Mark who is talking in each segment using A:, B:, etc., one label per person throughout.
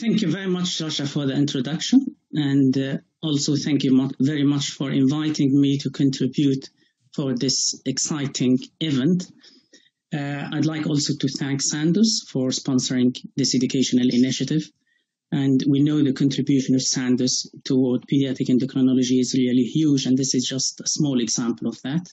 A: Thank you very much, Rasha, for the introduction. And uh, also thank you very much for inviting me to contribute for this exciting event. Uh, I'd like also to thank Sandoz for sponsoring this educational initiative. And we know the contribution of Sandoz toward pediatric endocrinology is really huge, and this is just a small example of that.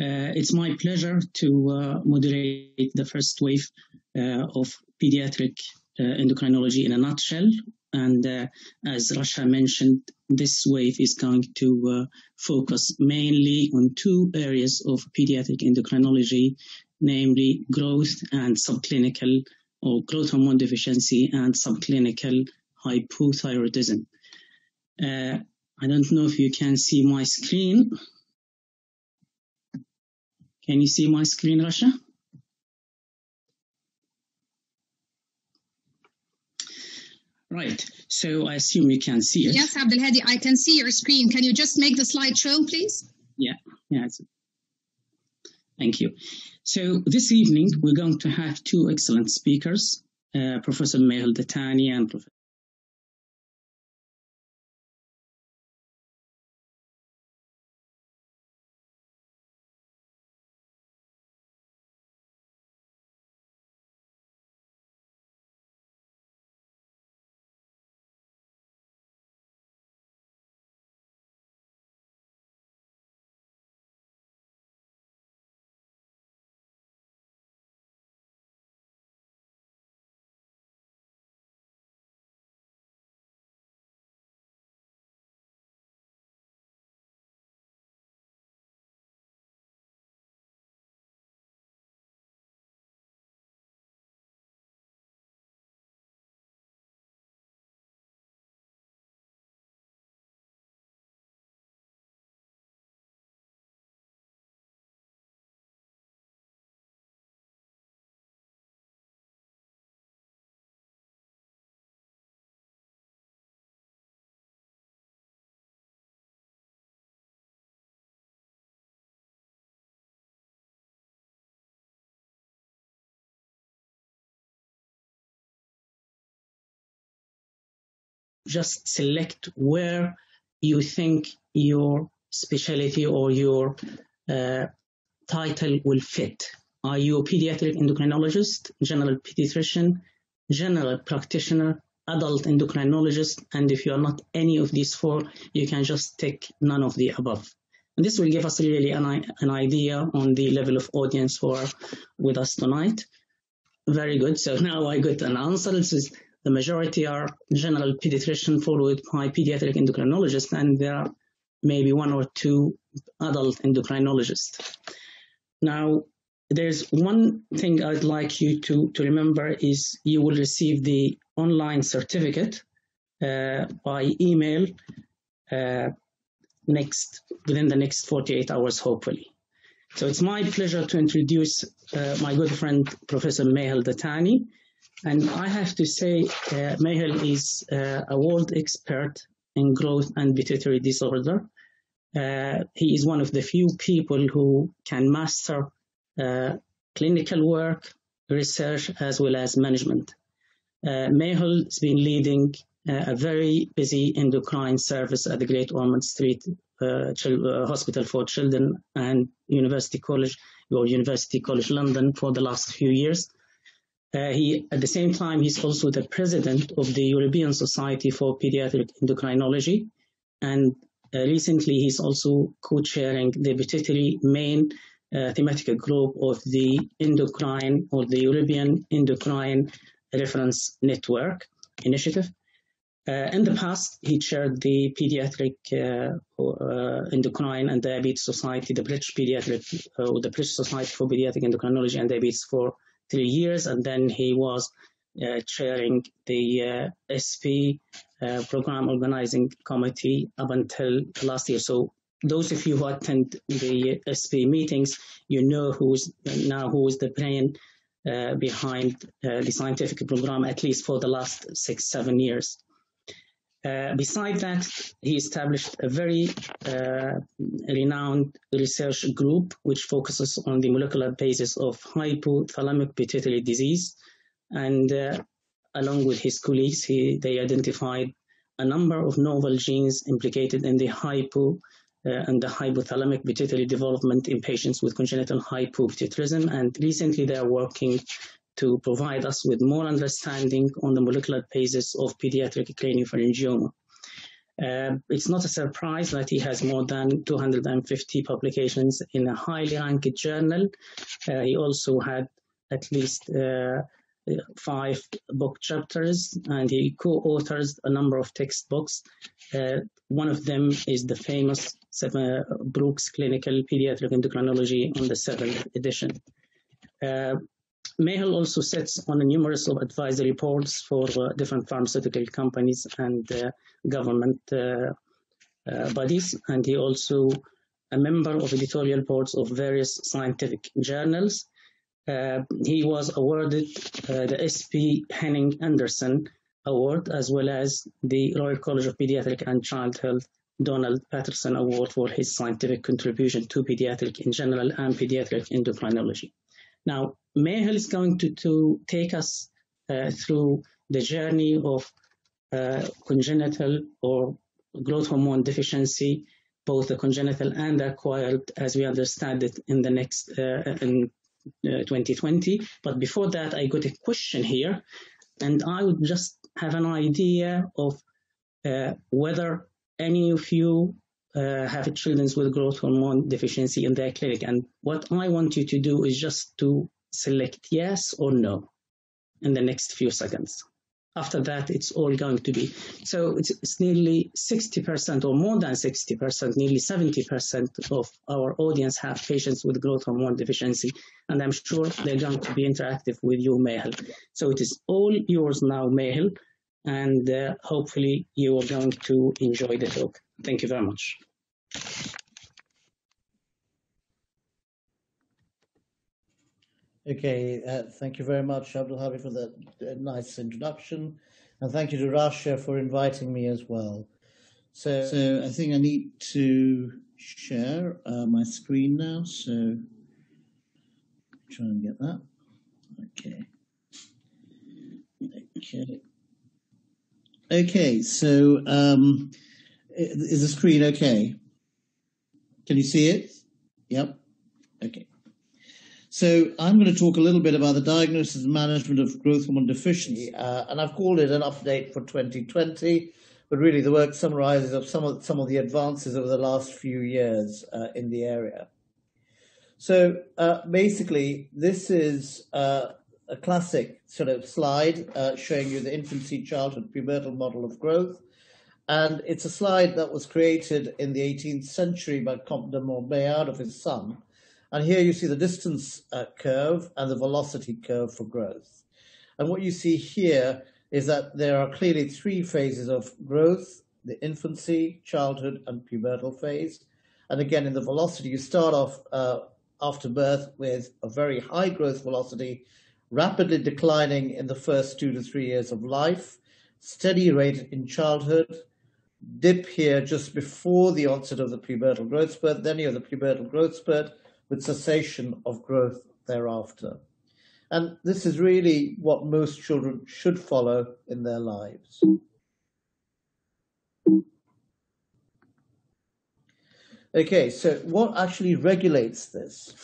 A: Uh, it's my pleasure to uh, moderate the first wave uh, of pediatric endocrinology in a nutshell. And uh, as Rasha mentioned, this wave is going to uh, focus mainly on two areas of pediatric endocrinology, namely growth and subclinical or growth hormone deficiency and subclinical hypothyroidism. Uh, I don't know if you can see my screen. Can you see my screen, Rasha? Right, so I assume you can see it.
B: Yes, Abdelhadi, I can see your screen. Can you just make the slide show, please?
A: Yeah, yeah. Thank you. So this evening, we're going to have two excellent speakers, uh, Professor Mehul Dattani and Professor just select where you think your specialty or your uh, title will fit. Are you a pediatric endocrinologist, general pediatrician, general practitioner, adult endocrinologist, and if you are not any of these four, you can just tick none of the above. And this will give us really an, an idea on the level of audience who are with us tonight. Very good. So now I got an answer. This is the majority are general pediatrician followed by pediatric endocrinologist, and there are maybe one or two adult endocrinologists. Now, there's one thing I'd like you to, to remember is you will receive the online certificate uh, by email uh, next within the next 48 hours, hopefully. So it's my pleasure to introduce uh, my good friend, Professor Mehul Dattani. And I have to say, uh, Mehul is uh, a world expert in growth and pituitary disorder. Uh, he is one of the few people who can master uh, clinical work, research, as well as management. Uh, Mehul has been leading uh, a very busy endocrine service at the Great Ormond Street uh, Hospital for Children and University College or University College London for the last few years. Uh, he, at the same time, he's also the president of the European Society for Pediatric Endocrinology. And uh, recently, he's also co-chairing the pituitary main uh, thematic group of the endocrine or the European Endocrine Reference Network initiative. Uh, in the past, he chaired the Pediatric uh, uh, Endocrine and Diabetes Society, the British Pediatric, or the British Society for Pediatric Endocrinology and Diabetes for three years, and then he was uh, chairing the uh, ESPE uh, program organizing committee up until last year. So those of you who attend the ESPE meetings, you know who's now who is the brain uh, behind uh, the scientific program, at least for the last six, seven years. Uh, besides that, he established a very uh, renowned research group which focuses on the molecular basis of hypothalamic pituitary disease. And uh, along with his colleagues, he, they identified a number of novel genes implicated in the hypo uh, and the hypothalamic pituitary development in patients with congenital hypopituitarism. And recently they are working to provide us with more understanding on the molecular basis of pediatric craniopharyngioma. Uh, it's not a surprise that he has more than 250 publications in a highly ranked journal. Uh, he also had at least uh, five book chapters and he co-authored a number of textbooks. Uh, one of them is the famous seven, Brook's Clinical Pediatric Endocrinology on the seventh edition. Mehul also sits on numerous of advisory boards for uh, different pharmaceutical companies and uh, government uh, bodies, and he also a member of editorial boards of various scientific journals. Uh, he was awarded uh, the ESPE Henning Andersen Award as well as the Royal College of Pediatric and Child Health Donald Paterson Award for his scientific contribution to pediatric in general and pediatric endocrinology. Now, Mehul is going to, to take us uh, through the journey of uh, congenital or growth hormone deficiency, both the congenital and acquired, as we understand it in the next uh, in 2020. Uh, but before that, I got a question here, and I would just have an idea of uh, whether any of you uh, have children with growth hormone deficiency in their clinic. And what I want you to do is just to select yes or no in the next few seconds. After that, it's all going to be. So it's, it's nearly 60% or more than 60%, nearly 70% of our audience have patients with growth hormone deficiency. And I'm sure they're going to be interactive with you, Mehul. So it is all yours now, Mehul. And uh, hopefully you are going to enjoy the talk. Thank you very much.
C: Okay, uh, thank you very much, Abdul Habeb, for that uh, nice introduction. And thank you to Rasha for inviting me as well. So, so I think I need to share uh, my screen now. So try and get that. Okay. Okay. Okay, so um, is the screen okay? Can you see it? Yep. So I'm going to talk a little bit about the diagnosis and management of growth hormone deficiency, uh, and I've called it an update for 2020. But really, the work summarizes of some of some of the advances over the last few years uh, in the area. So uh, basically, this is uh, a classic sort of slide uh, showing you the infancy, childhood, pubertal model of growth. And it's a slide that was created in the 18th century by Comte de Montbeillard of his son, and here you see the distance uh, curve and the velocity curve for growth. And what you see here is that there are clearly three phases of growth, the infancy, childhood, and pubertal phase. And again, in the velocity, you start off uh, after birth with a very high growth velocity, rapidly declining in the first two to three years of life, steady rate in childhood, dip here just before the onset of the pubertal growth spurt, then you have the pubertal growth spurt, with cessation of growth thereafter. And this is really what most children should follow in their lives. Okay, so what actually regulates this?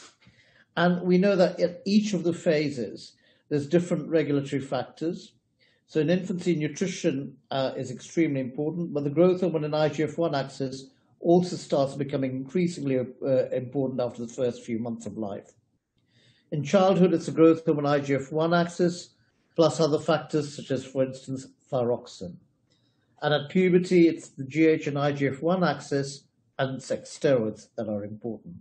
C: And we know that at each of the phases, there's different regulatory factors. So in infancy, nutrition uh, is extremely important, but the growth hormone and IGF-1 axis also starts becoming increasingly uh, important after the first few months of life. In childhood, it's the growth hormone IGF-1 axis, plus other factors such as, for instance, thyroxine. And at puberty, it's the GH and IGF-1 axis and sex steroids that are important.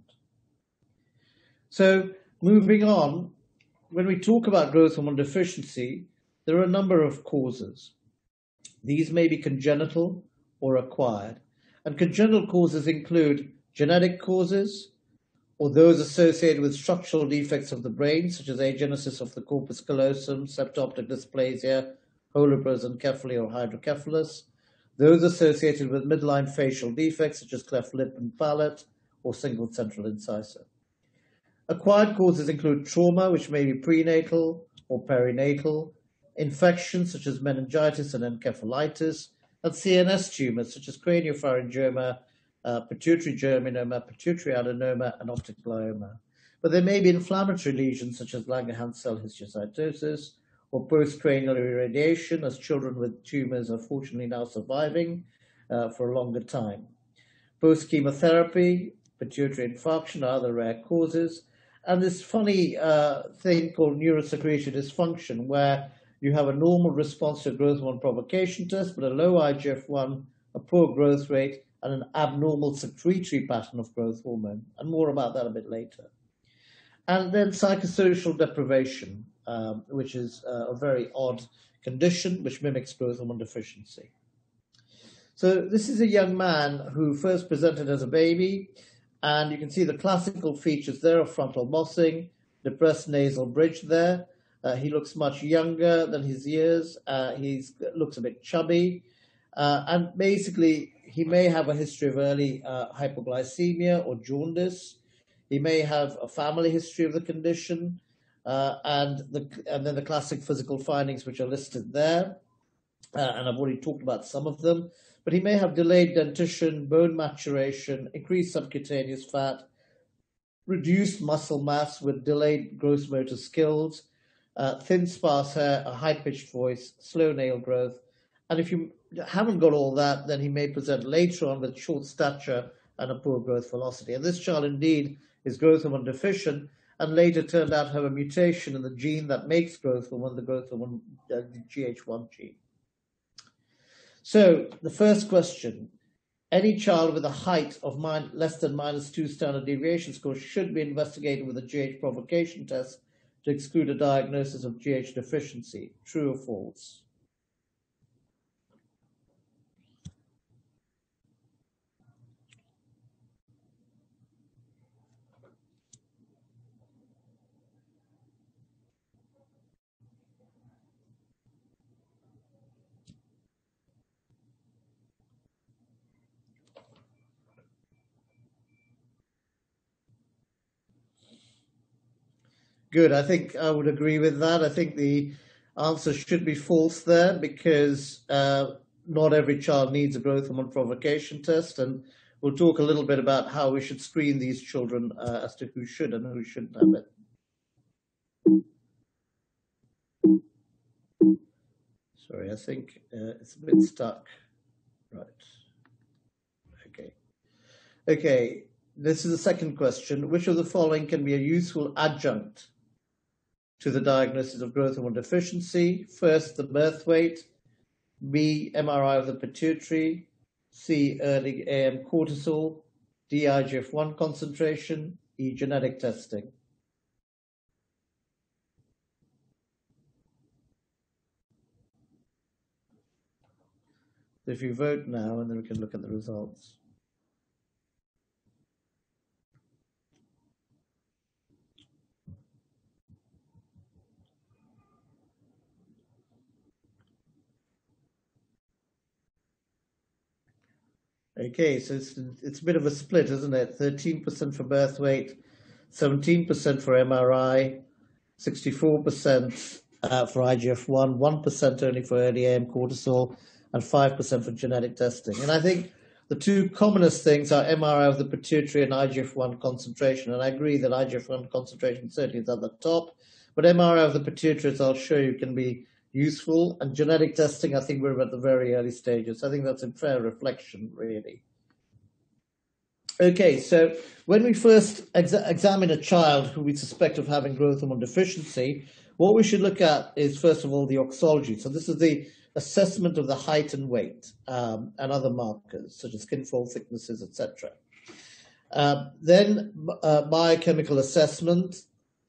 C: So moving on, when we talk about growth hormone deficiency, there are a number of causes. These may be congenital or acquired. And congenital causes include genetic causes or those associated with structural defects of the brain, such as agenesis of the corpus callosum, septo-optic dysplasia, holoprosencephaly or hydrocephalus, those associated with midline facial defects, such as cleft lip and palate, or single central incisor. Acquired causes include trauma, which may be prenatal or perinatal, infections such as meningitis and encephalitis, and CNS tumors such as craniopharyngioma, uh, pituitary germinoma, pituitary adenoma, and optic glioma. But there may be inflammatory lesions such as Langerhans cell histiocytosis or postcranial irradiation, as children with tumors are fortunately now surviving uh, for a longer time. Post chemotherapy, pituitary infarction, are other rare causes, and this funny uh, thing called neurosecretory dysfunction, where you have a normal response to growth hormone provocation test, but a low IGF-1, a poor growth rate, and an abnormal secretory pattern of growth hormone. And more about that a bit later. And then psychosocial deprivation, um, which is uh, a very odd condition which mimics growth hormone deficiency. So this is a young man who first presented as a baby, and you can see the classical features there of frontal bossing, depressed nasal bridge there, uh, he looks much younger than his years. Uh, he looks a bit chubby. Uh, and basically, he may have a history of early uh, hypoglycemia or jaundice. He may have a family history of the condition. Uh, and, the, and then the classic physical findings, which are listed there. Uh, and I've already talked about some of them. But he may have delayed dentition, bone maturation, increased subcutaneous fat, reduced muscle mass with delayed gross motor skills, uh, thin, sparse hair, a high pitched voice, slow nail growth. And if you haven't got all that, then he may present later on with short stature and a poor growth velocity. And this child indeed is growth hormone deficient and later turned out to have a mutation in the gene that makes growth hormone, the growth hormone, uh, the GH1 gene. So the first question, any child with a height of less than minus two standard deviation score should be investigated with a GH provocation test to exclude a diagnosis of GH deficiency. True or false? Good. I think I would agree with that. I think the answer should be false there because uh, not every child needs a growth hormone provocation test. And we'll talk a little bit about how we should screen these children uh, as to who should and who shouldn't have it. Sorry, I think uh, it's a bit stuck. Right. Okay. Okay. This is the second question. Which of the following can be a useful adjunct to the diagnosis of growth hormone deficiency. First, the birth weight, B, MRI of the pituitary, C, early AM cortisol, D, IGF-1 concentration, E, genetic testing. if you vote now, and then we can look at the results. Okay, so it's it's a bit of a split, isn't it? 13% for birth weight, 17% for MRI, 64% uh, for IGF-1, 1% only for early AM cortisol, and 5% for genetic testing. And I think the two commonest things are MRI of the pituitary and IGF-1 concentration. And I agree that IGF-1 concentration certainly is at the top, but MRI of the pituitary, as I'll show you, can be useful. And genetic testing, I think we're at the very early stages. I think that's a fair reflection, really. Okay, so when we first exa examine a child who we suspect of having growth hormone deficiency, what we should look at is first of all the auxology. So this is the assessment of the height and weight um, and other markers such as skin fold thicknesses, etc. Uh, then uh, biochemical assessment,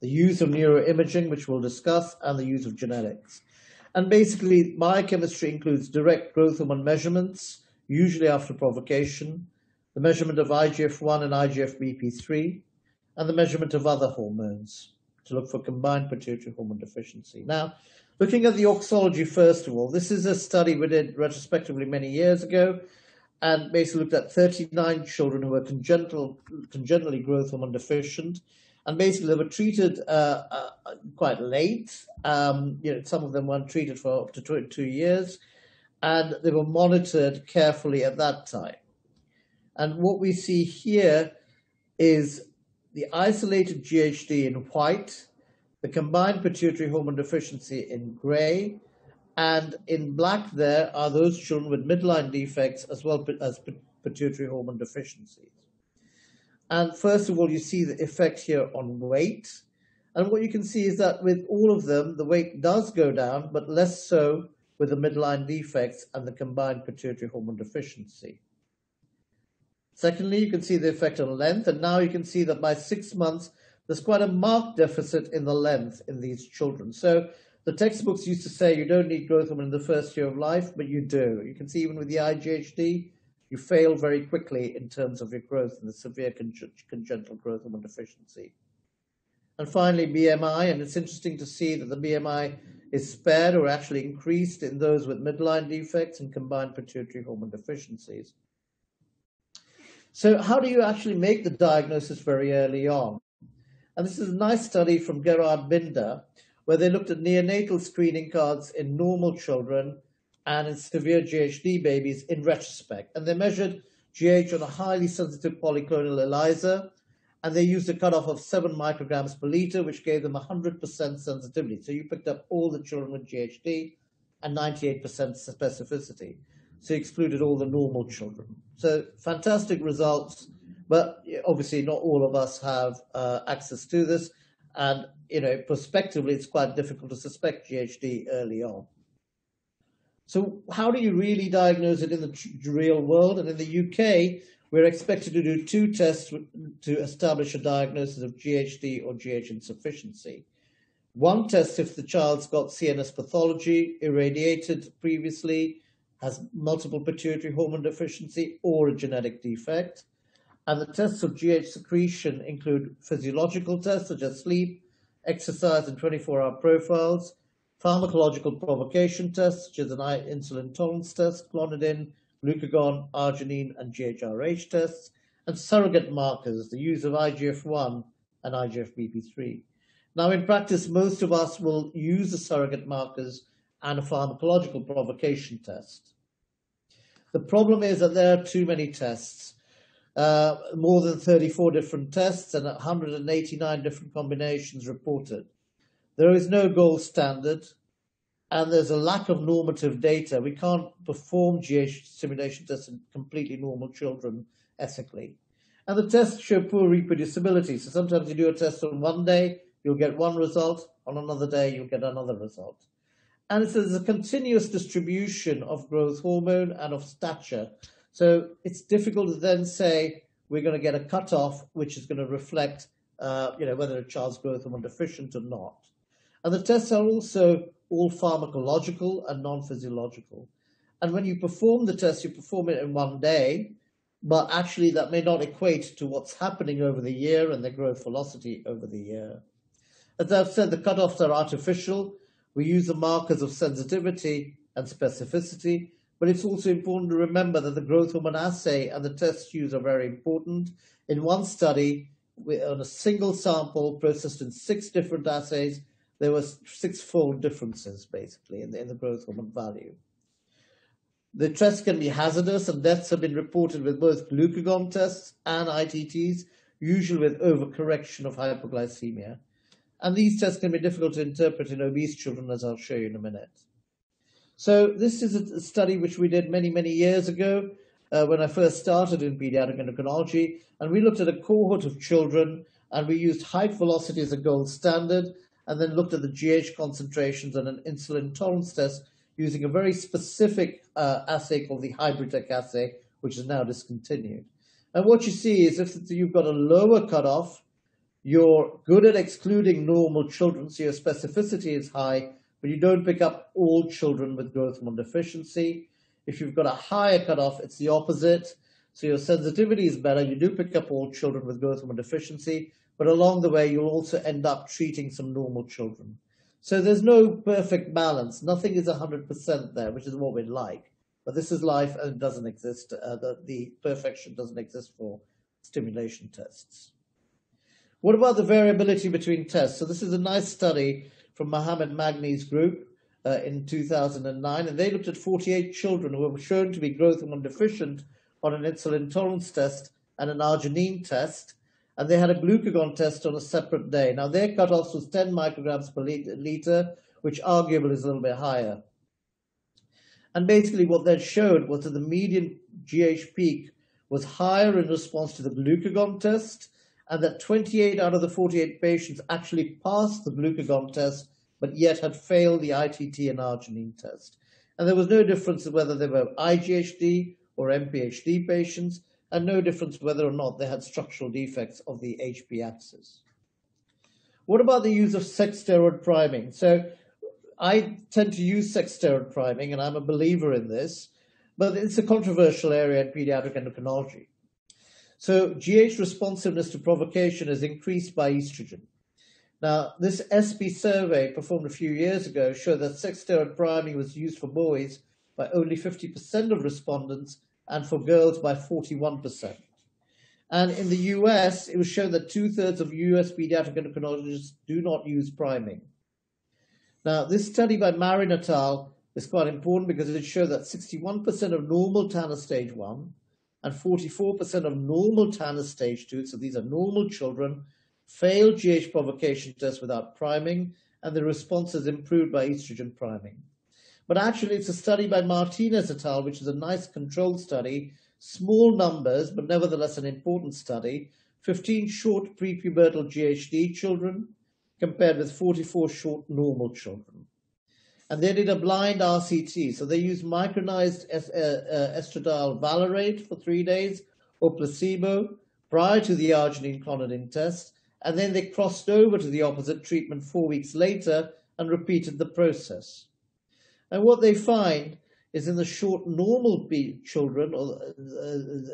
C: the use of neuroimaging, which we'll discuss, and the use of genetics. And basically, biochemistry includes direct growth hormone measurements, usually after provocation, the measurement of IGF-1 and IGF-BP3, and the measurement of other hormones to look for combined pituitary hormone deficiency. Now, looking at the auxology first of all, this is a study we did retrospectively many years ago, and basically looked at 39 children who were congenital, congenitally growth hormone deficient, and basically they were treated uh, uh, quite late. Um, you know, some of them weren't treated for up to two, two years, and they were monitored carefully at that time. And what we see here is the isolated GHD in white, the combined pituitary hormone deficiency in gray, and in black there are those children with midline defects as well as pituitary hormone deficiencies. And first of all, you see the effect here on weight. And what you can see is that with all of them, the weight does go down, but less so with the midline defects and the combined pituitary hormone deficiency. Secondly, you can see the effect on length, and now you can see that by six months, there's quite a marked deficit in the length in these children. So the textbooks used to say you don't need growth hormone in the first year of life, but you do. You can see even with the IGHD, you fail very quickly in terms of your growth and the severe congenital growth hormone deficiency. And finally, BMI, and it's interesting to see that the BMI is spared or actually increased in those with midline defects and combined pituitary hormone deficiencies. So how do you actually make the diagnosis very early on? And this is a nice study from Gerhard Binder, where they looked at neonatal screening cards in normal children and in severe GHD babies in retrospect. And they measured GH on a highly sensitive polyclonal ELISA, and they used a cutoff of 7 micrograms per liter, which gave them 100% sensitivity. So you picked up all the children with GHD and 98% specificity. So excluded all the normal children. So fantastic results, but obviously not all of us have uh, access to this. And, you know, prospectively, it's quite difficult to suspect GHD early on. So how do you really diagnose it in the real world? And in the UK, we're expected to do two tests to establish a diagnosis of GHD or GH insufficiency. One test if the child's got CNS pathology, irradiated previously, has multiple pituitary hormone deficiency or a genetic defect. And the tests of GH secretion include physiological tests such as sleep, exercise, and 24 hour profiles, pharmacological provocation tests such as an insulin tolerance test, clonidine, glucagon, arginine, and GHRH tests, and surrogate markers, the use of IGF-1 and IGF-BP3. Now, in practice, most of us will use the surrogate markers and a pharmacological provocation test. The problem is that there are too many tests. Uh, more than 34 different tests and 189 different combinations reported. There is no gold standard, and there's a lack of normative data. We can't perform GH stimulation tests in completely normal children ethically. And the tests show poor reproducibility. So sometimes you do a test on one day, you'll get one result. On another day, you'll get another result. And it says a continuous distribution of growth hormone and of stature. So it's difficult to then say we're going to get a cutoff which is going to reflect, uh, you know, whether a child's growth hormone deficient or not. And the tests are also all pharmacological and non-physiological. And when you perform the test, you perform it in one day, but actually that may not equate to what's happening over the year and the growth velocity over the year. As I've said, the cutoffs are artificial we use the markers of sensitivity and specificity, but it's also important to remember that the growth hormone assay and the test used are very important. In one study, on a single sample processed in six different assays, there were six-fold differences, basically, in the, in the growth hormone value. The tests can be hazardous, and deaths have been reported with both glucagon tests and ITTs, usually with overcorrection of hypoglycemia. And these tests can be difficult to interpret in obese children, as I'll show you in a minute. So this is a study which we did many, many years ago uh, when I first started in pediatric endocrinology. And we looked at a cohort of children and we used height velocity as a gold standard and then looked at the GH concentrations and an insulin tolerance test using a very specific uh, assay called the Hybritech assay, which is now discontinued. And what you see is if you've got a lower cutoff, you're good at excluding normal children, so your specificity is high, but you don't pick up all children with growth hormone deficiency. If you've got a higher cutoff, it's the opposite. So your sensitivity is better. You do pick up all children with growth hormone deficiency, but along the way, you'll also end up treating some normal children. So there's no perfect balance. Nothing is 100% there, which is what we'd like. But this is life and it doesn't exist. Uh, the, the perfection doesn't exist for stimulation tests. What about the variability between tests? So this is a nice study from Mohammed Maghnie's group uh, in 2009, and they looked at 48 children who were shown to be growth hormone deficient on an insulin tolerance test and an arginine test, and they had a glucagon test on a separate day. Now their cutoffs was 10 micrograms per liter, which arguably is a little bit higher. And basically what that showed was that the median GH peak was higher in response to the glucagon test, and that 28 out of the 48 patients actually passed the glucagon test, but yet had failed the ITT and arginine test. And there was no difference in whether they were IGHD or MPHD patients, and no difference whether or not they had structural defects of the HP axis. What about the use of sex steroid priming? So I tend to use sex steroid priming, and I'm a believer in this, but it's a controversial area in pediatric endocrinology. So GH responsiveness to provocation is increased by estrogen. Now, this ESPE survey performed a few years ago showed that sex steroid priming was used for boys by only 50% of respondents and for girls by 41%. And in the US, it was shown that two thirds of US pediatric endocrinologists do not use priming. Now, this study by Marin et al. is quite important because it showed that 61% of normal Tanner stage 1 and 44% of normal Tanner stage 2, so these are normal children, failed GH provocation tests without priming, and the response is improved by estrogen priming. But actually, it's a study by Martinez et al., which is a nice controlled study, small numbers, but nevertheless an important study. 15 short prepubertal GHD children compared with 44 short normal children. And they did a blind RCT. So they used micronized uh, uh, estradiol valerate for three days or placebo prior to the arginine clonidine test. And then they crossed over to the opposite treatment four weeks later and repeated the process. And what they find is in the short normal children, or uh,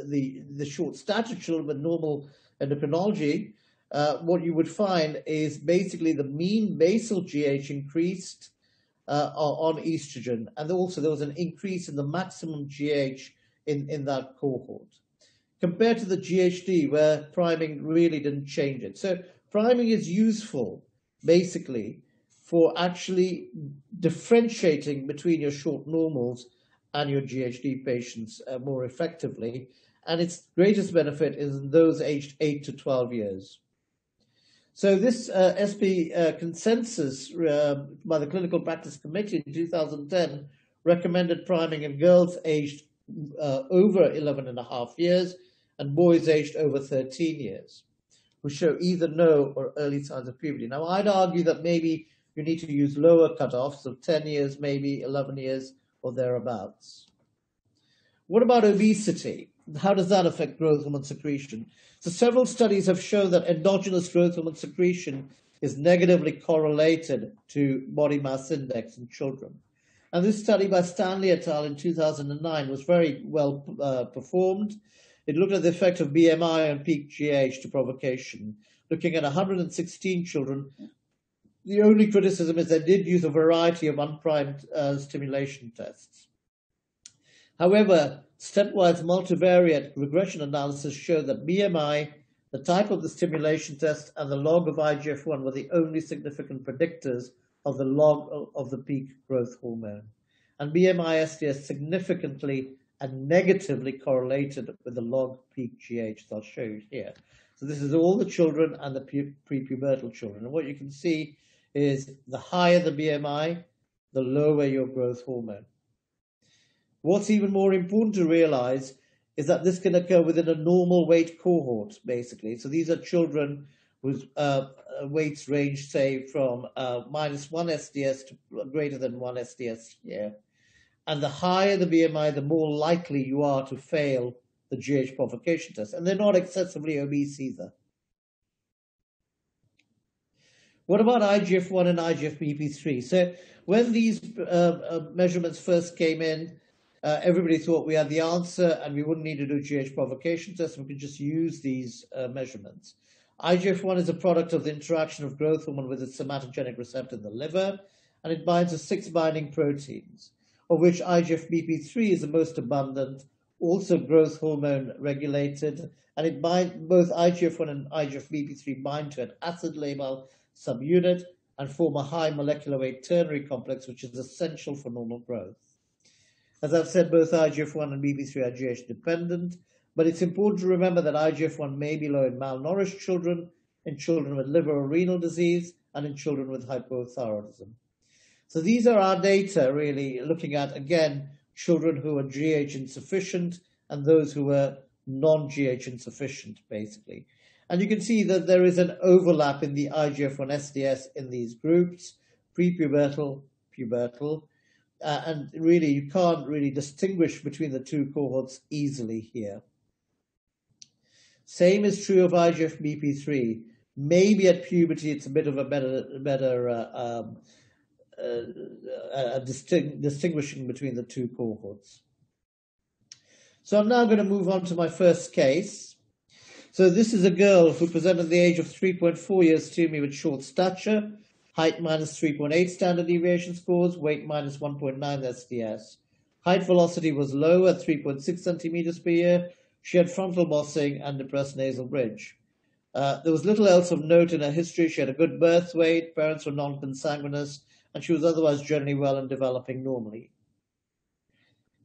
C: the, the short stature children with normal endocrinology, uh, what you would find is basically the mean basal GH increased uh, on estrogen. And also there was an increase in the maximum GH in, in that cohort. Compared to the GHD, where priming really didn't change it. So priming is useful, basically, for actually differentiating between your short normals and your GHD patients uh, more effectively. And its greatest benefit is in those aged 8 to 12 years. So this uh, ESPE uh, consensus uh, by the Clinical Practice Committee in 2010 recommended priming in girls aged uh, over 11 and a half years and boys aged over 13 years who show either no or early signs of puberty. Now, I'd argue that maybe you need to use lower cutoffs of 10 years, maybe 11 years or thereabouts. What about obesity? How does that affect growth hormone secretion? So several studies have shown that endogenous growth hormone secretion is negatively correlated to body mass index in children. And this study by Stanley et al. in 2009 was very well uh, performed. It looked at the effect of BMI on peak GH to provocation, looking at 116 children the only criticism is they did use a variety of unprimed uh, stimulation tests. However, stepwise multivariate regression analysis showed that BMI, the type of the stimulation test, and the log of IGF-1 were the only significant predictors of the log of the peak growth hormone. And BMI SDS significantly and negatively correlated with the log peak GH, as I'll show you here. So this is all the children and the prepubertal children. And what you can see is the higher the BMI, the lower your growth hormone. What's even more important to realize is that this can occur within a normal weight cohort, basically. So these are children whose uh, weights range, say, from uh, minus one SDS to greater than one SDS here. And the higher the BMI, the more likely you are to fail the GH provocation test. And they're not excessively obese either. What about IGF-1 and IGF-BP3? So when these uh, uh, measurements first came in, uh, everybody thought we had the answer and we wouldn't need to do GH provocation tests. We could just use these uh, measurements. IGF-1 is a product of the interaction of growth hormone with its somatogenic receptor in the liver, and it binds to six binding proteins, of which IGF-BP3 is the most abundant also growth hormone regulated, and it bind, both IGF-1 and IGF-BP3 bind to an acid labile subunit and form a high molecular weight ternary complex, which is essential for normal growth. As I've said, both IGF-1 and BP3 are GH dependent, but it's important to remember that IGF-1 may be low in malnourished children, in children with liver or renal disease, and in children with hypothyroidism. So these are our data really looking at, again, children who are GH insufficient and those who were non-GH insufficient, basically. And you can see that there is an overlap in the IGF-1 SDS in these groups, prepubertal, pubertal, uh, and really you can't really distinguish between the two cohorts easily here. Same is true of IGF-BP3. Maybe at puberty it's a bit of a better, better uh, um, uh, disting distinguishing between the two cohorts. So I'm now going to move on to my first case. So this is a girl who presented at the age of 3.4 years to me with short stature, height minus 3.8 standard deviation scores, weight minus 1.9 SDS. Height velocity was low at 3.6 centimeters per year. She had frontal bossing and depressed nasal bridge. Uh, there was little else of note in her history. She had a good birth weight, parents were non-consanguineous, and she was otherwise generally well and developing normally.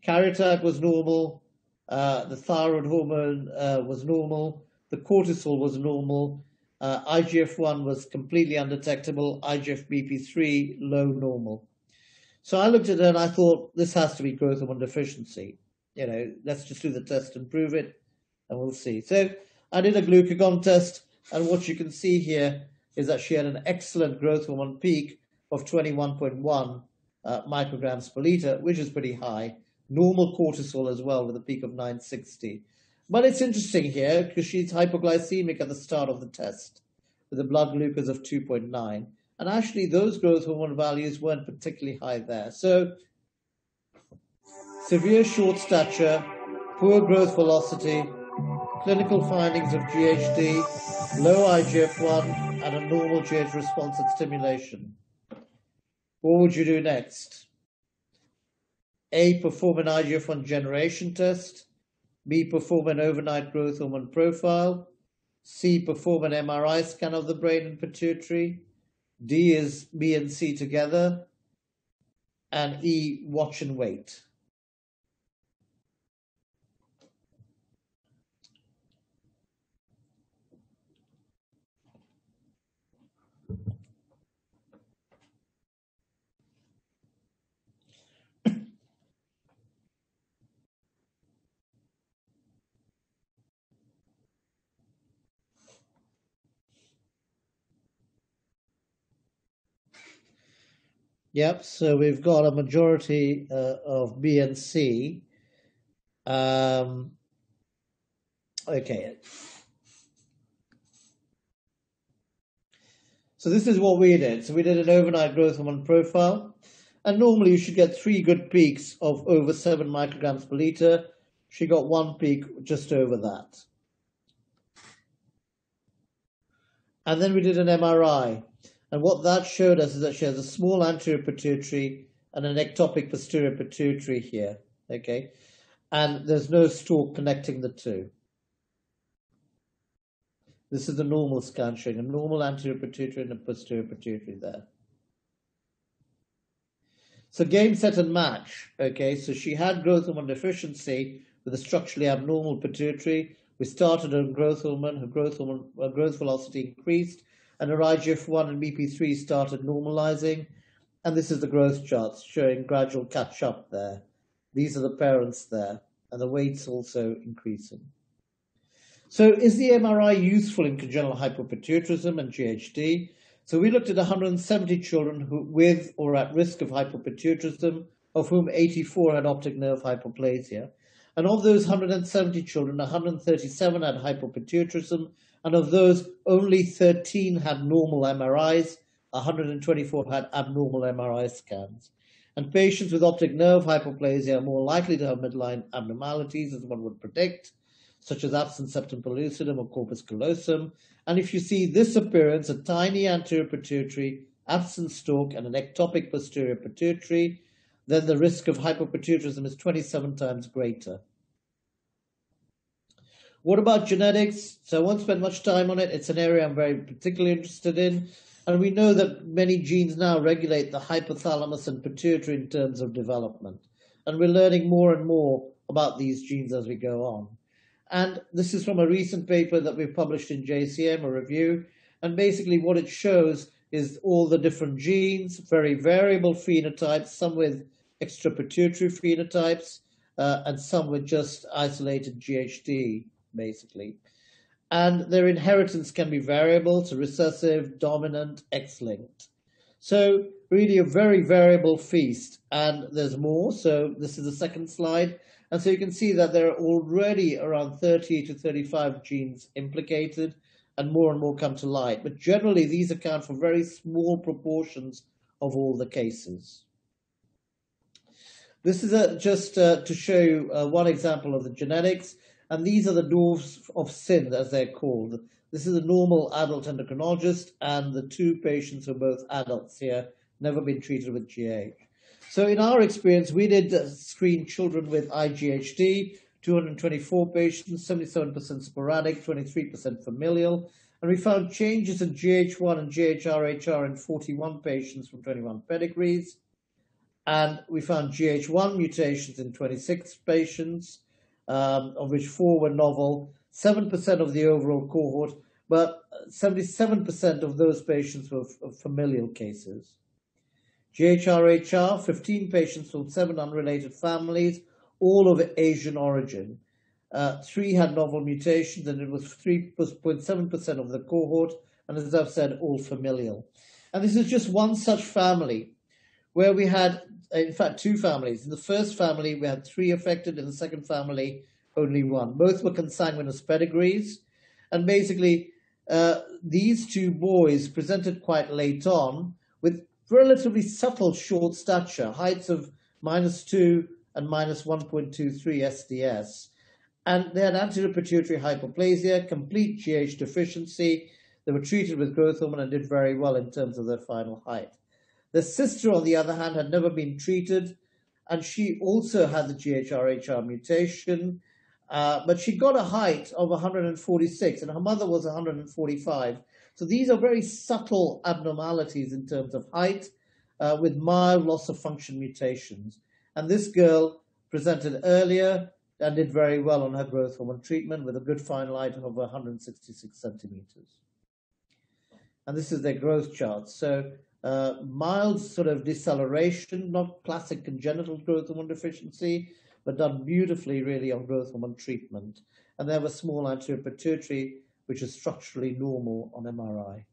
C: Karyotype was normal, uh, the thyroid hormone uh, was normal, the cortisol was normal, uh, IGF-1 was completely undetectable, IGF-BP3 low normal. So I looked at it and I thought this has to be growth hormone deficiency. You know, let's just do the test and prove it, and we'll see. So I did a glucagon test, and what you can see here is that she had an excellent growth hormone peak of 21.1 uh, micrograms per liter, which is pretty high. Normal cortisol as well, with a peak of 960. But it's interesting here because she's hypoglycemic at the start of the test with a blood glucose of 2.9. And actually, those growth hormone values weren't particularly high there. So, severe short stature, poor growth velocity, clinical findings of GHD, low IGF-1, and a normal GH response at stimulation. What would you do next? A, perform an IGF-1 generation test. B, perform an overnight growth hormone profile. C, perform an MRI scan of the brain and pituitary. D is B and C together. And E, watch and wait. Yep, so we've got a majority uh, of B and C. Um, okay. So this is what we did. So we did an overnight growth hormone profile. And normally you should get three good peaks of over seven micrograms per liter. She got one peak just over that. And then we did an MRI. And what that showed us is that she has a small anterior pituitary and an ectopic posterior pituitary here. Okay. And there's no stalk connecting the two. This is the normal scan showing a normal anterior pituitary and a posterior pituitary there. So game, set, and match. Okay, so she had growth hormone deficiency with a structurally abnormal pituitary. We started on growth hormone. Her growth hormone, her growth velocity increased and her IGF-1 and BP3 started normalizing. And this is the growth charts showing gradual catch up there. These are the parents there, and the weight's also increasing. So is the MRI useful in congenital hypopituitarism and GHD? So we looked at 170 children who, with or at risk of hypopituitarism, of whom 84 had optic nerve hypoplasia. And of those 170 children, 137 had hypopituitarism and of those, only 13 had normal MRIs, 124 had abnormal MRI scans. And patients with optic nerve hypoplasia are more likely to have midline abnormalities, as one would predict, such as absent septum pellucidum or corpus callosum. And if you see this appearance, a tiny anterior pituitary, absent stalk, and an ectopic posterior pituitary, then the risk of hypopituitarism is 27 times greater. What about genetics? So I won't spend much time on it. It's an area I'm very particularly interested in. And we know that many genes now regulate the hypothalamus and pituitary in terms of development. And we're learning more and more about these genes as we go on. And this is from a recent paper that we've published in JCM, a review. And basically what it shows is all the different genes, very variable phenotypes, some with extrapituitary phenotypes, uh, and some with just isolated GHD, basically and their inheritance can be variable, to recessive, dominant, X-linked. So really a very variable feast, and there's more. So this is the second slide. And so you can see that there are already around 30 to 35 genes implicated, and more and more come to light. But generally, these account for very small proportions of all the cases. This is a, just uh, to show you uh, one example of the genetics. And these are the dwarfs of Sindh, as they're called. This is a normal adult endocrinologist, and the two patients are both adults here, never been treated with GH. So in our experience, we did screen children with IGHD, 224 patients, 77% sporadic, 23% familial, and we found changes in GH1 and GHRHR in 41 patients from 21 pedigrees. And we found GH1 mutations in 26 patients, of which four were novel, 7% of the overall cohort, but 77% of those patients were familial cases. GHRHR, 15 patients from seven unrelated families, all of Asian origin. Uh, three had novel mutations, and it was 3.7% of the cohort, and as I've said, all familial. And this is just one such family where we had in fact, two families. In the first family, we had three affected. In the second family, only one. Both were consanguineous pedigrees. And basically, uh, these two boys presented quite late on with relatively subtle short stature, heights of minus 2 and minus 1.23 SDS. And they had anterior pituitary hyperplasia, complete GH deficiency. They were treated with growth hormone and did very well in terms of their final height. The sister, on the other hand, had never been treated, and she also had the GHRHR mutation, uh, but she got a height of 146, and her mother was 145. So these are very subtle abnormalities in terms of height, uh, with mild loss of function mutations. And this girl presented earlier and did very well on her growth hormone treatment with a good final height of 166 centimeters. And this is their growth chart. So uh, mild sort of deceleration, not classic congenital growth hormone deficiency, but done beautifully really on growth hormone treatment. And have a small anterior pituitary, which is structurally normal on MRI.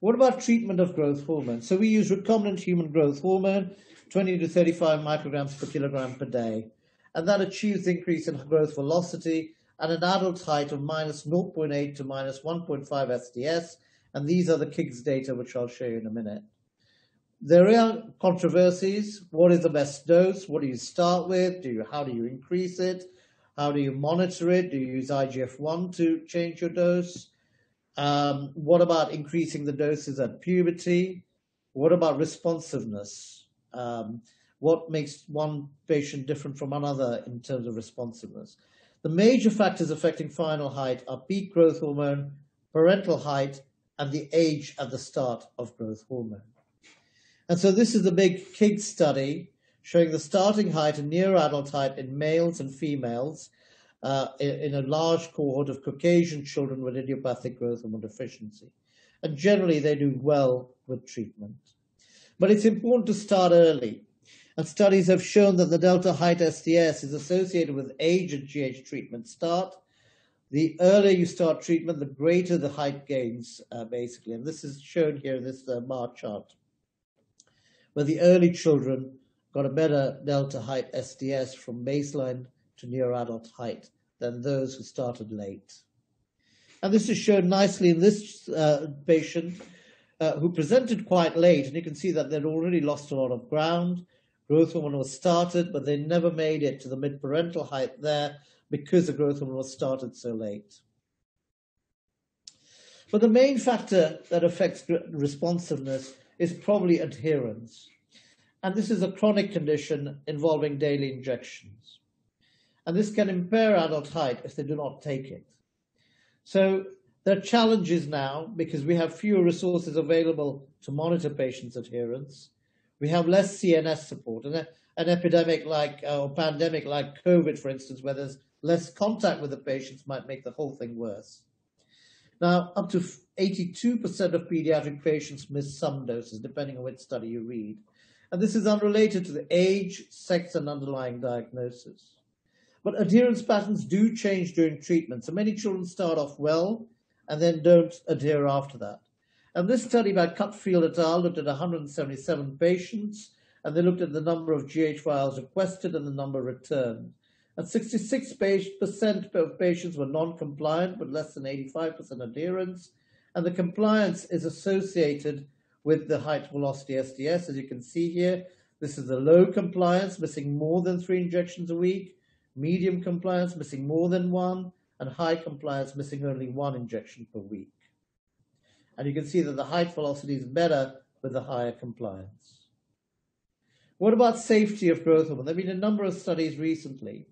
C: What about treatment of growth hormone? So we use recombinant human growth hormone, 20 to 35 micrograms per kilogram per day. And that achieves increase in growth velocity and an adult height of minus 0.8 to minus 1.5 SDS and these are the KIGS data, which I'll show you in a minute. There are controversies. What is the best dose? What do you start with? Do you, how do you increase it? How do you monitor it? Do you use IGF-1 to change your dose? Um, what about increasing the doses at puberty? What about responsiveness? Um, what makes one patient different from another in terms of responsiveness? The major factors affecting final height are peak growth hormone, parental height, and the age at the start of growth hormone. And so this is the big KIG study showing the starting height and near adult height in males and females uh, in, in, a large cohort of Caucasian children with idiopathic growth hormone deficiency. And generally they do well with treatment. But it's important to start early. And studies have shown that the delta height SDS is associated with age and GH treatment start the earlier you start treatment, the greater the height gains, uh, basically. And this is shown here in this uh, bar chart, where the early children got a better delta height SDS from baseline to near adult height than those who started late. And this is shown nicely in this uh, patient uh, who presented quite late, and you can see that they'd already lost a lot of ground. Growth hormone was started, but they never made it to the mid-parental height there, because the growth hormone was started so late. But the main factor that affects responsiveness is probably adherence. And this is a chronic condition involving daily injections. and this can impair adult height if they do not take it. So there are challenges now because we have fewer resources available to monitor patients' adherence. We have less CNS support. And an epidemic like uh, or pandemic like COVID, for instance, where there's less contact with the patients might make the whole thing worse. Now, up to 82% of pediatric patients miss some doses, depending on which study you read. And this is unrelated to the age, sex, and underlying diagnosis. But adherence patterns do change during treatment. So many children start off well and then don't adhere after that. And this study by Cutfield et al. looked at 177 patients, and they looked at the number of GH vials requested and the number returned. And 66% of patients were non-compliant with less than 85% adherence, and the compliance is associated with the height velocity SDS. As you can see here, this is the low compliance, missing more than three injections a week, medium compliance, missing more than one, and high compliance, missing only one injection per week. And you can see that the height velocity is better with the higher compliance. What about safety of growth hormone? There have been a number of studies recently.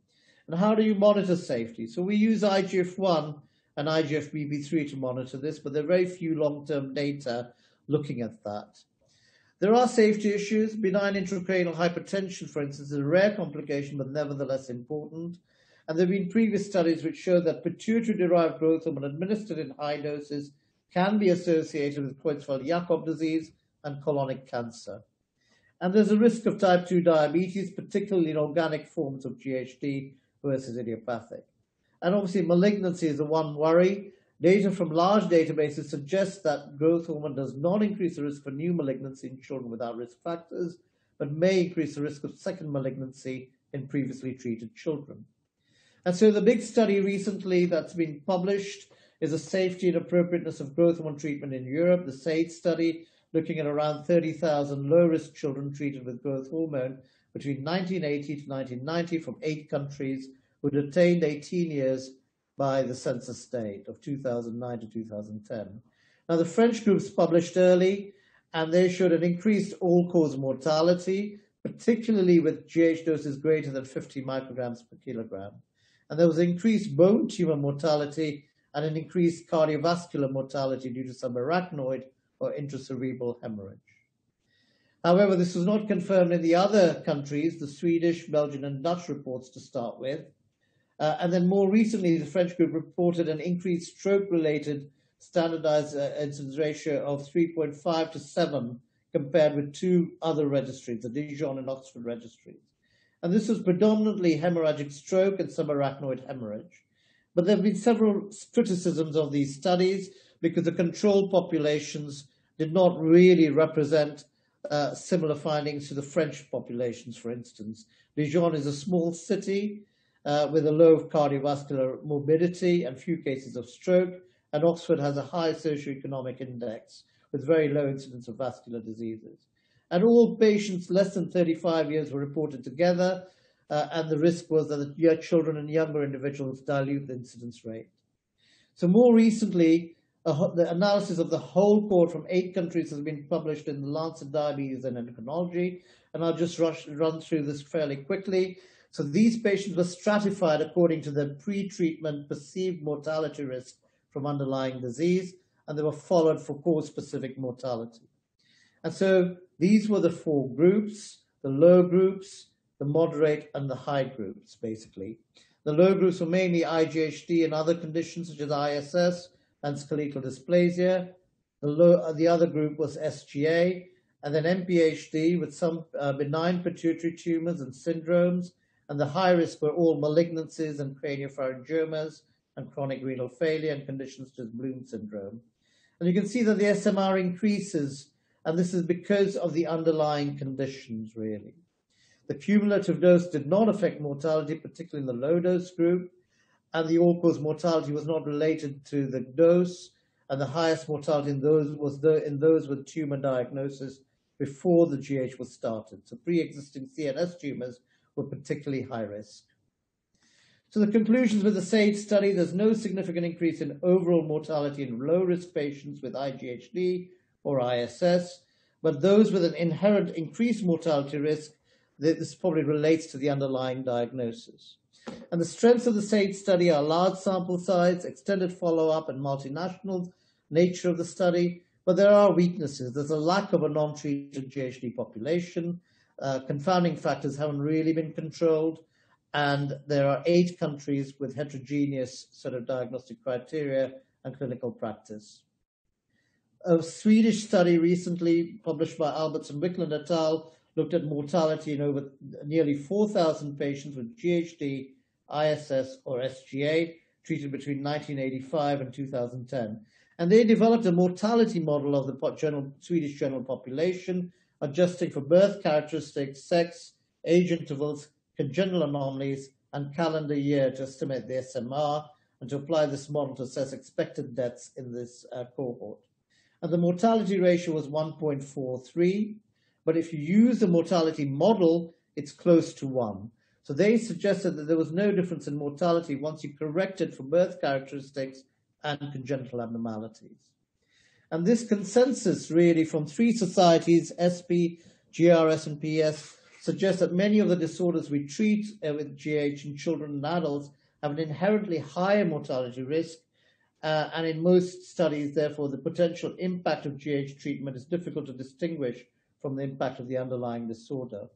C: And how do you monitor safety? So we use IGF-1 and IGF-BP3 to monitor this, but there are very few long-term data looking at that. There are safety issues. Benign intracranial hypertension, for instance, is a rare complication, but nevertheless important. And there have been previous studies which show that pituitary-derived growth hormone administered in high doses can be associated with Creutzfeldt-Jakob disease and colonic cancer. And there's a risk of type 2 diabetes, particularly in organic forms of GHD versus idiopathic. And obviously, malignancy is the one worry. Data from large databases suggests that growth hormone does not increase the risk for new malignancy in children without risk factors, but may increase the risk of second malignancy in previously treated children. And so the big study recently that's been published is the safety and appropriateness of growth hormone treatment in Europe, the SAGE study, looking at around 30,000 low-risk children treated with growth hormone between 1980 to 1990 from eight countries who had attained 18 years by the census date of 2009 to 2010. Now, the French groups published early, and they showed an increased all-cause mortality, particularly with GH doses greater than 50 micrograms per kilogram. And there was increased bone tumor mortality and an increased cardiovascular mortality due to subarachnoid or intracerebral hemorrhage. However, this was not confirmed in the other countries, the Swedish, Belgian, and Dutch reports to start with. Uh, and then more recently, the French group reported an increased stroke-related standardized uh, incidence ratio of 3.5 to 7 compared with two other registries, the Dijon and Oxford registries. And this was predominantly hemorrhagic stroke and subarachnoid hemorrhage. But there have been several criticisms of these studies because the control populations did not really represent uh, similar findings to the French populations, for instance. Dijon is a small city uh, with a low cardiovascular morbidity and few cases of stroke, and Oxford has a high socioeconomic index with very low incidence of vascular diseases. And all patients less than 35 years were reported together, uh, and the risk was that children and younger individuals dilute the incidence rate. So more recently, the analysis of the whole cohort from eight countries has been published in the Lancet Diabetes and Endocrinology, and I'll just rush, run through this fairly quickly. So these patients were stratified according to their pre-treatment perceived mortality risk from underlying disease, and they were followed for cause-specific mortality. And so these were the four groups, the low groups, the moderate, and the high groups, basically. The low groups were mainly IGHD and other conditions such as ISS and skeletal dysplasia. The, low, the other group was SGA, and then MPHD with some uh, benign pituitary tumors and syndromes, and the high risk were all malignancies and craniopharyngiomas and chronic renal failure and conditions such as Bloom syndrome. And you can see that the SMR increases, and this is because of the underlying conditions, really. The cumulative dose did not affect mortality, particularly in the low dose group, and the all-cause mortality was not related to the dose, and the highest mortality in those was the, in those with tumor diagnosis before the GH was started. So pre-existing CNS tumors were particularly high risk. So the conclusions with the SAGE study, there's no significant increase in overall mortality in low-risk patients with IGHD or ISS, but those with an inherent increased mortality risk, this probably relates to the underlying diagnosis. And the strengths of the SAGE study are large sample size, extended follow-up, and multinational nature of the study. But there are weaknesses. There's a lack of a non-treated GHD population. Uh, confounding factors haven't really been controlled. And there are eight countries with heterogeneous sort of diagnostic criteria and clinical practice. A Swedish study recently published by Albertsson Wiklund et al. looked at mortality in over nearly 4,000 patients with GHD, ISS, or SGA treated between 1985 and 2010. And they developed a mortality model of the general, Swedish general population, adjusting for birth characteristics, sex, age intervals, congenital anomalies, and calendar year to estimate the SMR and to apply this model to assess expected deaths in this uh, cohort. And the mortality ratio was 1.43, but if you use the mortality model, it's close to 1. So they suggested that there was no difference in mortality once you corrected for birth characteristics and congenital abnormalities. And this consensus really from three societies, ESPE, GRS, and PES, suggests that many of the disorders we treat uh, with GH in children and adults have an inherently higher mortality risk. Uh, and in most studies, therefore, the potential impact of GH treatment is difficult to distinguish from the impact of the underlying disorder.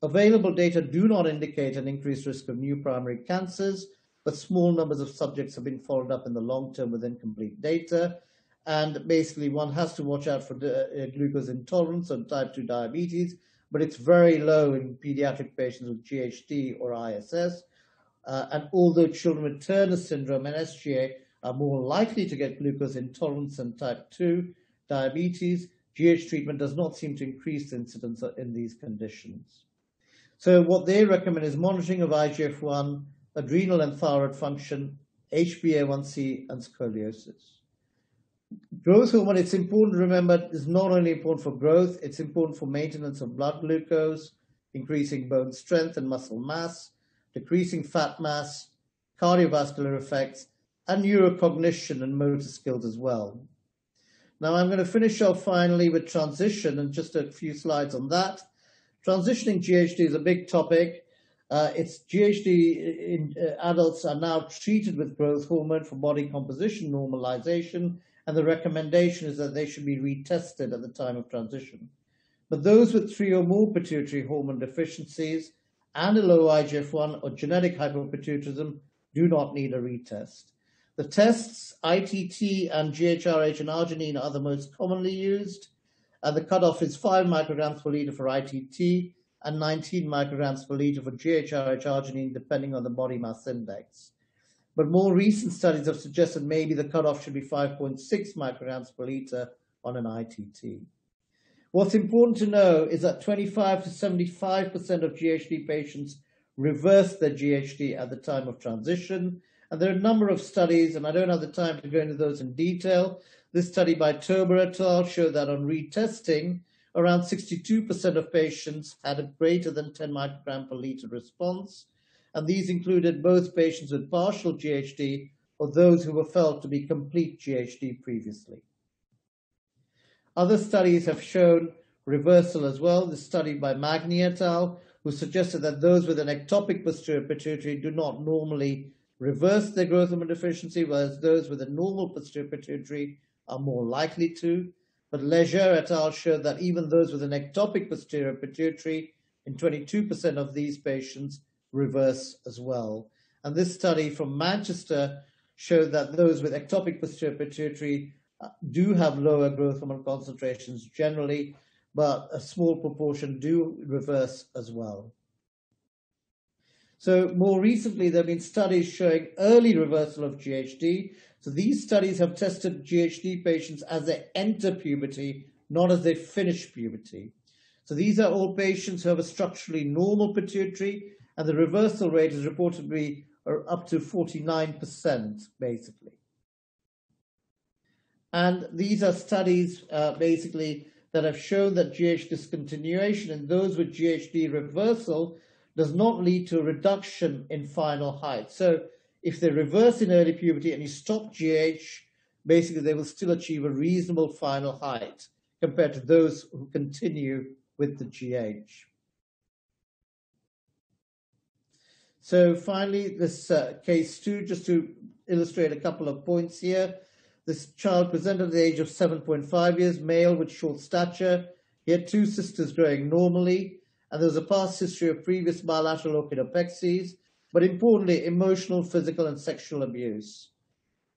C: Available data do not indicate an increased risk of new primary cancers, but small numbers of subjects have been followed up in the long term with incomplete data. And basically, one has to watch out for uh, glucose intolerance and type 2 diabetes, but it's very low in pediatric patients with GHD or ISS. Uh, and although children with Turner syndrome and SGA are more likely to get glucose intolerance and type 2 diabetes, GH treatment does not seem to increase the incidence in these conditions. So what they recommend is monitoring of IGF-1 adrenal and thyroid function, HbA1c, and scoliosis. Growth hormone, it's important to remember, is not only important for growth, it's important for maintenance of blood glucose, increasing bone strength and muscle mass, decreasing fat mass, cardiovascular effects, and neurocognition and motor skills as well. Now I'm going to finish off finally with transition and just a few slides on that. Transitioning GHD is a big topic. Uh, it's GHD in uh, adults are now treated with growth hormone for body composition normalization, and the recommendation is that they should be retested at the time of transition. But those with three or more pituitary hormone deficiencies and a low IGF-1 or genetic hypopituitarism do not need a retest. The tests, ITT and GHRH and arginine are the most commonly used, and the cutoff is 5 micrograms per liter for ITT and 19 micrograms per liter for GHRH arginine, depending on the body mass index. But more recent studies have suggested maybe the cutoff should be 5.6 micrograms per liter on an ITT. What's important to know is that 25 to 75% of GHD patients reverse their GHD at the time of transition. And there are a number of studies, and I don't have the time to go into those in detail. This study by Tauber et al. showed that on retesting, around 62% of patients had a greater than 10 microgram per liter response, and these included both patients with partial GHD or those who were felt to be complete GHD previously. Other studies have shown reversal as well. This study by Maghnie et al., who suggested that those with an ectopic posterior pituitary do not normally reverse their growth hormone deficiency, whereas those with a normal posterior pituitary are more likely to. But Leger et al. showed that even those with an ectopic posterior pituitary, in 22% of these patients, reverse as well. And this study from Manchester showed that those with ectopic posterior pituitary uh, do have lower growth hormone concentrations generally, but a small proportion do reverse as well. So more recently, there have been studies showing early reversal of GHD. So these studies have tested GHD patients as they enter puberty, not as they finish puberty. So these are all patients who have a structurally normal pituitary, and the reversal rate is reported to be uh, up to 49%, basically. And these are studies, uh, basically, that have shown that GH discontinuation in those with GHD reversal does not lead to a reduction in final height. So if they reverse in early puberty and you stop GH, basically they will still achieve a reasonable final height compared to those who continue with the GH. So finally, this uh, case two, just to illustrate a couple of points here. This child presented at the age of 7.5 years, male with short stature. He had two sisters growing normally, and there was a past history of previous bilateral orchidopexies, but importantly, emotional, physical, and sexual abuse.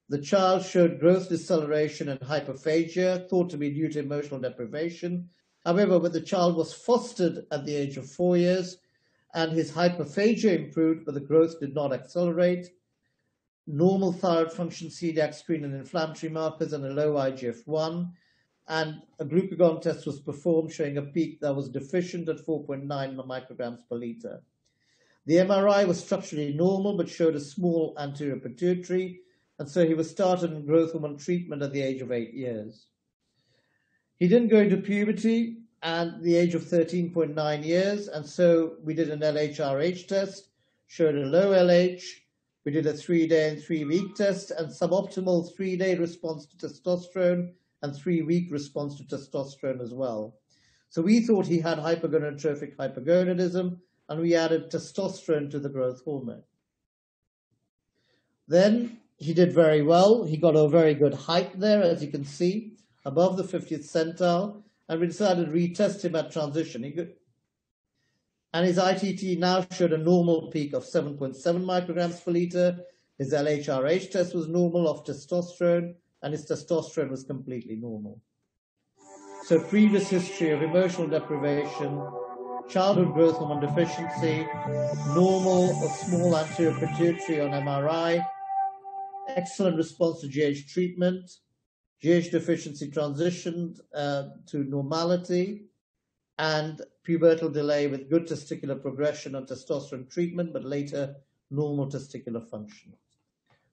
C: The child showed growth deceleration and hyperphagia, thought to be due to emotional deprivation. However, when the child was fostered at the age of four years, and his hyperphagia improved, but the growth did not accelerate. Normal thyroid function, celiac screen, and inflammatory markers, and a low IGF-1. And a glucagon test was performed showing a peak that was deficient at 4.9 micrograms per liter. The MRI was structurally normal but showed a small anterior pituitary, and so he was started in growth hormone treatment at the age of eight years. He didn't go into puberty, at the age of 13.9 years. And so we did an LHRH test, showed a low LH. We did a three day and three week test and suboptimal three day response to testosterone and three week response to testosterone as well. So we thought he had hypergonadotrophic hypergonadism and we added testosterone to the growth hormone. Then he did very well. He got a very good height there, as you can see, above the 50th centile and we decided to retest him at transition. He could, and his ITT now showed a normal peak of 7.7 micrograms per liter. His LHRH test was normal of testosterone, and his testosterone was completely normal. So previous history of emotional deprivation, childhood growth hormone deficiency, normal or small anterior pituitary on MRI, excellent response to GH treatment, GH deficiency transitioned uh, to normality and pubertal delay with good testicular progression on testosterone treatment, but later normal testicular function.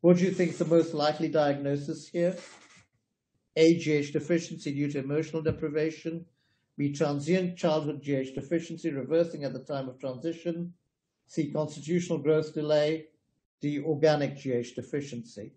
C: What do you think is the most likely diagnosis here? A, GH deficiency due to emotional deprivation. B, transient childhood GH deficiency reversing at the time of transition. C, constitutional growth delay. D, organic GH deficiency.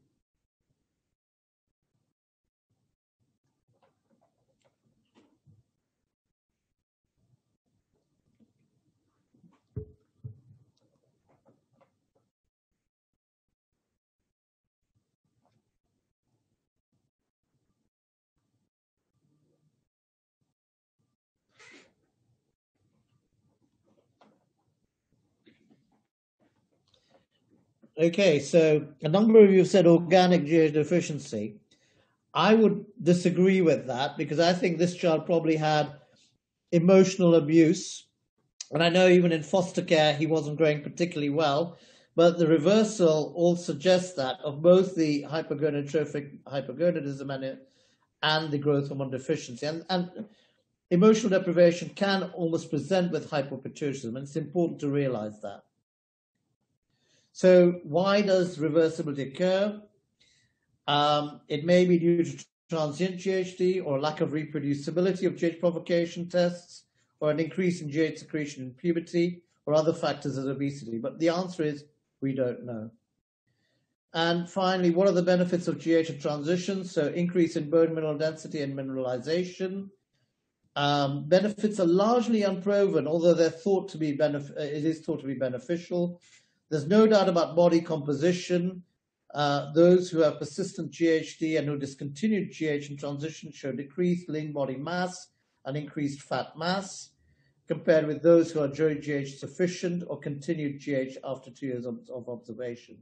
C: Okay, so a number of you have said organic GH deficiency. I would disagree with that because I think this child probably had emotional abuse. And I know even in foster care, he wasn't growing particularly well. But the reversal all suggests that of both the hypergonadotrophic hypergonadism and, and the growth hormone deficiency. And, and emotional deprivation can almost present with hypopituitarism, and it's important to realize that. So why does reversibility occur? Um, it may be due to transient GHD or lack of reproducibility of GH provocation tests or an increase in GH secretion in puberty or other factors as obesity. But the answer is we don't know. And finally, what are the benefits of GH transition? So increase in bone mineral density and mineralization. Um, benefits are largely unproven, although they're thought to be benef- it is thought to be beneficial. There's no doubt about body composition. Uh, those who have persistent GHD and who discontinued GH in transition show decreased lean body mass and increased fat mass, compared with those who are GH sufficient or continued GH after two years of, of observation.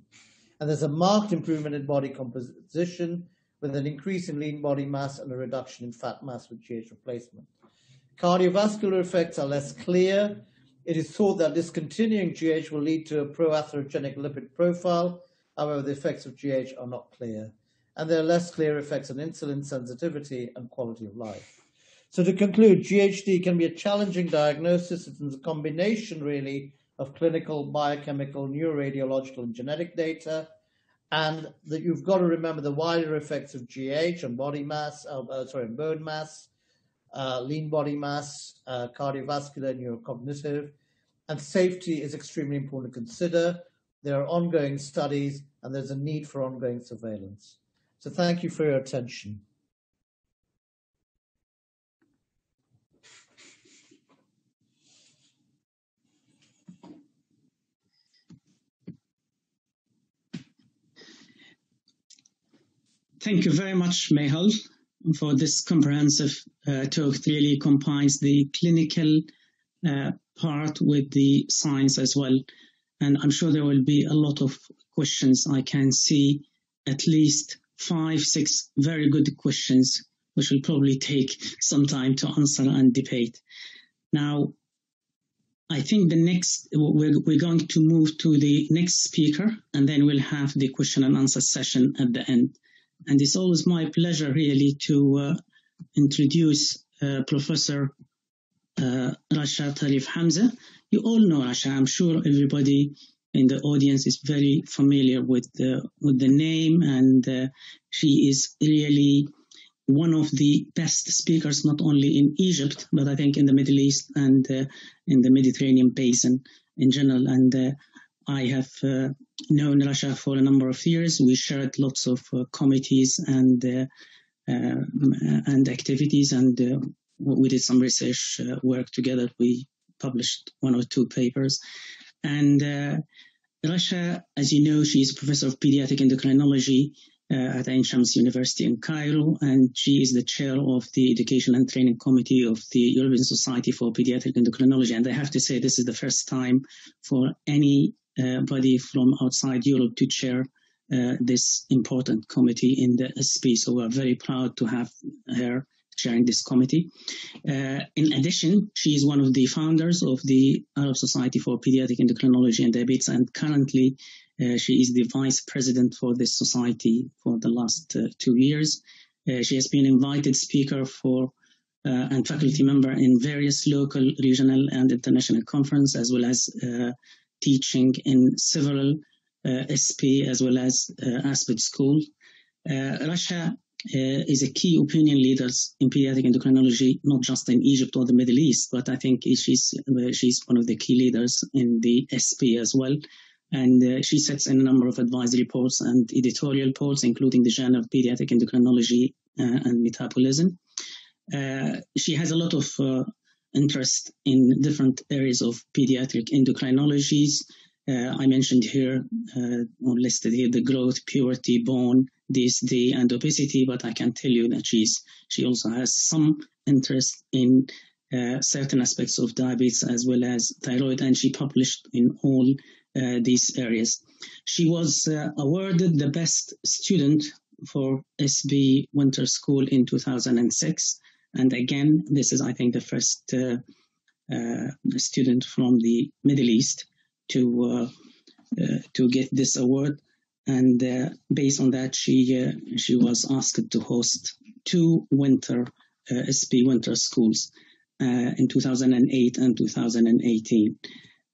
C: And there's a marked improvement in body composition with an increase in lean body mass and a reduction in fat mass with GH replacement. Cardiovascular effects are less clear, it is thought that discontinuing GH will lead to a proatherogenic lipid profile. However, the effects of GH are not clear. And there are less clear effects on insulin sensitivity and quality of life. So to conclude, GHD can be a challenging diagnosis. It's a combination, really, of clinical, biochemical, neuroradiological, and genetic data. And that you've got to remember the wider effects of GH on body mass, uh, uh, sorry, bone mass, uh, lean body mass, uh, cardiovascular, neurocognitive, and safety is extremely important to consider. There are ongoing studies, and there's a need for ongoing surveillance. So thank you for your attention.
A: Thank you very much, Mehul, for this comprehensive uh, talk. Clearly, really combines the clinical part with the science as well. And I'm sure there will be a lot of questions. I can see at least five, six very good questions, which will probably take some time to answer and debate. Now, I think the next, we're, we're going to move to the next speaker, and then we'll have the question and answer session at the end. And it's always my pleasure, really, to uh, introduce uh, Professor uh, Rasha Tarif Hamza. You all know Rasha. I'm sure everybody in the audience is very familiar with the with the name, and uh, she is really one of the best speakers, not only in Egypt, but I think in the Middle East and uh, in the Mediterranean basin in general. And uh, I have uh, known Rasha for a number of years. We shared lots of uh, committees and uh, uh, and activities, and we did some research work together. We published one or two papers, and Rasha, as you know, she is a professor of pediatric endocrinology uh, at Ain Shams University in Cairo, and she is the chair of the Education and Training Committee of the European Society for Pediatric Endocrinology. And I have to say, this is the first time for anybody from outside Europe to chair uh, this important committee in the ESPE. So we're very proud to have her chairing this committee. Uh, in addition, she is one of the founders of the Arab Society for Pediatric Endocrinology and Diabetes, and currently uh, she is the vice president for this society for the last uh, two years. Uh, she has been invited speaker for uh, and faculty member in various local, regional, and international conferences, as well as uh, teaching in several ESPE as well as ASPED School. Uh, is a key opinion leader in pediatric endocrinology, not just in Egypt or the Middle East, but I think she's uh, she's one of the key leaders in the ESPE as well. And uh, she sets in a number of advisory reports and editorial reports, including the Journal of Pediatric Endocrinology uh, and Metabolism. Uh, she has a lot of uh, interest in different areas of pediatric endocrinologies. I mentioned here, or listed here, the growth, puberty, bone, DSD and obesity, but I can tell you that she's she also has some interest in uh, certain aspects of diabetes as well as thyroid, and she published in all uh, these areas. She was uh, awarded the best student for ESPE Winter School in 2006, and again, this is I think the first uh, uh, student from the Middle East to uh, to get this award and uh, based on that, she uh, she was asked to host two winter uh, ESPE winter schools uh, in 2008 and 2018.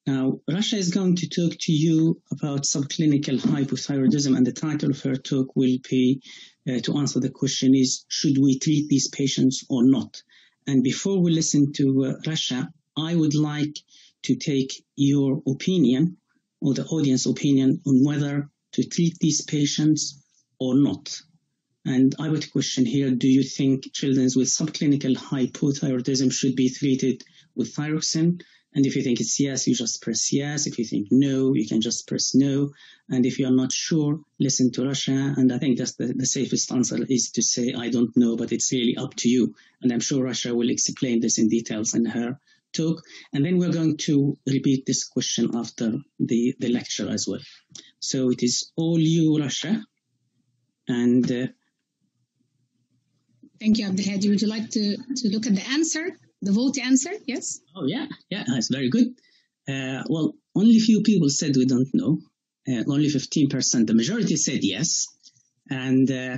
A: Now, Rasha is going to talk to you about subclinical hypothyroidism, and the title of her talk will be uh, to answer the question is should we treat these patients or not? And before we listen to uh, Rasha, I would like to take your opinion or the audience opinion on whether to treat these patients or not? And I would question here, do you think children with subclinical hypothyroidism should be treated with thyroxine? And if you think it's yes, you just press yes. If you think no, you can just press no. And if you're not sure, listen to Rasha. And I think that's the, the safest answer is to say, I don't know, but it's really up to you. And I'm sure Rasha will explain this in details in her talk. And then we're going to repeat this question after the, the lecture as well. So it is all you, Rasha. And uh,
B: thank you, Abdelhadi. Would you like to, to look at the answer, the vote answer? Yes.
A: Oh yeah, yeah, that's very good. Uh, well, only few people said we don't know. Uh, only 15%. The majority said yes, and uh,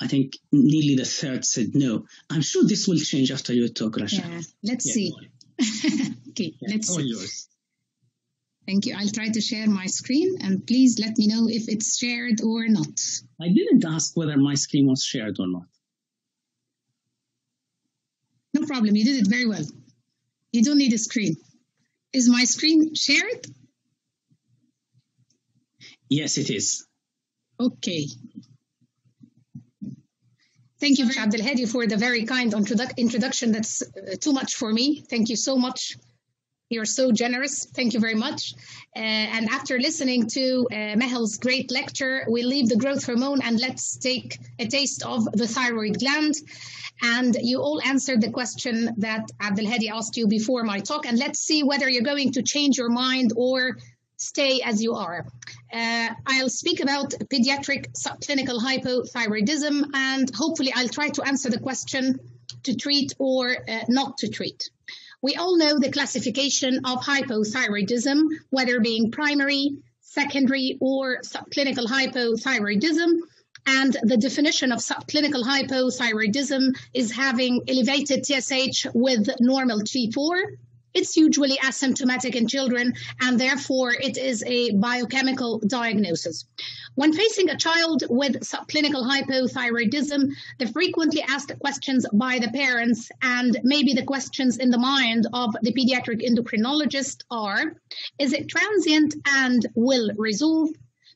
A: I think nearly the third said no. I'm sure this will change after your talk, Rasha.
B: Yeah, let's yeah, see. okay, yeah, let's see. Yours. Thank you. I'll try to share my screen and please let me know if it's shared or not.
A: I didn't ask whether my screen was shared or not.
B: No problem. You did it very well. You don't need a screen. Is my screen shared?
A: Yes, it is.
B: Okay. Thank you, Abdelhadi, for the very kind introdu introduction. That's uh, too much for me. Thank you so much You're so generous. Thank you very much. Uh, and after listening to uh, Mehul's great lecture, we leave the growth hormone and let's take a taste of the thyroid gland. And you all answered the question that Abdelhadi asked you before my talk. And let's see whether you're going to change your mind or stay as you are. Uh, I'll speak about pediatric subclinical hypothyroidism, and hopefully I'll try to answer the question to treat or uh, not to treat. We all know the classification of hypothyroidism, whether being primary, secondary, or subclinical hypothyroidism. And the definition of subclinical hypothyroidism is having elevated TSH with normal T4 it's usually asymptomatic in children, and therefore it is a biochemical diagnosis. When facing a child with subclinical hypothyroidism, the frequently asked questions by the parents and maybe the questions in the mind of the pediatric endocrinologist are, is it transient and will resolve?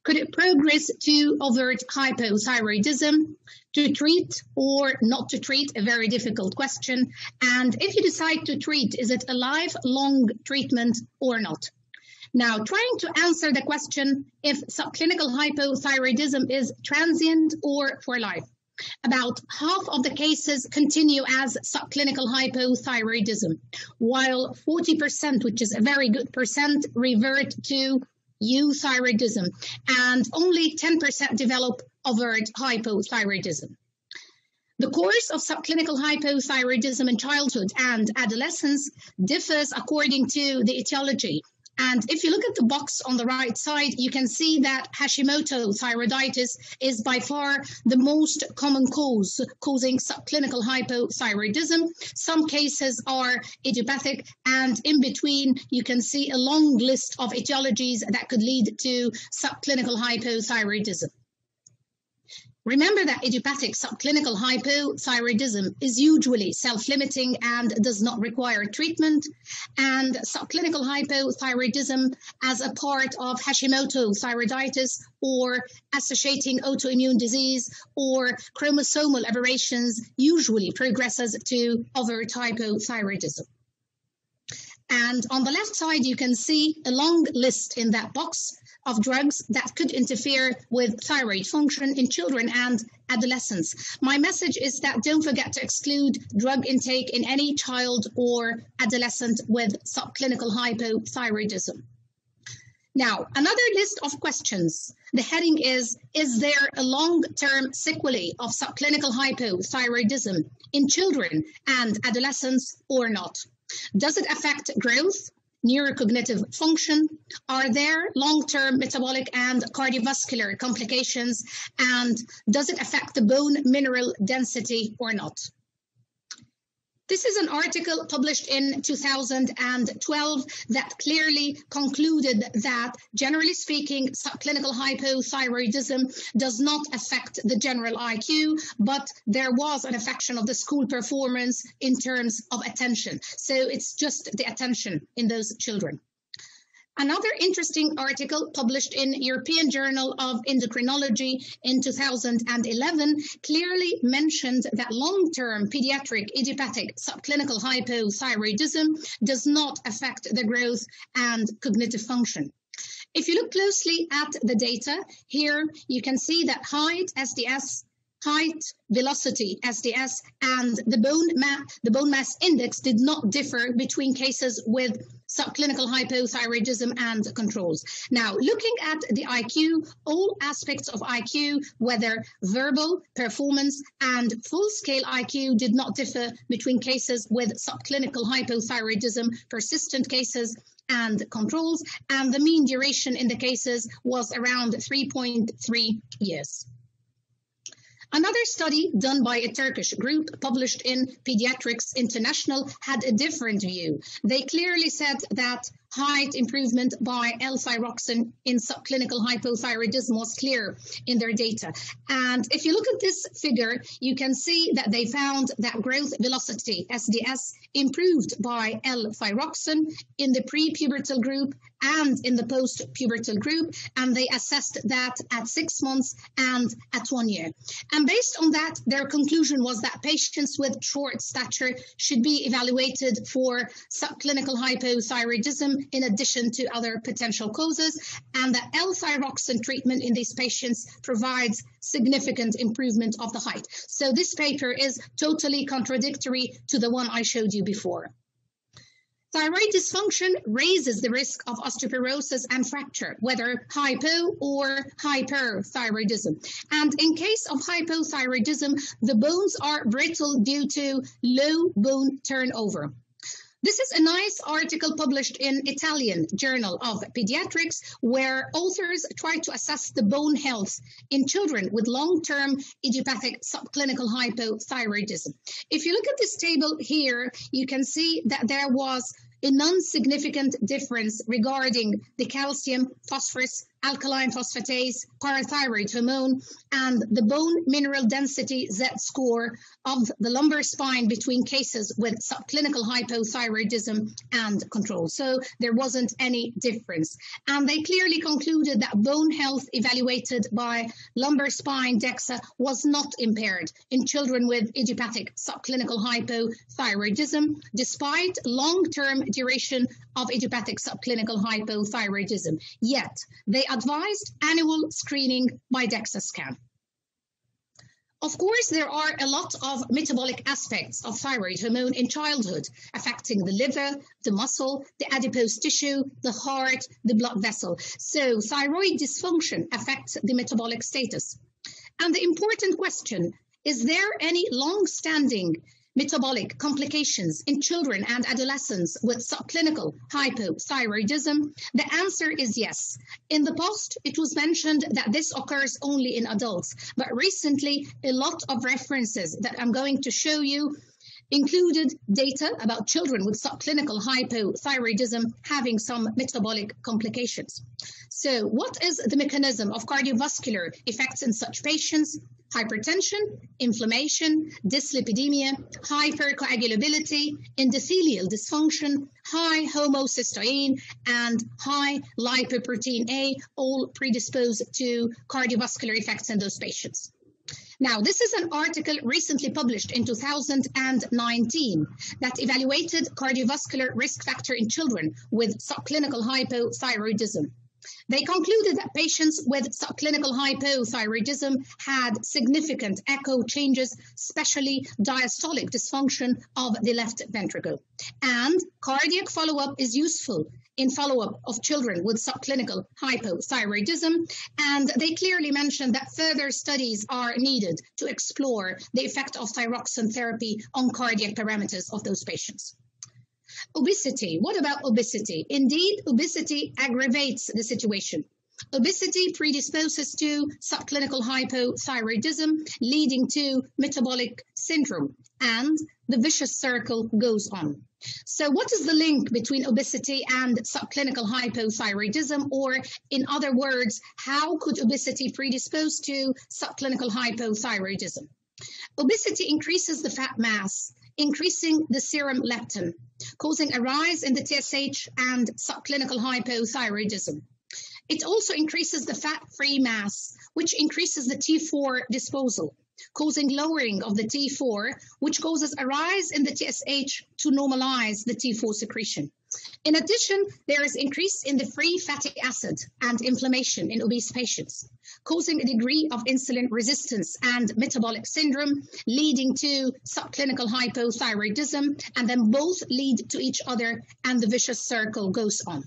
B: Could it progress to overt hypothyroidism? To treat or not to treat, a very difficult question. And if you decide to treat, is it a lifelong treatment or not? Now, trying to answer the question if subclinical hypothyroidism is transient or for life. About half of the cases continue as subclinical hypothyroidism, while 40%, which is a very good percent, revert to euthyroidism, and only 10% develop overt hypothyroidism. The course of subclinical hypothyroidism in childhood and adolescence differs according to the etiology and if you look at the box on the right side, you can see that Hashimoto thyroiditis is by far the most common cause, causing subclinical hypothyroidism. Some cases are idiopathic, and in between, you can see a long list of etiologies that could lead to subclinical hypothyroidism. Remember that idiopathic subclinical hypothyroidism is usually self-limiting and does not require treatment, and subclinical hypothyroidism as a part of Hashimoto thyroiditis or associating autoimmune disease or chromosomal aberrations usually progresses to overt hypothyroidism. And on the left side, you can see a long list in that box of drugs that could interfere with thyroid function in children and adolescents. My message is that don't forget to exclude drug intake in any child or adolescent with subclinical hypothyroidism. Now, another list of questions. The heading is, is there a long-term sequelae of subclinical hypothyroidism in children and adolescents or not? Does it affect growth, neurocognitive function? Are there long-term metabolic and cardiovascular complications? And does it affect the bone mineral density or not? This is an article published in 2012 that clearly concluded that, generally speaking, clinical hypothyroidism does not affect the general IQ, but there was an affection of the school performance in terms of attention. So it's just the attention in those children. Another interesting article published in European Journal of Endocrinology in 2011 clearly mentioned that long-term pediatric idiopathic subclinical hypothyroidism does not affect the growth and cognitive function. If you look closely at the data, here you can see that height, SDS, height, velocity, SDS, and the bone, the bone mass index did not differ between cases with subclinical hypothyroidism and controls. Now, looking at the IQ, all aspects of IQ, whether verbal, performance, and full-scale IQ did not differ between cases with subclinical hypothyroidism, persistent cases, and controls, and the mean duration in the cases was around 3.3 years. Another study done by a Turkish group published in Pediatrics International had a different view. They clearly said that height improvement by L-thyroxine in subclinical hypothyroidism was clear in their data. And if you look at this figure, you can see that they found that growth velocity, SDS, improved by L-thyroxine in the pre-pubertal group and in the post-pubertal group, and they assessed that at six months and at one year. And based on that, their conclusion was that patients with short stature should be evaluated for subclinical hypothyroidism in addition to other potential causes, and that L-thyroxine treatment in these patients provides significant improvement of the height. So this paper is totally contradictory to the one I showed you before. Thyroid dysfunction raises the risk of osteoporosis and fracture, whether hypo or hyperthyroidism. And in case of hypothyroidism, the bones are brittle due to low bone turnover. This is a nice article published in Italian Journal of Pediatrics where authors try to assess the bone health in children with long-term idiopathic subclinical hypothyroidism. If you look at this table here, you can see that there was a non-significant difference regarding the calcium, phosphorus, alkaline phosphatase, parathyroid hormone, and the bone mineral density Z score of the lumbar spine between cases with subclinical hypothyroidism and control. So there wasn't any difference. And they clearly concluded that bone health evaluated by lumbar spine DEXA was not impaired in children with idiopathic subclinical hypothyroidism, despite long-term duration of idiopathic subclinical hypothyroidism. Yet they advised annual screening by DEXA scan. Of course, there are a lot of metabolic aspects of thyroid hormone in childhood, affecting the liver, the muscle, the adipose tissue, the heart, the blood vessel. So thyroid dysfunction affects the metabolic status. And the important question, is there any long-standing metabolic complications in children and adolescents with subclinical hypothyroidism? The answer is yes. In the past, it was mentioned that this occurs only in adults, but recently, a lot of references that I'm going to show you included data about children with subclinical hypothyroidism having some metabolic complications. So what is the mechanism of cardiovascular effects in such patients? Hypertension, inflammation, dyslipidemia, hypercoagulability, endothelial dysfunction, high homocysteine, and high lipoprotein A all predispose to cardiovascular effects in those patients. Now, this is an article recently published in 2019 that evaluated cardiovascular risk factor in children with subclinical hypothyroidism. They concluded that patients with subclinical hypothyroidism had significant echo changes, especially diastolic dysfunction of the left ventricle. And cardiac follow-up is useful in follow-up of children with subclinical hypothyroidism. And they clearly mentioned that further studies are needed to explore the effect of thyroxine therapy on cardiac parameters of those patients. Obesity. What about obesity? Indeed, obesity aggravates the situation. Obesity predisposes to subclinical hypothyroidism, leading to metabolic syndrome, and the vicious circle goes on. So what is the link between obesity and subclinical hypothyroidism? Or in other words, how could obesity predispose to subclinical hypothyroidism? Obesity increases the fat mass, increasing the serum leptin, causing a rise in the TSH and subclinical hypothyroidism. It also increases the fat-free mass, which increases the T4 disposal, causing lowering of the T4, which causes a rise in the TSH to normalize the T4 secretion. In addition, there is increase in the free fatty acid and inflammation in obese patients, causing a degree of insulin resistance and metabolic syndrome, leading to subclinical hypothyroidism, and then both lead to each other and the vicious circle goes on.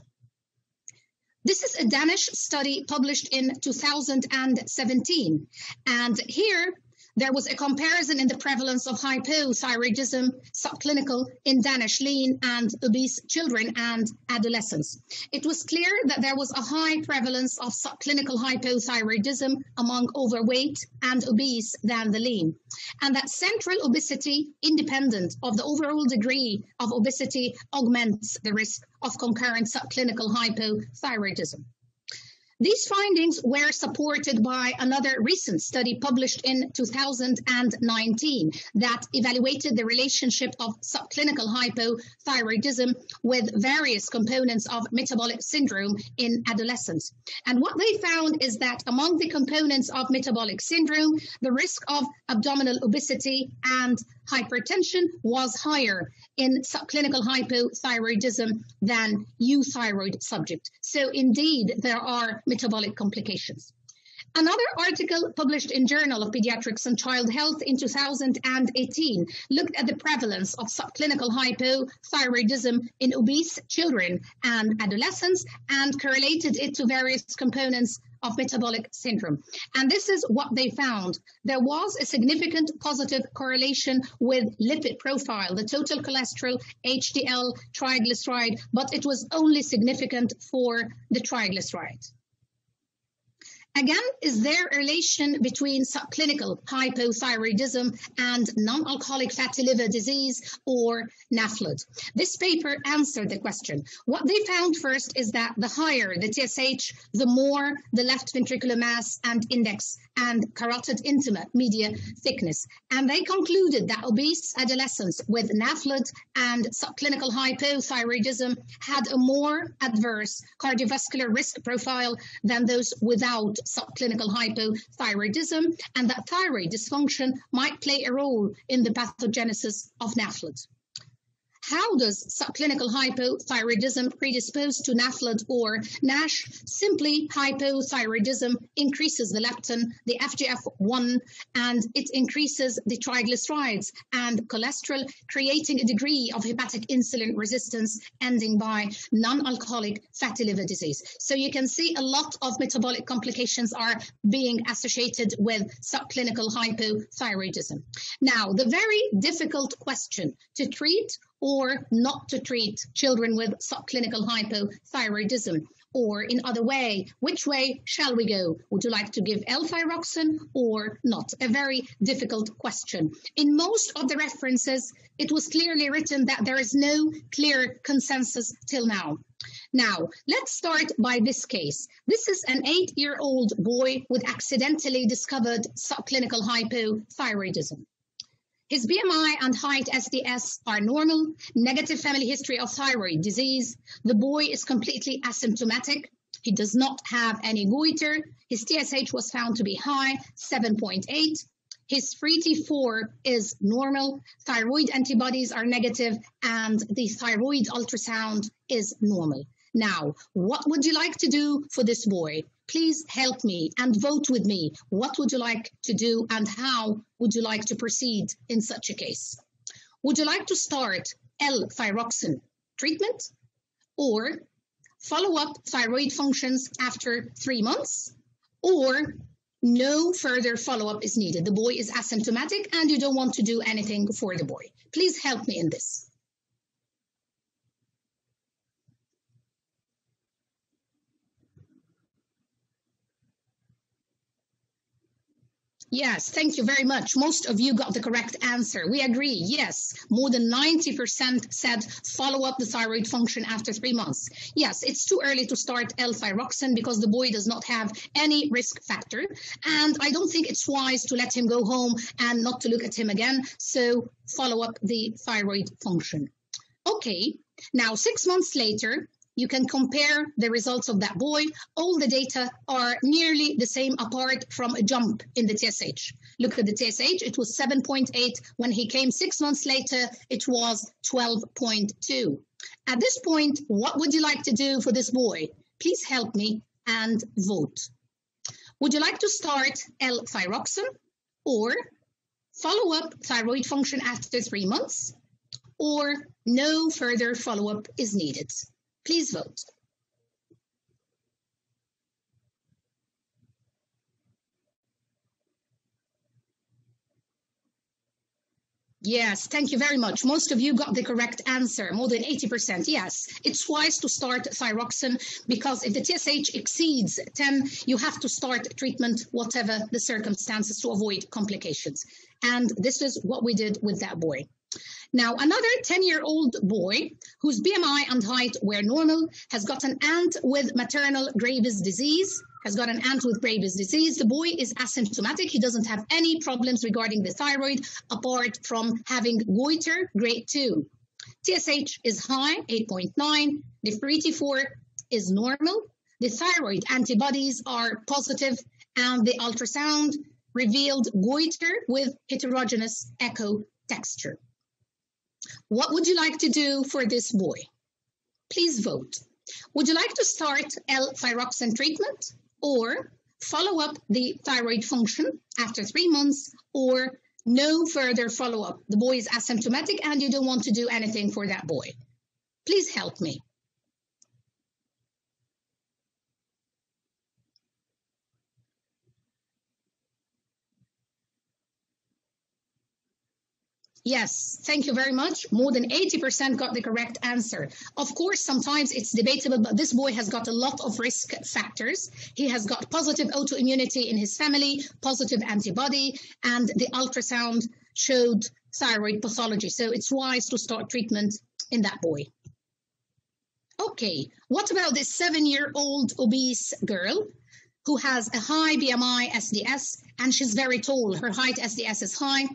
B: This is a Danish study published in 2017. And here there was a comparison in the prevalence of hypothyroidism subclinical in Danish lean and obese children and adolescents. It was clear that there was a high prevalence of subclinical hypothyroidism among overweight and obese than the lean, and that central obesity, independent of the overall degree of obesity, augments the risk of concurrent subclinical hypothyroidism. These findings were supported by another recent study published in 2019 that evaluated the relationship of subclinical hypothyroidism with various components of metabolic syndrome in adolescents. And what they found is that among the components of metabolic syndrome, the risk of abdominal obesity and hypertension was higher in subclinical hypothyroidism than euthyroid subject. So indeed, there are metabolic complications. Another article published in Journal of Pediatrics and Child Health in 2018 looked at the prevalence of subclinical hypothyroidism in obese children and adolescents and correlated it to various components of metabolic syndrome. And this is what they found. There was a significant positive correlation with lipid profile, the total cholesterol, HDL, triglyceride, but it was only significant for the triglycerides. Again, is there a relation between subclinical hypothyroidism and non-alcoholic fatty liver disease or NAFLD? This paper answered the question. What they found first is that the higher the TSH, the more the left ventricular mass and index and carotid intima media thickness. And they concluded that obese adolescents with NAFLD and subclinical hypothyroidism had a more adverse cardiovascular risk profile than those without subclinical hypothyroidism, and that thyroid dysfunction might play a role in the pathogenesis of NAFLD. How does subclinical hypothyroidism predispose to NAFLD or NASH? Simply, hypothyroidism increases the leptin, the FGF1, and it increases the triglycerides and cholesterol, creating a degree of hepatic insulin resistance ending by non-alcoholic fatty liver disease. So you can see a lot of metabolic complications are being associated with subclinical hypothyroidism. Now, the very difficult question to treat or not to treat children with subclinical hypothyroidism? Or in other way, which way shall we go? Would you like to give L-thyroxine or not? A very difficult question. In most of the references, it was clearly written that there is no clear consensus till now. Now, let's start by this case. This is an eight-year-old boy with accidentally discovered subclinical hypothyroidism. His BMI and height SDS are normal, negative family history of thyroid disease. The boy is completely asymptomatic. He does not have any goiter. His TSH was found to be high, 7.8. His free T4 is normal. Thyroid antibodies are negative and the thyroid ultrasound is normal. Now, what would you like to do for this boy? Please help me and vote with me. What would you like to do and how would you like to proceed in such a case? Would you like to start L-thyroxine treatment or follow up thyroid functions after three months or no further follow-up is needed. The boy is asymptomatic and you don't want to do anything for the boy. Please help me in this. Yes, thank you very much. Most of you got the correct answer. We agree. Yes, more than 90% said follow up the thyroid function after three months. Yes, it's too early to start L-thyroxine because the boy does not have any risk factor. And I don't think it's wise to let him go home and not to look at him again. So follow up the thyroid function. Okay, now six months later, you can compare the results of that boy. All the data are nearly the same apart from a jump in the TSH. Look at the TSH, it was 7.8. When he came six months later, it was 12.2. At this point, what would you like to do for this boy? Please help me and vote. Would you like to start L-thyroxine or follow up thyroid function after three months or no further follow-up is needed? Please vote. Yes, thank you very much. Most of you got the correct answer, more than 80%. Yes, it's wise to start thyroxine because if the TSH exceeds 10, you have to start treatment, whatever the circumstances, to avoid complications. And this is what we did with that boy. Now, another 10 year old boy whose BMI and height were normal has got an aunt with maternal Graves' disease, has got an aunt with Graves' disease. The boy is asymptomatic. He doesn't have any problems regarding the thyroid apart from having goiter, grade 2. TSH is high, 8.9. The free 4 is normal. The thyroid antibodies are positive, and the ultrasound revealed goiter with heterogeneous echo texture. What would you like to do for this boy? Please vote. Would you like to start L-thyroxine treatment or follow up the thyroid function after three months or no further follow-up? The boy is asymptomatic and you don't want to do anything for that boy. Please help me. Yes, thank you very much. More than 80% got the correct answer. Of course, sometimes it's debatable, but this boy has got a lot of risk factors. He has got positive autoimmunity in his family, positive antibody, and the ultrasound showed thyroid pathology. So it's wise to start treatment in that boy. Okay, what about this seven-year-old obese girl who has a high BMI SDS and she's very tall. Her height SDS is high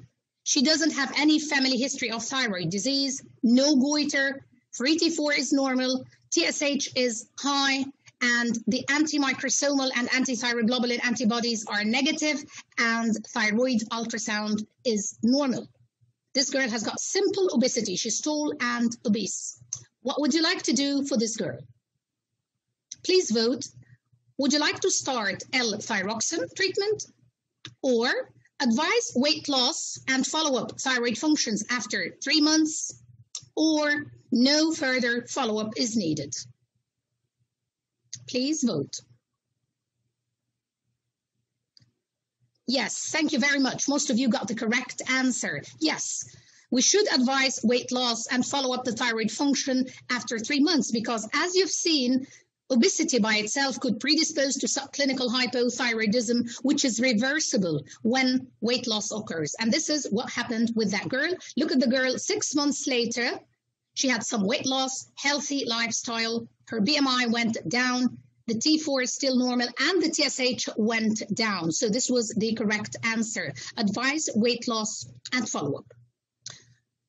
B: she doesn't have any family history of thyroid disease, no goiter, free T4 is normal, TSH is high, and the antimicrosomal and antithyroglobulin antibodies are negative, and thyroid ultrasound is normal. This girl has got simple obesity. She's tall and obese. What would you like to do for this girl? Please vote. Would you like to start L-thyroxine treatment or advise weight loss and follow-up thyroid functions after three months or no further follow-up is needed. Please vote. Yes, thank you very much. Most of you got the correct answer. Yes, we should advise weight loss and follow up the thyroid function after three months because as you've seen, Obesity by itself could predispose to subclinical hypothyroidism, which is reversible when weight loss occurs. And this is what happened with that girl. Look at the girl six months later. She had some weight loss, healthy lifestyle. Her BMI went down. The T4 is still normal and the TSH went down. So this was the correct answer. Advise weight loss and follow up.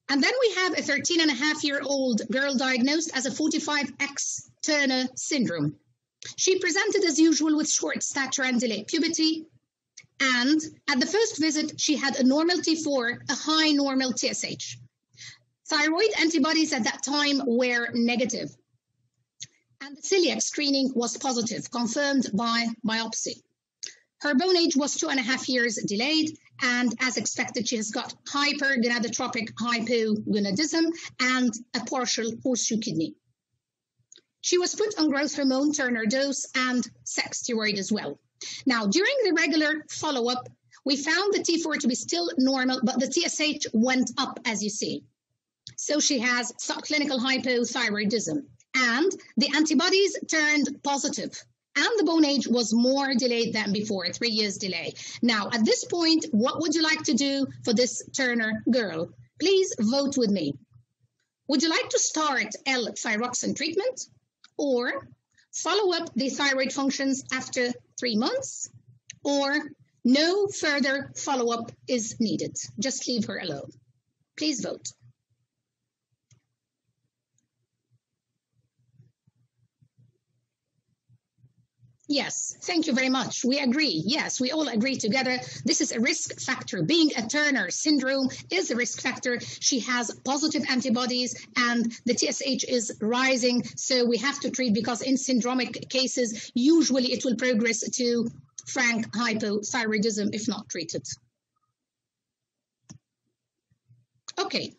B: And then we have a 13 and a half year old girl diagnosed as a 45X Turner syndrome. She presented as usual with short stature and delayed puberty. And at the first visit, she had a normal T4, a high normal TSH. Thyroid antibodies at that time were negative. And the celiac screening was positive, confirmed by biopsy. Her bone age was two and a half years delayed, and as expected, she has got hypergonadotropic hypogonadism and a partial horseshoe kidney. She was put on growth hormone, Turner dose, and sex steroid as well. Now, during the regular follow up, we found the T4 to be still normal, but the TSH went up, as you see. So she has subclinical hypothyroidism. And the antibodies turned positive, and the bone age was more delayed than before, three years delay. Now, at this point, what would you like to do for this Turner girl? Please vote with me. Would you like to start L-thyroxine treatment? Or follow up the thyroid functions after three months, or no further follow up is needed. Just leave her alone. Please vote. Yes, thank you very much. We agree. Yes, we all agree together. This is a risk factor. Being a Turner syndrome is a risk factor. She has positive antibodies and the TSH is rising. So we have to treat because in syndromic cases, usually it will progress to frank hypothyroidism if not treated. Okay,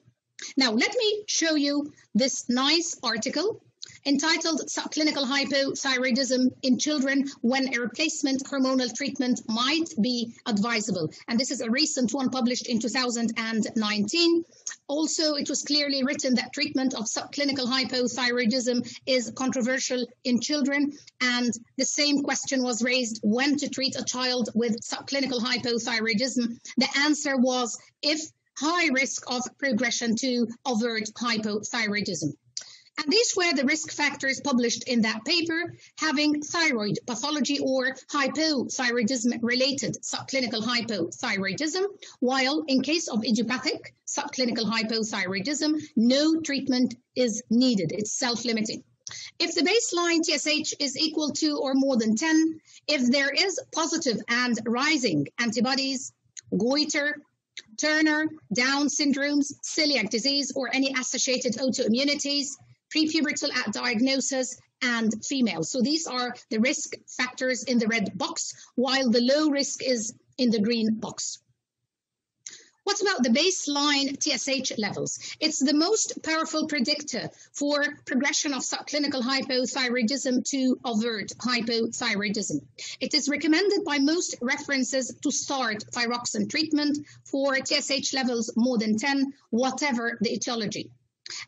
B: now let me show you this nice article entitled Clinical Hypothyroidism in Children When a Replacement Hormonal Treatment Might Be Advisable. And this is a recent one published in 2019. Also, it was clearly written that treatment of subclinical hypothyroidism is controversial in children. And the same question was raised when to treat a child with subclinical hypothyroidism. The answer was if high risk of progression to overt hypothyroidism. And these were the risk factors published in that paper, having thyroid pathology or hypothyroidism related subclinical hypothyroidism, while in case of idiopathic subclinical hypothyroidism, no treatment is needed. It's self-limiting. If the baseline TSH is equal to or more than 10, if there is positive and rising antibodies, goiter, Turner, Down syndromes, celiac disease, or any associated autoimmunities, prepubertal at diagnosis, and female. So these are the risk factors in the red box, while the low risk is in the green box. What about the baseline TSH levels? It's the most powerful predictor for progression of subclinical hypothyroidism to overt hypothyroidism. It is recommended by most references to start thyroxine treatment for TSH levels more than 10, whatever the etiology.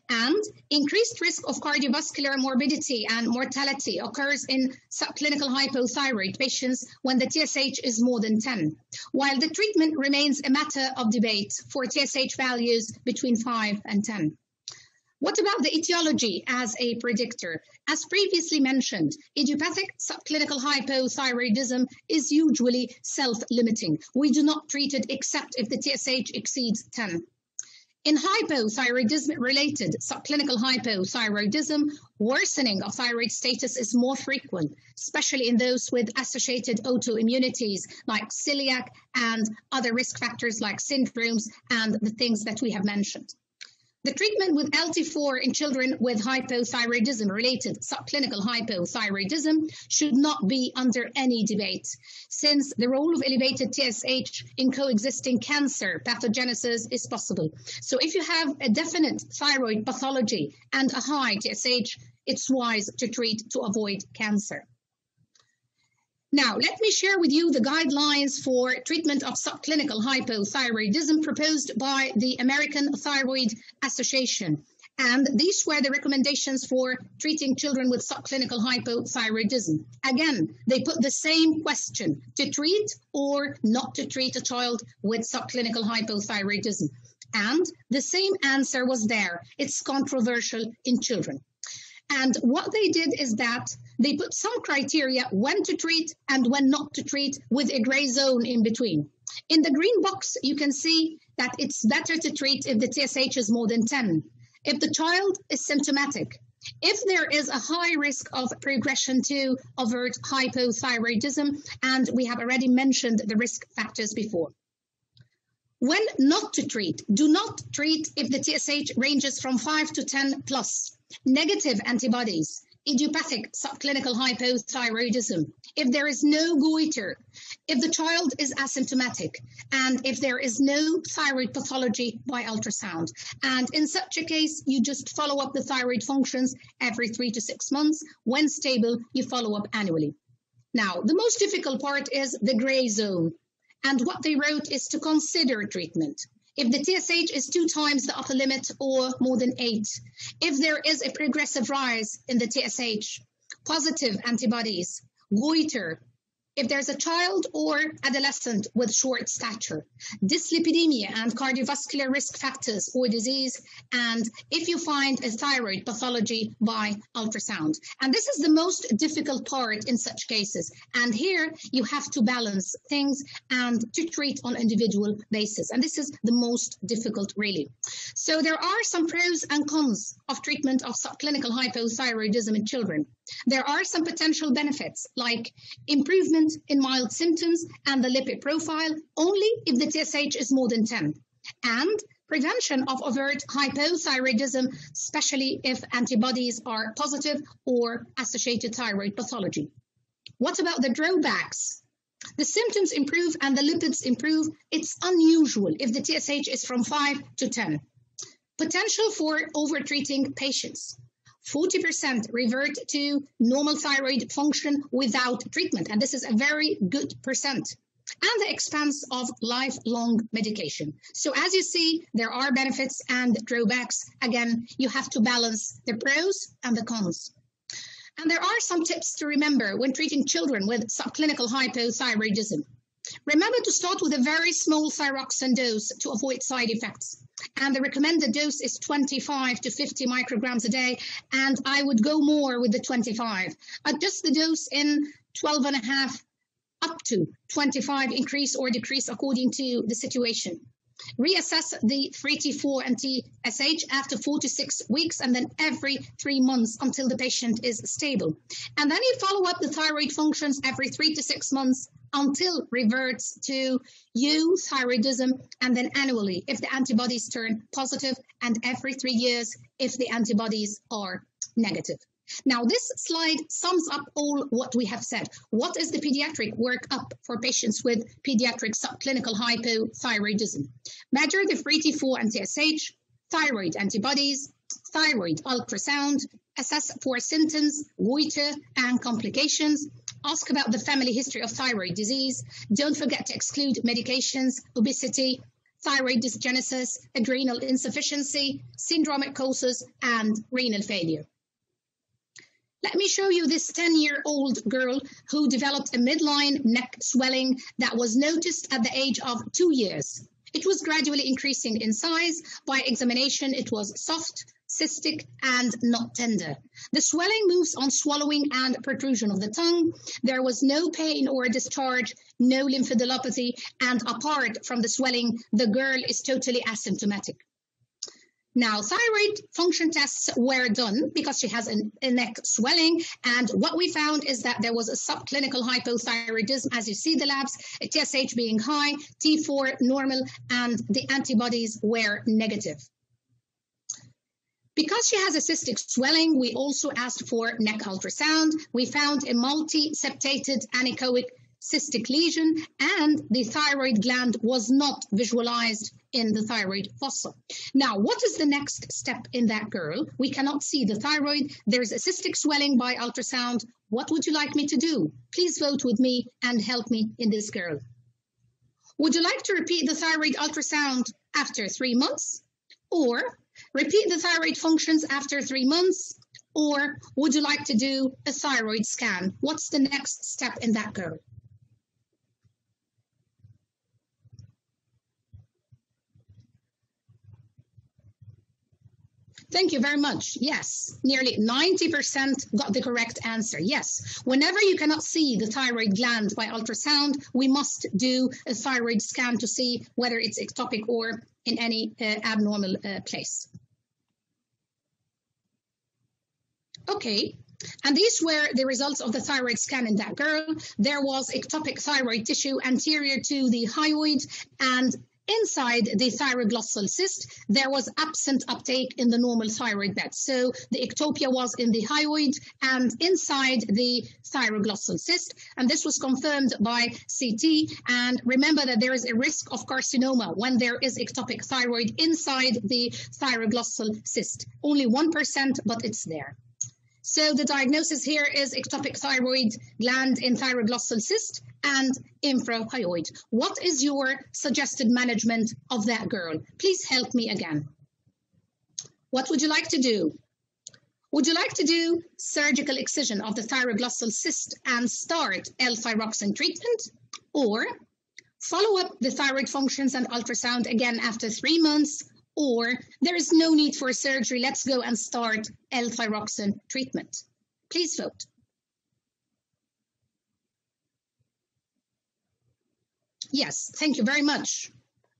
B: And increased risk of cardiovascular morbidity and mortality occurs in subclinical hypothyroid patients when the TSH is more than 10, while the treatment remains a matter of debate for TSH values between 5 and 10. What about the etiology as a predictor? As previously mentioned, idiopathic subclinical hypothyroidism is usually self-limiting. We do not treat it except if the TSH exceeds 10. In hypothyroidism-related subclinical hypothyroidism, worsening of thyroid status is more frequent, especially in those with associated autoimmunities like celiac and other risk factors like syndromes and the things that we have mentioned. The treatment with LT4 in children with hypothyroidism related subclinical hypothyroidism should not be under any debate, since the role of elevated TSH in coexisting cancer pathogenesis is possible. So if you have a definite thyroid pathology and a high TSH, it's wise to treat to avoid cancer. Now, let me share with you the guidelines for treatment of subclinical hypothyroidism proposed by the American Thyroid Association. And these were the recommendations for treating children with subclinical hypothyroidism. Again, they put the same question to treat or not to treat a child with subclinical hypothyroidism. And the same answer was there. It's controversial in children. And what they did is that they put some criteria when to treat and when not to treat with a gray zone in between. In the green box, you can see that it's better to treat if the TSH is more than 10, if the child is symptomatic, if there is a high risk of progression to overt hypothyroidism, and we have already mentioned the risk factors before. When not to treat, do not treat if the TSH ranges from 5 to 10 plus negative antibodies, idiopathic subclinical hypothyroidism, if there is no goiter, if the child is asymptomatic, and if there is no thyroid pathology by ultrasound. And in such a case, you just follow up the thyroid functions every three to six months. When stable, you follow up annually. Now, the most difficult part is the gray zone. And what they wrote is to consider treatment if the TSH is two times the upper limit or more than eight, if there is a progressive rise in the TSH, positive antibodies, goiter, if there's a child or adolescent with short stature, dyslipidemia and cardiovascular risk factors or disease, and if you find a thyroid pathology by ultrasound. And this is the most difficult part in such cases. And here you have to balance things and to treat on individual basis. And this is the most difficult really. So there are some pros and cons of treatment of subclinical hypothyroidism in children. There are some potential benefits like improvement in mild symptoms and the lipid profile only if the TSH is more than 10 and prevention of overt hypothyroidism, especially if antibodies are positive or associated thyroid pathology. What about the drawbacks? The symptoms improve and the lipids improve. It's unusual if the TSH is from 5 to 10. Potential for overtreating patients 40% revert to normal thyroid function without treatment. And this is a very good percent. And the expense of lifelong medication. So as you see, there are benefits and drawbacks. Again, you have to balance the pros and the cons. And there are some tips to remember when treating children with subclinical hypothyroidism. Remember to start with a very small thyroxine dose to avoid side effects. And the recommended dose is 25 to 50 micrograms a day. And I would go more with the 25. Adjust the dose in 12 and a half up to 25, increase or decrease according to the situation. Reassess the free T4 and TSH after four to six weeks and then every three months until the patient is stable. And then you follow up the thyroid functions every three to six months until reverts to euthyroidism and then annually if the antibodies turn positive and every three years if the antibodies are negative. Now, this slide sums up all what we have said. What is the pediatric workup for patients with pediatric subclinical hypothyroidism? Measure the free T4 and TSH, thyroid antibodies, thyroid ultrasound, assess for symptoms, goiter, and complications, ask about the family history of thyroid disease. Don't forget to exclude medications, obesity, thyroid dysgenesis, adrenal insufficiency, syndromic causes, and renal failure. Let me show you this 10-year-old girl who developed a midline neck swelling that was noticed at the age of two years. It was gradually increasing in size. By examination, it was soft, cystic, and not tender. The swelling moves on swallowing and protrusion of the tongue. There was no pain or discharge, no lymphadenopathy, and apart from the swelling, the girl is totally asymptomatic. Now, thyroid function tests were done because she has a, a, neck swelling. And what we found is that there was a subclinical hypothyroidism, as you see the labs, TSH being high, T4 normal, and the antibodies were negative. Because she has a cystic swelling, we also asked for neck ultrasound. We found a multi-septated anechoic cystic lesion and the thyroid gland was not visualized in the thyroid fossa. Now, what is the next step in that girl? We cannot see the thyroid. There's a cystic swelling by ultrasound. What would you like me to do? Please vote with me and help me in this girl. Would you like to repeat the thyroid ultrasound after three months? Or repeat the thyroid functions after three months? Or would you like to do a thyroid scan? What's the next step in that girl? Thank you very much. Yes, nearly 90% got the correct answer. Yes, whenever you cannot see the thyroid gland by ultrasound, we must do a thyroid scan to see whether it's ectopic or in any uh, abnormal uh, place. Okay, and these were the results of the thyroid scan in that girl. There was ectopic thyroid tissue anterior to the hyoid and Inside the thyroglossal cyst, there was absent uptake in the normal thyroid bed. So the ectopia was in the hyoid and inside the thyroglossal cyst. And this was confirmed by CT. And remember that there is a risk of carcinoma when there is ectopic thyroid inside the thyroglossal cyst. Only 1%, but it's there. So the diagnosis here is ectopic thyroid gland in thyroglossal cyst and infrahyoid. What is your suggested management of that girl? Please help me again. What would you like to do? Would you like to do surgical excision of the thyroglossal cyst and start L-thyroxine treatment? Or follow up the thyroid functions and ultrasound again after three months or there is no need for surgery, let's go and start L-thyroxine treatment. Please vote. Yes, thank you very much.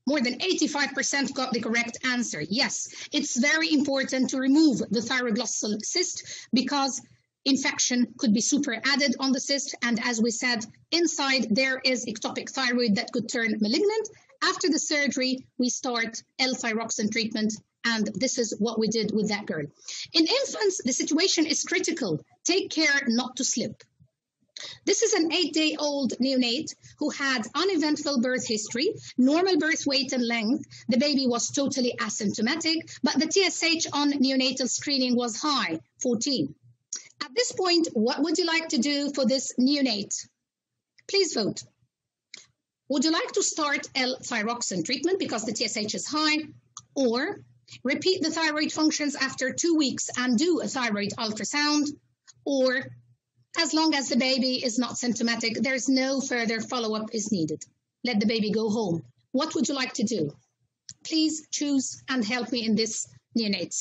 B: More than 85% got the correct answer. Yes, it's very important to remove the thyroglossal cyst because infection could be super added on the cyst. And as we said, inside there is ectopic thyroid that could turn malignant after the surgery, we start L-thyroxine treatment, and this is what we did with that girl. In infants, the situation is critical. Take care not to slip. This is an eight day old neonate who had uneventful birth history, normal birth weight and length. The baby was totally asymptomatic, but the TSH on neonatal screening was high, 14. At this point, what would you like to do for this neonate? Please vote. Would you like to start L-thyroxine treatment because the TSH is high, or repeat the thyroid functions after two weeks and do a thyroid ultrasound, or as long as the baby is not symptomatic, there's no further follow-up is needed. Let the baby go home. What would you like to do? Please choose and help me in this neonate.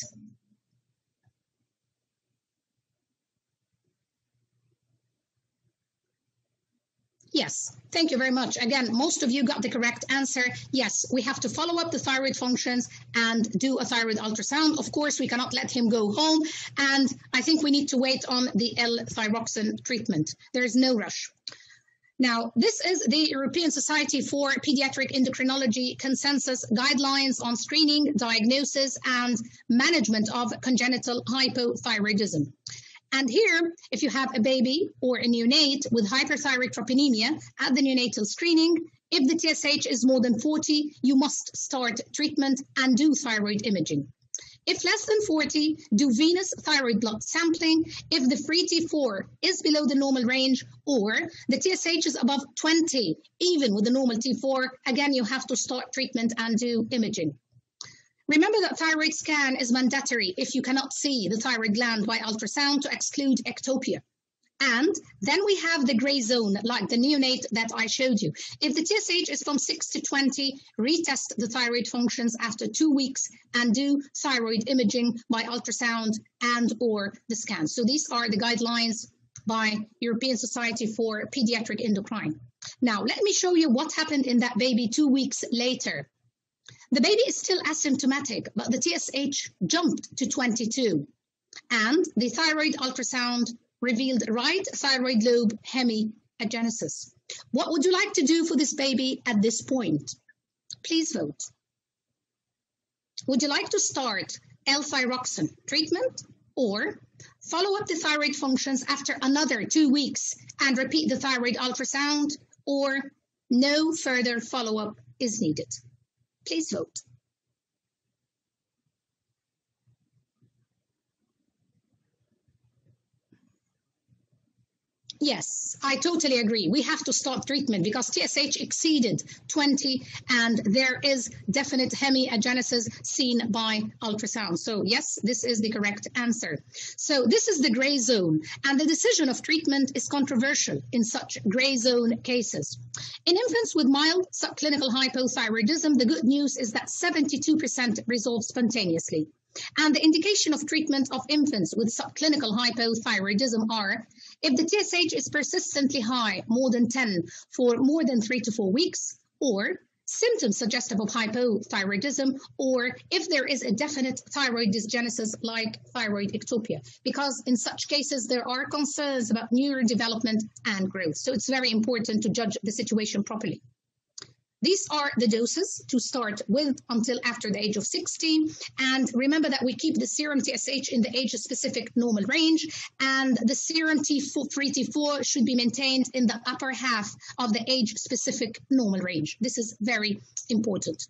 B: Yes, thank you very much. Again, most of you got the correct answer. Yes, we have to follow up the thyroid functions and do a thyroid ultrasound. Of course, we cannot let him go home. And I think we need to wait on the L-thyroxine treatment. There is no rush. Now, this is the European Society for Pediatric Endocrinology consensus guidelines on screening, diagnosis, and management of congenital hypothyroidism. And here, if you have a baby or a neonate with hyperthyrotropinemia at the neonatal screening, if the TSH is more than 40, you must start treatment and do thyroid imaging. If less than 40, do venous thyroid blood sampling. If the free T4 is below the normal range or the TSH is above 20, even with the normal T4, again, you have to start treatment and do imaging. Remember that thyroid scan is mandatory if you cannot see the thyroid gland by ultrasound to exclude ectopia. And then we have the gray zone, like the neonate that I showed you. If the TSH is from 6 to 20, retest the thyroid functions after two weeks and do thyroid imaging by ultrasound and or the scan. So these are the guidelines by European Society for Pediatric Endocrine. Now, let me show you what happened in that baby two weeks later. The baby is still asymptomatic, but the TSH jumped to 22. And the thyroid ultrasound revealed right thyroid lobe hemiagenesis. What would you like to do for this baby at this point? Please vote. Would you like to start L-thyroxine treatment or follow up the thyroid functions after another two weeks and repeat the thyroid ultrasound or no further follow-up is needed? Please vote. Yes, I totally agree. We have to stop treatment because TSH exceeded 20 and there is definite hemiagenesis seen by ultrasound. So yes, this is the correct answer. So this is the gray zone and the decision of treatment is controversial in such gray zone cases. In infants with mild subclinical hypothyroidism, the good news is that 72% resolve spontaneously. And the indication of treatment of infants with subclinical hypothyroidism are if the TSH is persistently high, more than 10, for more than three to four weeks, or symptoms suggestive of hypothyroidism, or if there is a definite thyroid dysgenesis like thyroid ectopia, because in such cases there are concerns about neurodevelopment and growth. So it's very important to judge the situation properly. These are the doses to start with until after the age of 60. And remember that we keep the serum TSH in the age-specific normal range, and the serum T4, free T4 should be maintained in the upper half of the age-specific normal range. This is very important.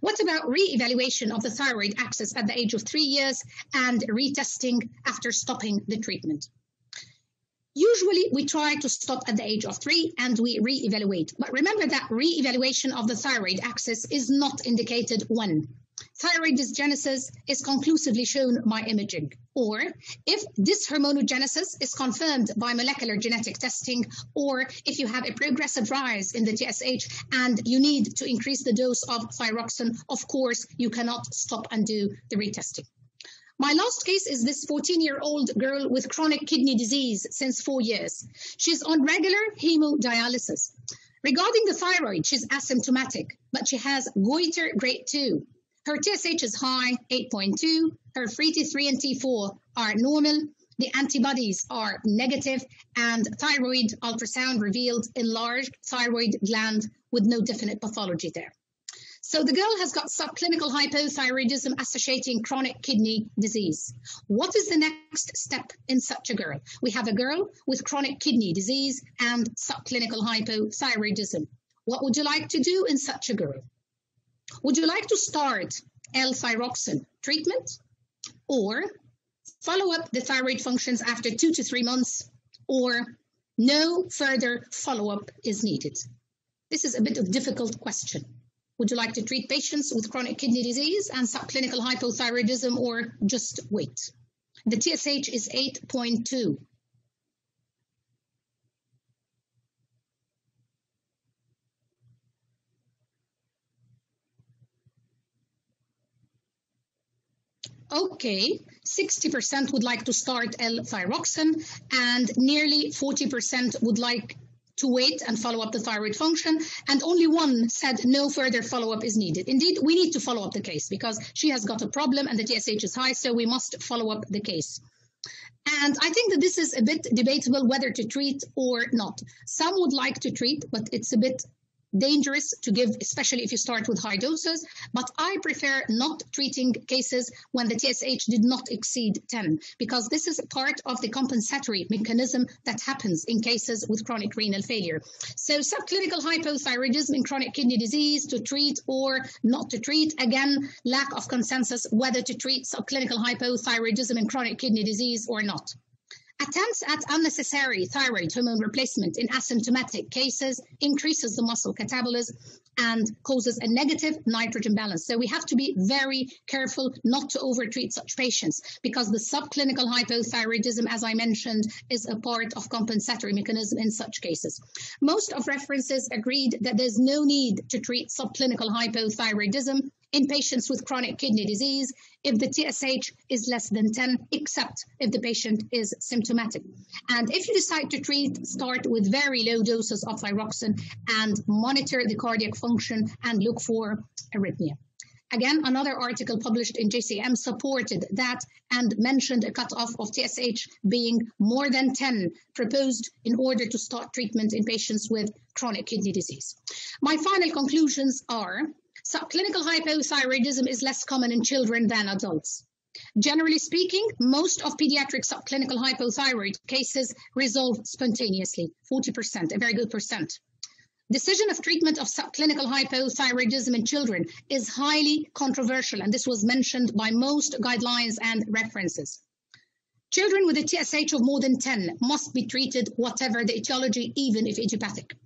B: What about re-evaluation of the thyroid axis at the age of three years and retesting after stopping the treatment? Usually we try to stop at the age of three and we re-evaluate. But remember that re-evaluation of the thyroid axis is not indicated when thyroid dysgenesis is conclusively shown by imaging, or if dyshormonogenesis is confirmed by molecular genetic testing, or if you have a progressive rise in the TSH and you need to increase the dose of thyroxine, of course, you cannot stop and do the retesting. My last case is this 14-year-old girl with chronic kidney disease since four years. She's on regular hemodialysis. Regarding the thyroid, she's asymptomatic, but she has goiter grade 2. Her TSH is high, 8.2. Her free T3 and T4 are normal. The antibodies are negative, and thyroid ultrasound revealed enlarged thyroid gland with no definite pathology there. So the girl has got subclinical hypothyroidism associating chronic kidney disease. What is the next step in such a girl? We have a girl with chronic kidney disease and subclinical hypothyroidism. What would you like to do in such a girl? Would you like to start L-thyroxine treatment or follow up the thyroid functions after two to three months or no further follow-up is needed? This is a bit of difficult question. Would you like to treat patients with chronic kidney disease and subclinical hypothyroidism or just wait? The TSH is 8.2. Okay, 60% would like to start L-thyroxine and nearly 40% would like to wait and follow up the thyroid function, and only one said no further follow up is needed. Indeed, we need to follow up the case because she has got a problem and the TSH is high, so we must follow up the case. And I think that this is a bit debatable whether to treat or not. Some would like to treat, but it's a bit dangerous to give, especially if you start with high doses. But I prefer not treating cases when the TSH did not exceed 10, because this is part of the compensatory mechanism that happens in cases with chronic renal failure. So subclinical hypothyroidism in chronic kidney disease to treat or not to treat. Again, lack of consensus whether to treat subclinical hypothyroidism in chronic kidney disease or not. Attempts at unnecessary thyroid hormone replacement in asymptomatic cases increases the muscle catabolism and causes a negative nitrogen balance. So we have to be very careful not to overtreat such patients because the subclinical hypothyroidism, as I mentioned, is a part of compensatory mechanism in such cases. Most of references agreed that there's no need to treat subclinical hypothyroidism in patients with chronic kidney disease if the TSH is less than 10, except if the patient is symptomatic. And if you decide to treat, start with very low doses of thyroxine and monitor the cardiac function and look for arrhythmia. Again, another article published in JCM supported that and mentioned a cutoff of TSH being more than 10 proposed in order to start treatment in patients with chronic kidney disease. My final conclusions are Subclinical hypothyroidism is less common in children than adults. Generally speaking, most of pediatric subclinical hypothyroid cases resolve spontaneously, 40%, a very good percent. Decision of treatment of subclinical hypothyroidism in children is highly controversial, and this was mentioned by most guidelines and references. Children with a TSH of more than 10 must be treated whatever the etiology, even if idiopathic.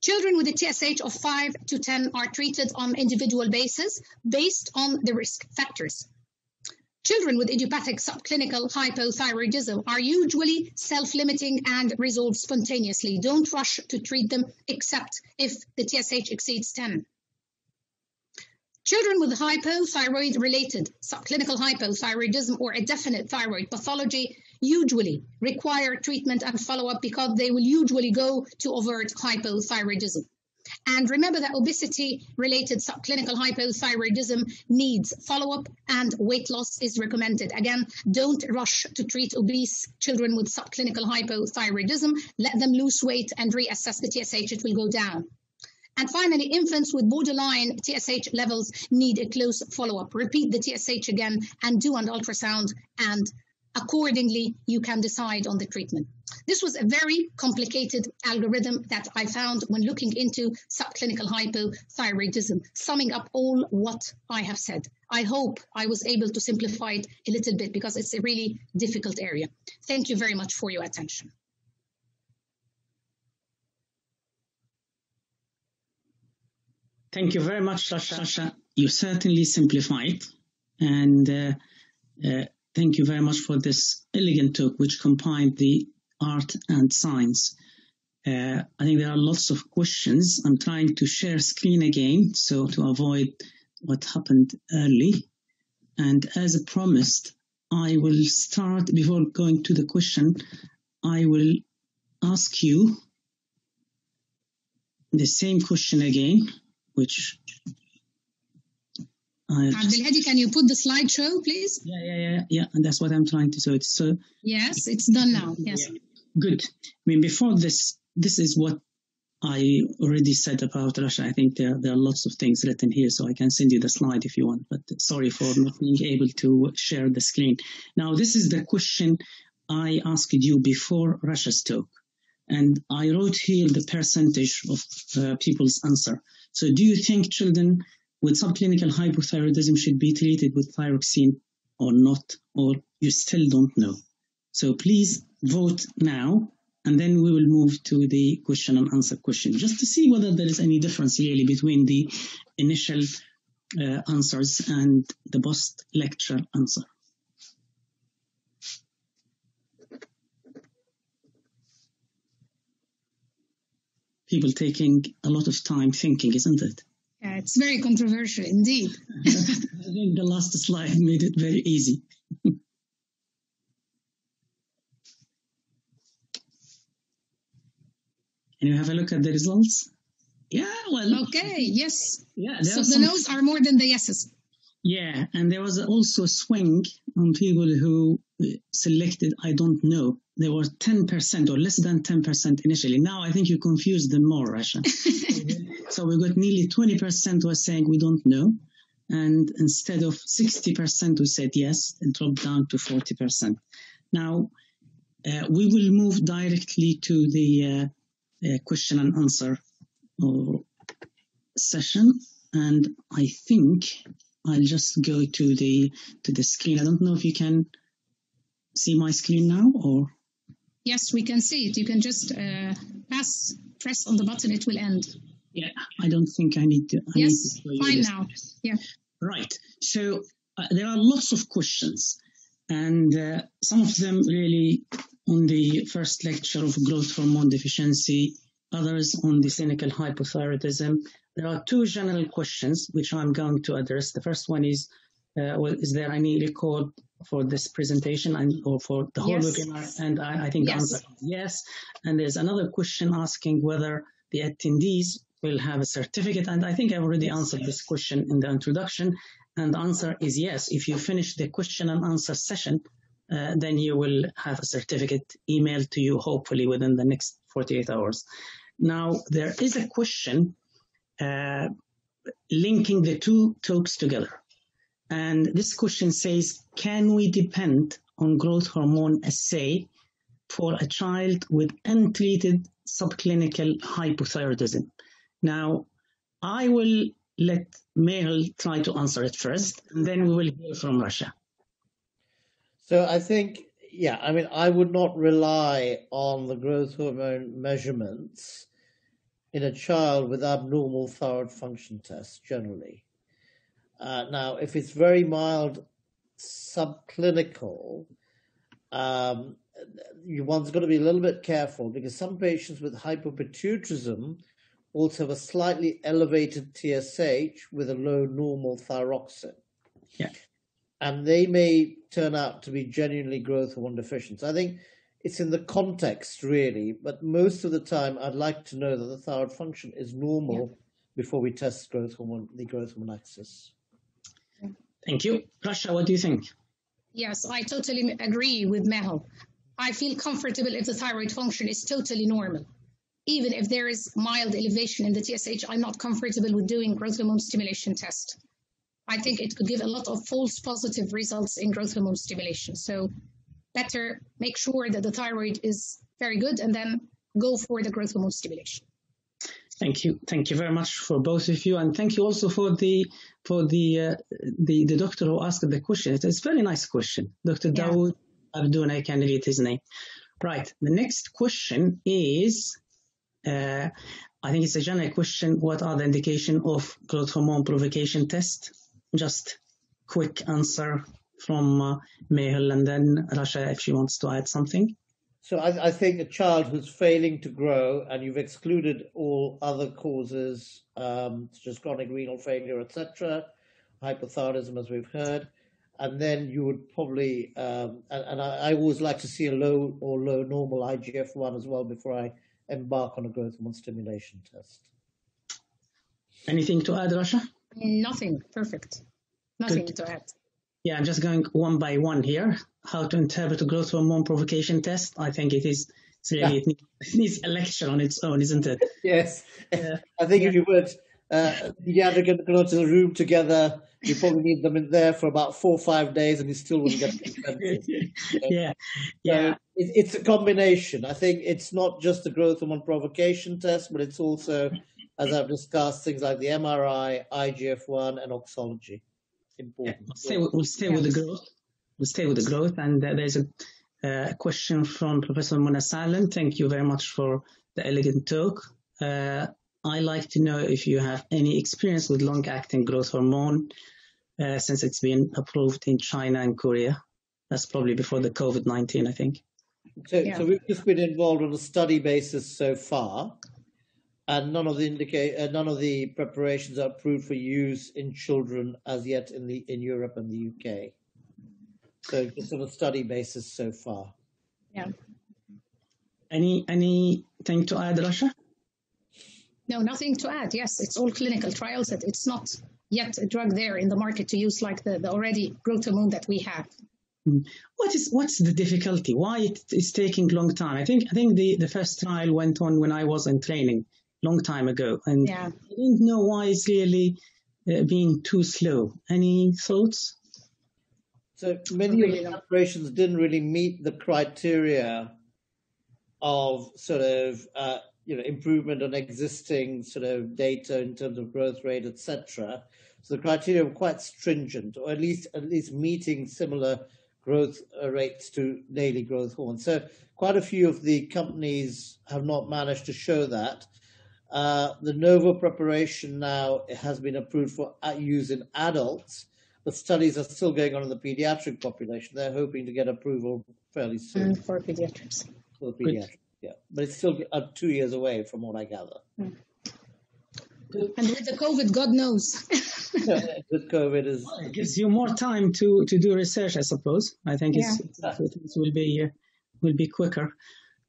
B: Children with a TSH of 5 to 10 are treated on individual basis based on the risk factors. Children with idiopathic subclinical hypothyroidism are usually self-limiting and resolve spontaneously. Don't rush to treat them except if the TSH exceeds 10. Children with hypothyroid related subclinical hypothyroidism or a definite thyroid pathology usually require treatment and follow-up because they will usually go to overt hypothyroidism. And remember that obesity-related subclinical hypothyroidism needs follow-up and weight loss is recommended. Again, don't rush to treat obese children with subclinical hypothyroidism. Let them lose weight and reassess the TSH, it will go down. And finally, infants with borderline TSH levels need a close follow-up. Repeat the TSH again and do an ultrasound and accordingly you can decide on the treatment. This was a very complicated algorithm that I found when looking into subclinical hypothyroidism, summing up all what I have said. I hope I was able to simplify it a little bit because it's a really difficult area. Thank you very much for your attention.
A: Thank you very much, Rasha. You certainly simplified and uh, uh, Thank you very much for this elegant talk, which combined the art and science. Uh, I think there are lots of questions. I'm trying to share screen again, so to avoid what happened early. And as promised, I will start, before going to the question, I will ask you the same question again, which
B: Abdelhadi, can you put the slideshow, please?
A: Yeah, yeah, yeah, yeah. And that's what I'm trying to do. It's so.
B: Yes, it's done now. Yes. Yeah.
A: Good. I mean, before this, this is what I already said about Rasha. I think there, there are lots of things written here, so I can send you the slide if you want. But sorry for not being able to share the screen. Now, this is the question I asked you before Rasha's talk. And I wrote here the percentage of uh, people's answer. So do you think children with subclinical hypothyroidism should be treated with thyroxine or not? Or you still don't know? So please vote now and then we will move to the question and answer question just to see whether there is any difference really between the initial uh, answers and the post lecture answer. People taking a lot of time thinking, isn't it?
B: Yeah, it's very controversial indeed.
A: I think the last slide made it very easy. Can you have a look at the results? Yeah, well.
B: Okay, yes.
A: Yeah,
B: so the no's are more than the yeses.
A: Yeah, and there was also a swing on people who uh, selected I don't know. There were 10% or less than 10% initially. Now I think you confused them more, Rasha. so we got nearly 20% were saying we don't know. And instead of 60% who said yes, it dropped down to 40%. Now, uh, we will move directly to the uh, question and answer session. And I think I'll just go to the to the screen. I don't know if you can see my screen now or.
B: Yes, we can see it. You can just uh, pass, press on the button. It will end.
A: Yeah, I don't think I need to. I
B: yes,
A: need
B: to fine now. Yeah.
A: Right. So uh, there are lots of questions, and uh, some of them really on the first lecture of growth hormone deficiency, others on the clinical hypothyroidism. There are two general questions which I'm going to address. The first one is, uh, well, is there any record for this presentation and or for the whole yes. webinar? And I, I think yes. the answer is yes. And there's another question asking whether the attendees will have a certificate. And I think I already answered this question in the introduction. And the answer is yes. If you finish the question and answer session, uh, then you will have a certificate emailed to you hopefully within the next 48 hours. Now, there is a question uh, linking the two talks together. And this question says, can we depend on growth hormone assay for a child with untreated subclinical hypothyroidism? Now, I will let Mehul try to answer it first, and then we will hear from Rasha.
C: So I think, yeah, I mean, I would not rely on the growth hormone measurements in a child with abnormal thyroid function tests generally. Uh, now, if it's very mild subclinical, um, one's got to be a little bit careful because some patients with hypopituitarism also have a slightly elevated TSH with a low normal thyroxine.
A: Yeah
C: and they may turn out to be genuinely growth hormone deficient. So I think it's in the context really, but most of the time I'd like to know that the thyroid function is normal yeah. before we test growth hormone, the growth hormone axis.
A: Thank you. Rasha, what do you think?
B: Yes, I totally agree with Mehul. I feel comfortable if the thyroid function is totally normal. Even if there is mild elevation in the TSH, I'm not comfortable with doing growth hormone stimulation test. I think it could give a lot of false positive results in growth hormone stimulation. So better make sure that the thyroid is very good and then go for the growth hormone stimulation.
A: Thank you, thank you very much for both of you, and thank you also for the for the uh, the, the doctor who asked the question. It's a very nice question, Dr. Yeah. Dawood Abdun. I can read his name. Right. The next question is, I think it's a general question. What are the indication of growth hormone provocation test? just quick answer from uh, Mehul and then Rasha if she wants to add something.
C: So I, I, think a child who's failing to grow and you've excluded all other causes, um, such as chronic renal failure, etc., hypothyroidism, as we've heard, and then you would probably, um, and, and I, I, always like to see a low or low normal IGF-1 as well before I embark on a growth hormone stimulation test.
A: Anything to add, Rasha?
B: Nothing. Perfect. Nothing Good. to add.
A: Yeah, I'm just going one by one here. How to interpret a growth hormone provocation test. I think it is It's really, yeah. it needs a lecture on its own, isn't it?
C: Yes. Yeah. I think yeah. if you put uh, pediatric endocrinologists in the room together, you probably need them in there for about four or five days and you still wouldn't get the
A: Yeah. Yeah.
C: So it, it's a combination. I think it's not just the growth hormone provocation test, but it's also, as I've discussed, things like the MRI, IGF-1, and auxology. Important.
A: Yeah. We'll stay, we'll stay with the growth. We'll stay with the growth. And uh, there's a uh, question from Professor Mona Salem. Thank you very much for the elegant talk. Uh, I like to know if you have any experience with long-acting growth hormone uh, since it's been approved in China and Korea. That's probably before the COVID-19, I think.
C: So, yeah. so we've just been involved on a study basis so far, and none of the indicate, uh, none of the preparations are approved for use in children as yet in the in Europe and the UK. So just on a study basis so far.
B: Yeah.
A: Any anything to add, Rasha?
B: No, nothing to add. Yes, it's all clinical trials. It's not yet a drug there in the market to use like the, the already growth hormone that we have.
A: Hmm. What is what's the difficulty? Why it is taking long time? I think I think the, the first trial went on when I was in training long time ago, and yeah. I didn't know why it's really uh, being too slow. Any thoughts?
C: So many of the operations didn't really meet the criteria of sort of uh, you know improvement on existing sort of data in terms of growth rate, etc. So the criteria were quite stringent, or at least at least meeting similar growth uh, rates to daily growth hormone. So quite a few of the companies have not managed to show that. Uh, the Novo preparation now has been approved for use in adults, but studies are still going on in the pediatric population. They're hoping to get approval fairly soon.
B: Mm, for pediatrics.
C: For pediatrics, yeah. But it's still uh, two years away from what I gather.
B: Mm. And with the COVID, God knows.
C: with COVID is
A: well, it gives you more time to, to do research, I suppose. I think yeah. it's, it will be uh, will be quicker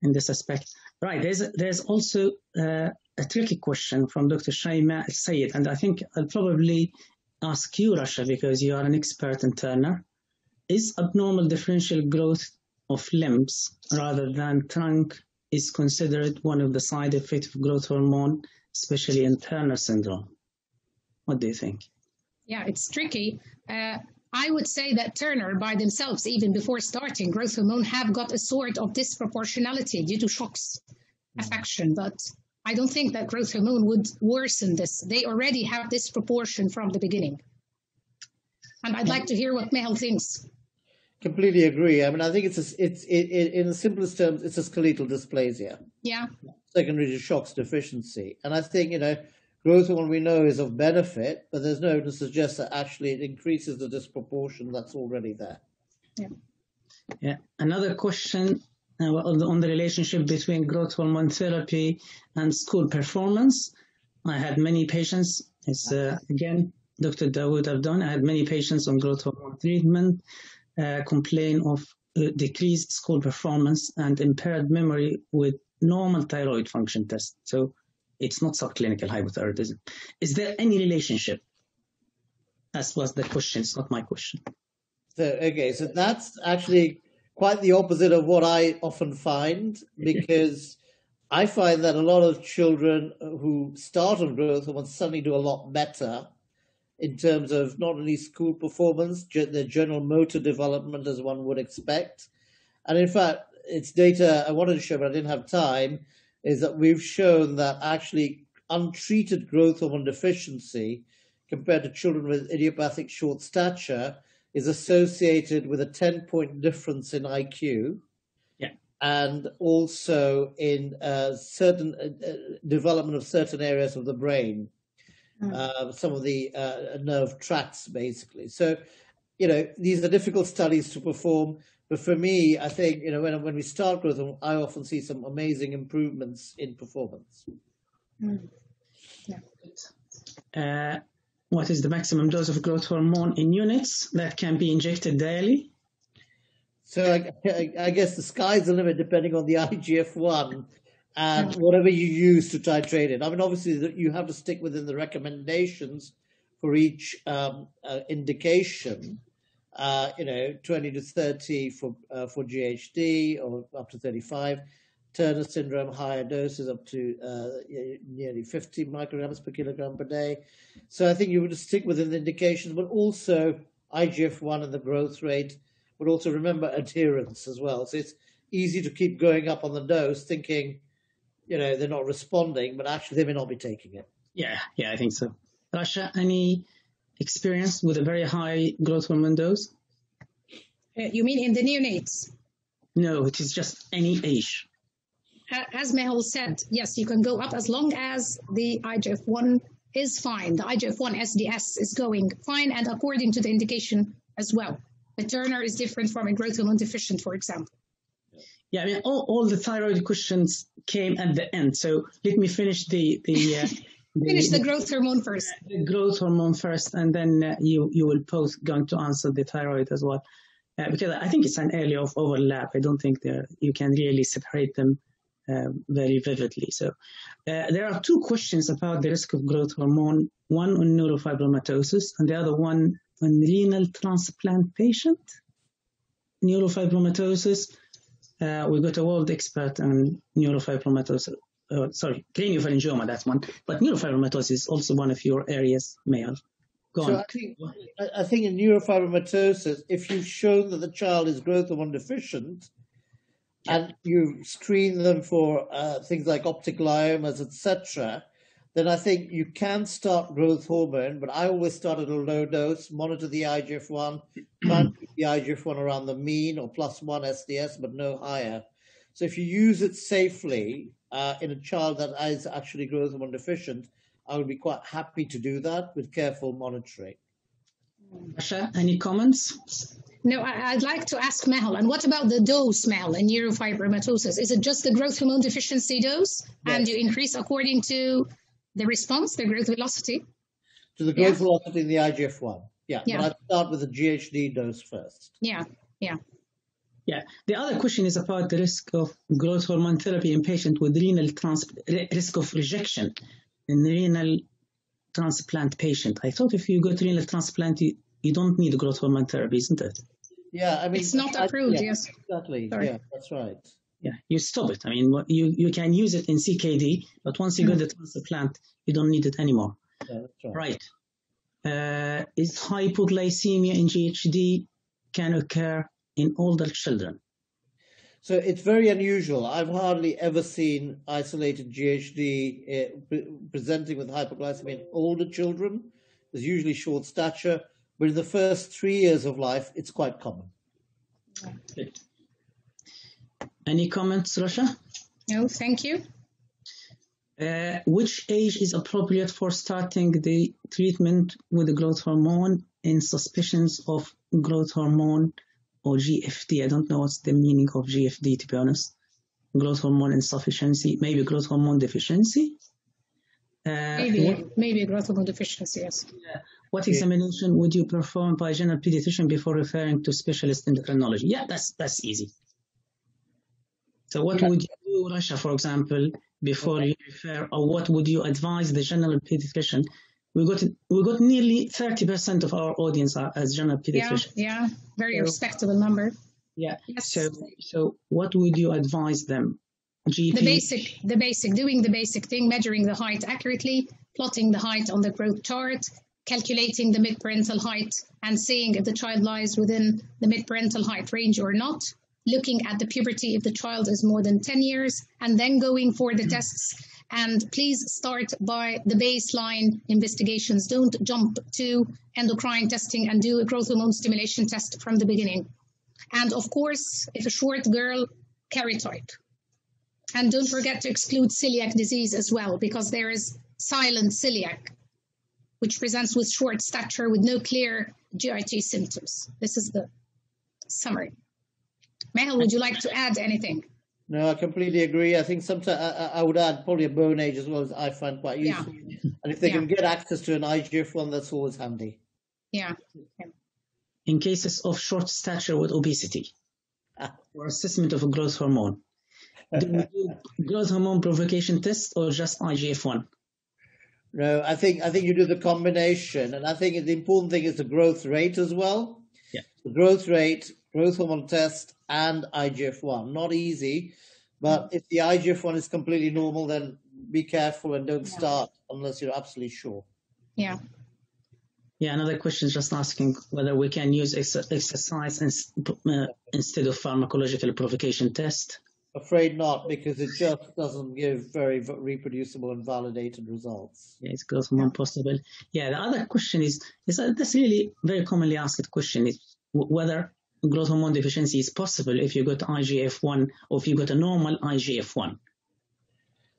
A: in this aspect. Right. There's there's also uh, a tricky question from Dr. Shaima Sayed, and I think I'll probably ask you, Rasha, because you are an expert in Turner. Is abnormal differential growth of limbs rather than trunk is considered one of the side effects of growth hormone, especially in Turner syndrome? What do you think?
B: Yeah, it's tricky. Uh, I would say that Turner, by themselves, even before starting growth hormone, have got a sort of disproportionality due to SHOX mm. affection, but I don't think that growth hormone would worsen this. They already have this proportion from the beginning. And I'd like to hear what Mehul thinks.
C: Completely agree. I mean, I think it's a, it's it, it, in the simplest terms, it's a skeletal dysplasia.
B: Yeah.
C: Secondary to SHOX deficiency, and I think you know growth hormone we know is of benefit, but there's no to suggest that actually it increases the disproportion that's already there.
B: Yeah.
A: Yeah. Another question uh, on the relationship between growth hormone therapy and school performance. I had many patients, as uh, again, Dr. Dawood have done, I had many patients on growth hormone treatment complain of uh, decreased school performance and impaired memory with normal thyroid function test. So it's not subclinical hypothyroidism. Is there any relationship? That was the question. It's not my question.
C: So, okay, so that's actually quite the opposite of what I often find because I find that a lot of children who start on growth hormone suddenly do a lot better in terms of not only school performance, their general motor development as one would expect. And in fact, it's data I wanted to show, but I didn't have time, is that we've shown that actually untreated growth hormone deficiency compared to children with idiopathic short stature is associated with a 10 point difference in IQ.
A: Yeah.
C: And also in uh, certain uh, uh, development of certain areas of the brain, mm. uh, some of the uh, nerve tracts, basically. So, you know, these are difficult studies to perform. But for me, I think, you know, when, when we start with them, I often see some amazing improvements in performance.
B: Mm. Yeah.
A: Uh, what is the maximum dose of growth hormone in units that can be injected daily?
C: So I, I guess the sky's the limit depending on the IGF-1 and whatever you use to titrate it. I mean, obviously you have to stick within the recommendations for each um, uh, indication. Uh, you know, 20 to 30 for uh, for GHD or up to 35. Turner syndrome, higher doses up to uh, nearly 50 micrograms per kilogram per day. So I think you would stick within the indications, but also IGF-1 and the growth rate, but also remember adherence as well. So it's easy to keep going up on the dose thinking, you know, they're not responding, but actually they may not be taking it.
A: Yeah, yeah, I think so. Rasha, any experience with a very high growth hormone dose?
B: Uh, you mean in the neonates?
A: No, it is just any age.
B: As Mehul said, yes, you can go up as long as the IGF-1 is fine. The IGF-1 SDS is going fine and according to the indication as well. The Turner is different from a growth hormone deficient, for example.
A: Yeah, I mean, all, all the thyroid questions came at the end. So let me finish the the. Uh,
B: Finish the, the, growth hormone first.
A: The growth hormone first, and then uh, you you will both going to answer the thyroid as well, uh, because I think it's an area of overlap. I don't think there you can really separate them uh, very vividly. So uh, there are two questions about the risk of growth hormone. One on neurofibromatosis, and the other one on renal transplant patient. Neurofibromatosis uh, we got a world expert on neurofibromatosis. Uh, sorry, craniopharyngioma, that's one. But neurofibromatosis is also one of your areas, Mehul. Go
C: so
A: on.
C: I think, I think in neurofibromatosis, if you've shown that the child is growth hormone deficient, and you screen them for uh, things like optic gliomas, etc., then I think you can start growth hormone, but I always start at a low dose, monitor the IGF-1, try and keep the IGF-1 around the mean or plus one SDS, but no higher. So if you use it safely uh, in a child that is actually growth hormone deficient, I would be quite happy to do that with careful monitoring.
A: Rasha, any comments?
B: No, I'd like to ask Mehul. and what about the dose, Mehul, in neurofibromatosis? Is it just the growth hormone deficiency dose, yes. and you increase according to the response, the growth velocity.
C: To the growth yeah. velocity in the IGF-1. Yeah, yeah. but I'd start with the GHD dose first.
B: Yeah, yeah.
A: Yeah. The other question is about the risk of growth hormone therapy in patients with renal trans risk of rejection in renal transplant patient. I thought if you go to renal transplant, you, you don't need growth hormone therapy, isn't it?
C: Yeah, I mean,
B: it's not approved. I, yeah, yes,
C: exactly. Sorry. Yeah, that's right
A: yeah, you stop it. I mean, you, you can use it in CKD, but once you mm. get the transplant, you don't need it anymore.
C: Yeah, right.
A: right. Uh, is hypoglycemia in GHD can occur in older children?
C: So it's very unusual. I've hardly ever seen isolated GHD uh, pre- presenting with hypoglycemia in older children. There's usually short stature, but in the first three years of life, it's quite common.
A: Good. Any comments, Rasha?
B: No, thank you.
A: Uh, which age is appropriate for starting the treatment with the growth hormone in suspicions of growth hormone or GFD? I don't know what's the meaning of GFD, to be honest. Growth hormone insufficiency, maybe growth hormone deficiency?
B: Uh, maybe, what, maybe growth hormone deficiency, yes.
A: Yeah. What examination would you perform by general pediatrician before referring to specialist endocrinology? Yeah, that's that's easy. So what would you do, Rasha, for example, before you refer, or what would you advise the general pediatrician? We got we got nearly thirty percent of our audience are as general pediatricians.
B: Yeah, yeah, very so, respectable number.
A: Yeah. Yes. So so what would you advise them?
B: GP? The basic, the basic, doing the basic thing, measuring the height accurately, plotting the height on the growth chart, calculating the midparental height, and seeing if the child lies within the midparental height range or not looking at the puberty if the child is more than 10 years, and then going for the tests. And please start by the baseline investigations. Don't jump to endocrine testing and do a growth hormone stimulation test from the beginning. And of course, if a short girl, karyotype. And don't forget to exclude celiac disease as well, because there is silent celiac, which presents with short stature with no clear GIT symptoms. This is the summary. Mehul, would you like to add anything?
C: No, I completely agree. I think sometimes I, I, would add probably a bone age as well as I find quite useful. Yeah. And if they yeah. can get access to an IGF one, that's always handy.
B: Yeah.
A: In cases of short stature with obesity ah. or assessment of a growth hormone, do we do growth hormone provocation test or just IGF one?
C: No, I think I think you do the combination, and I think the important thing is the growth rate as well.
A: Yeah.
C: The growth rate, growth hormone test, and IGF-1. Not easy. But if the IGF-1 is completely normal, then be careful and don't
B: Yeah.
C: start unless you're absolutely sure.
B: Yeah.
A: Yeah, another question is just asking whether we can use ex- exercise ins- uh, instead of pharmacological provocation test.
C: Afraid not, because it just doesn't give very v- reproducible and validated results.
A: Yeah, it's growth hormone possible. Yeah, the other question is, is that this really very commonly asked question is w- whether growth hormone deficiency is possible if you got IGF-1 or if you got a normal IGF-1.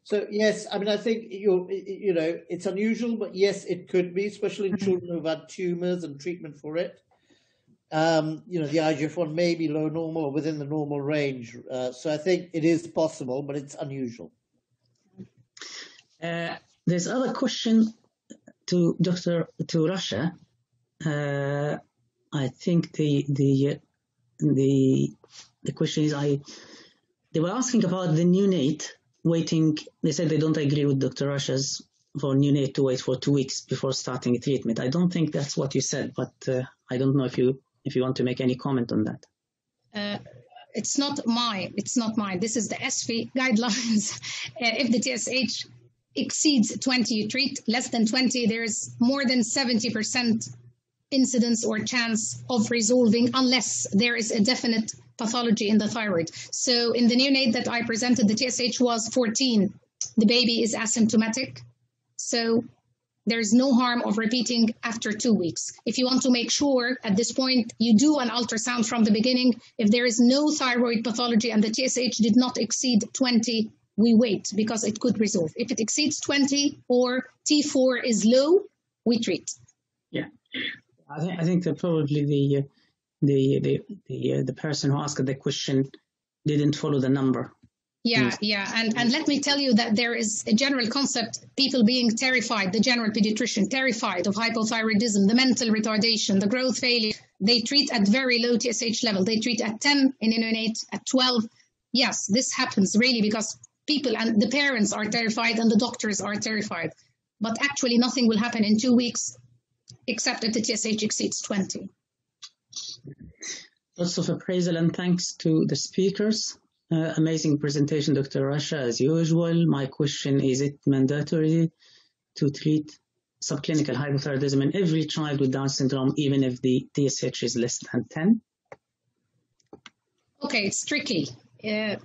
C: So yes, I mean I think you you know it's unusual, but yes, it could be, especially in children who've had tumors and treatment for it. Um, you know, the IGF-1 may be low normal or within the normal range. Uh, so I think it is possible, but it's unusual.
A: Uh, there's other question to Dr. to Rasha. Uh, I think the the the the question is I they were asking about the neonate waiting. They said they don't agree with Dr. Rasha's for neonate to wait for two weeks before starting treatment. I don't think that's what you said, but uh, I don't know if you if you want to make any comment on that.
B: Uh, it's not my It's not mine. This is the ESPE guidelines. Uh, if the TSH exceeds 20, you treat. Less than 20, there's more than 70% incidence or chance of resolving unless there is a definite pathology in the thyroid. So in the neonate that I presented, the TSH was 14. The baby is asymptomatic. So there's no harm of repeating after two weeks. If you want to make sure at this point you do an ultrasound from the beginning, if there is no thyroid pathology and the TSH did not exceed 20, we wait because it could resolve. If it exceeds 20 or T4 is low, we treat.
A: Yeah, I think I think that probably the uh, the the the, uh, the person who asked the question didn't follow the number.
B: Yeah, yeah. And, and let me tell you that there is a general concept, people being terrified, the general pediatrician, terrified of hypothyroidism, the mental retardation, the growth failure. They treat at very low TSH level. They treat at 10 in neonate, at 12. Yes, this happens really because people and the parents are terrified and the doctors are terrified. But actually, nothing will happen in two weeks except that the TSH exceeds 20.
A: Lots of appraisal and thanks to the speakers. Uh, amazing presentation, Dr. Rasha, as usual. My question is it mandatory to treat subclinical hypothyroidism in every child with Down syndrome, even if the TSH is less than 10?
B: Okay, it's tricky. Uh,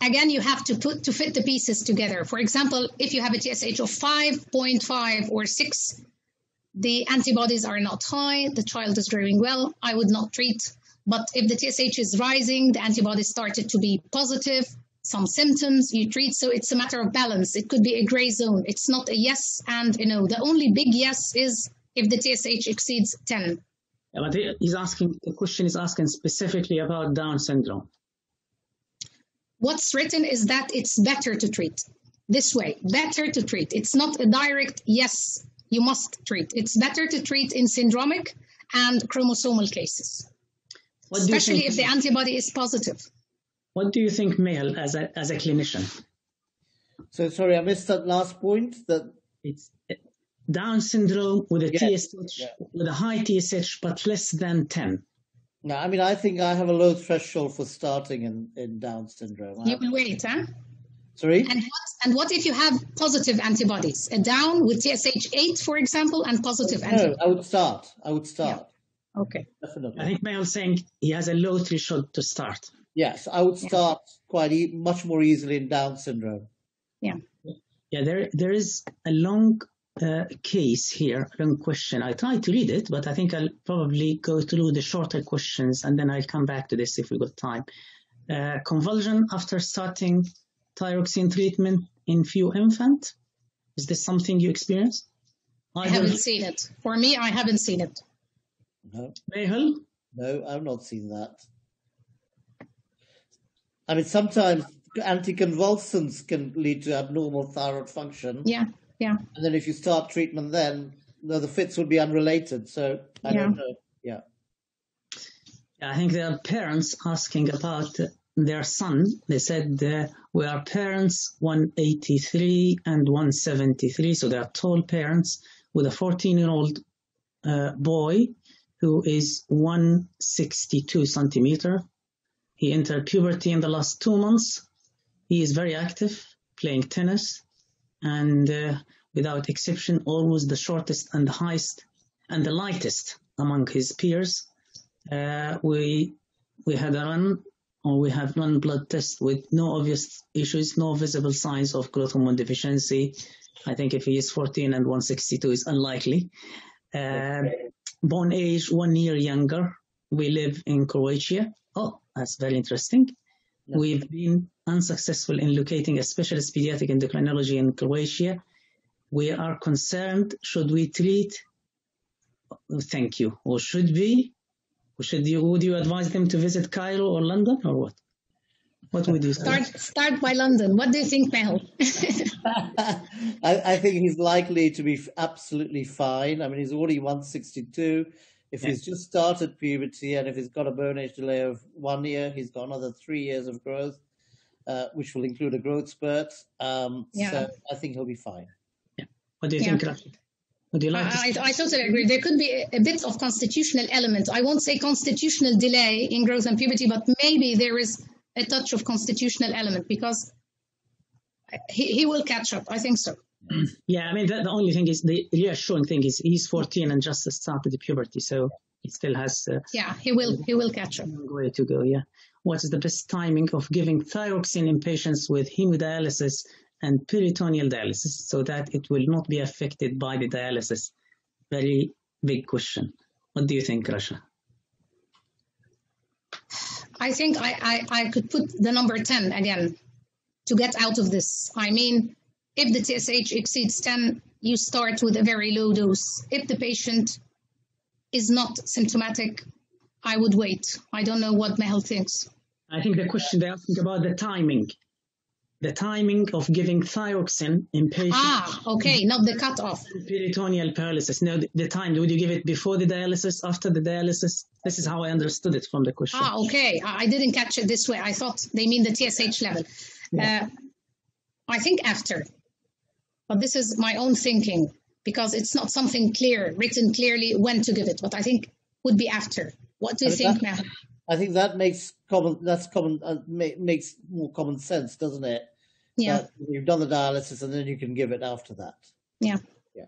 B: again, you have to put to fit the pieces together. For example, if you have a TSH of 5.5 or 6, the antibodies are not high, the child is growing well, I would not treat. But if the TSH is rising, the antibodies started to be positive, some symptoms, you treat. So it's a matter of balance. It could be a gray zone. It's not a yes and a no. The only big yes is if the TSH exceeds 10.
A: Yeah, but he's asking, the question is asking specifically about Down syndrome.
B: what's written is that it's better to treat this way better to treat it's not a direct yes you must treat it's better to treat in syndromic and chromosomal cases
A: What
B: especially
A: think-
B: if the antibody is positive
A: What do you think, Mehul, as a, as a clinician?
C: So sorry, I missed that last point. That
A: It's uh, Down syndrome with a
C: Yes,
A: TSH,
C: yeah.
A: with a high TSH, but less than 10.
C: no, I mean I think I have a low threshold for starting in, in Down syndrome.
B: You will wait huh
C: sorry.
B: and what and what if you have positive antibodies a down with tsh8 for example and positive
C: No,
B: antibodies
C: I would start. I would start
B: okay
C: definitely.
A: I think Mehul's saying he has a low threshold to start.
C: Yes, I would start quite e- much more easily in Down syndrome.
B: yeah
A: Yeah, there there is a long uh, case here, long question. I tried to read it, but I think I'll probably go through the shorter questions and then I'll come back to this if we got time. Uh, convulsion after starting thyroxine treatment in few infants? Is this something you experience?
B: i haven't seen it for me i haven't seen it
C: No,
A: Mehul?
C: no, I've not seen that. I mean, sometimes anticonvulsants can lead to abnormal thyroid function,
B: yeah yeah
C: and then if you start treatment, then no, the fits would be unrelated. So I don't know. Yeah.
A: I think there are parents asking about their son. They said uh, we are parents 183 and 173, so they are tall parents with a 14 year old uh, boy who is 162 centimeter. He entered puberty in the last two months. he is very active, playing tennis, and uh, without exception, always the shortest and the highest and the lightest among his peers. Uh, we we had a run or we have run blood test with no obvious issues, no visible signs of growth hormone deficiency. I think if he is 14 and 162 is unlikely. Uh, bone age one year younger. We live in Croatia. Oh, that's very interesting.
C: Yeah.
A: We've been unsuccessful in locating a specialist pediatric endocrinology in Croatia. We are concerned, should we treat? Thank you. Or should we? Should you, would you advise them to visit Cairo or London or what? What would you say?
B: Start start by London. What do you think, Mehul?
C: I, I think he's likely to be absolutely fine. I mean, he's already 162. If
A: Yeah.
C: he's just started puberty and if he's got a bone age delay of one year, he's got another three years of growth, uh, which will include a growth spurt. Um,
B: Yeah.
C: So I think he'll be fine. Yeah.
A: What do you
B: Yeah.
A: think, Rasha? Would you like
B: I, I, I totally agree. There could be a, a bit of constitutional element. I won't say constitutional delay in growth and puberty, but maybe there is a touch of constitutional element because he, he will catch up. I think so.
A: Yeah, I mean, the, the only thing is the reassuring thing is he's 14 and just started puberty, so he still has uh,
B: Yeah, he will. He will catch up.
A: way to go. Yeah. What is the best timing of giving thyroxine in patients with hemodialysis and peritoneal dialysis so that it will not be affected by the dialysis? Very big question. What do you think, Rasha?
B: I think I, I, I could put the number 10 again to get out of this. I mean, if the TSH exceeds 10, you start with a very low dose. If the patient is not symptomatic, I would wait. I don't know what Mehul thinks.
A: I think the question they're asking about the timing. The timing of giving thyroxine in patients
B: Ah, okay, not the cutoff.
A: with peritoneal dialysis. No, the, the time, would you give it before the dialysis, after the dialysis? This is how I understood it from the question.
B: Ah, okay. I I didn't catch it this way. I thought they mean the TSH level. Uh, I think after. But this is my own thinking because it's not something clear, written clearly when to give it. But I think would be after. What do you
C: I
B: think,
C: that-
B: Mehul?
C: I think that makes common. That's common. Uh, ma- makes more common sense, doesn't it?
B: Yeah,
C: That you've done the dialysis and then you can give it after that.
B: yeah.
A: Yeah,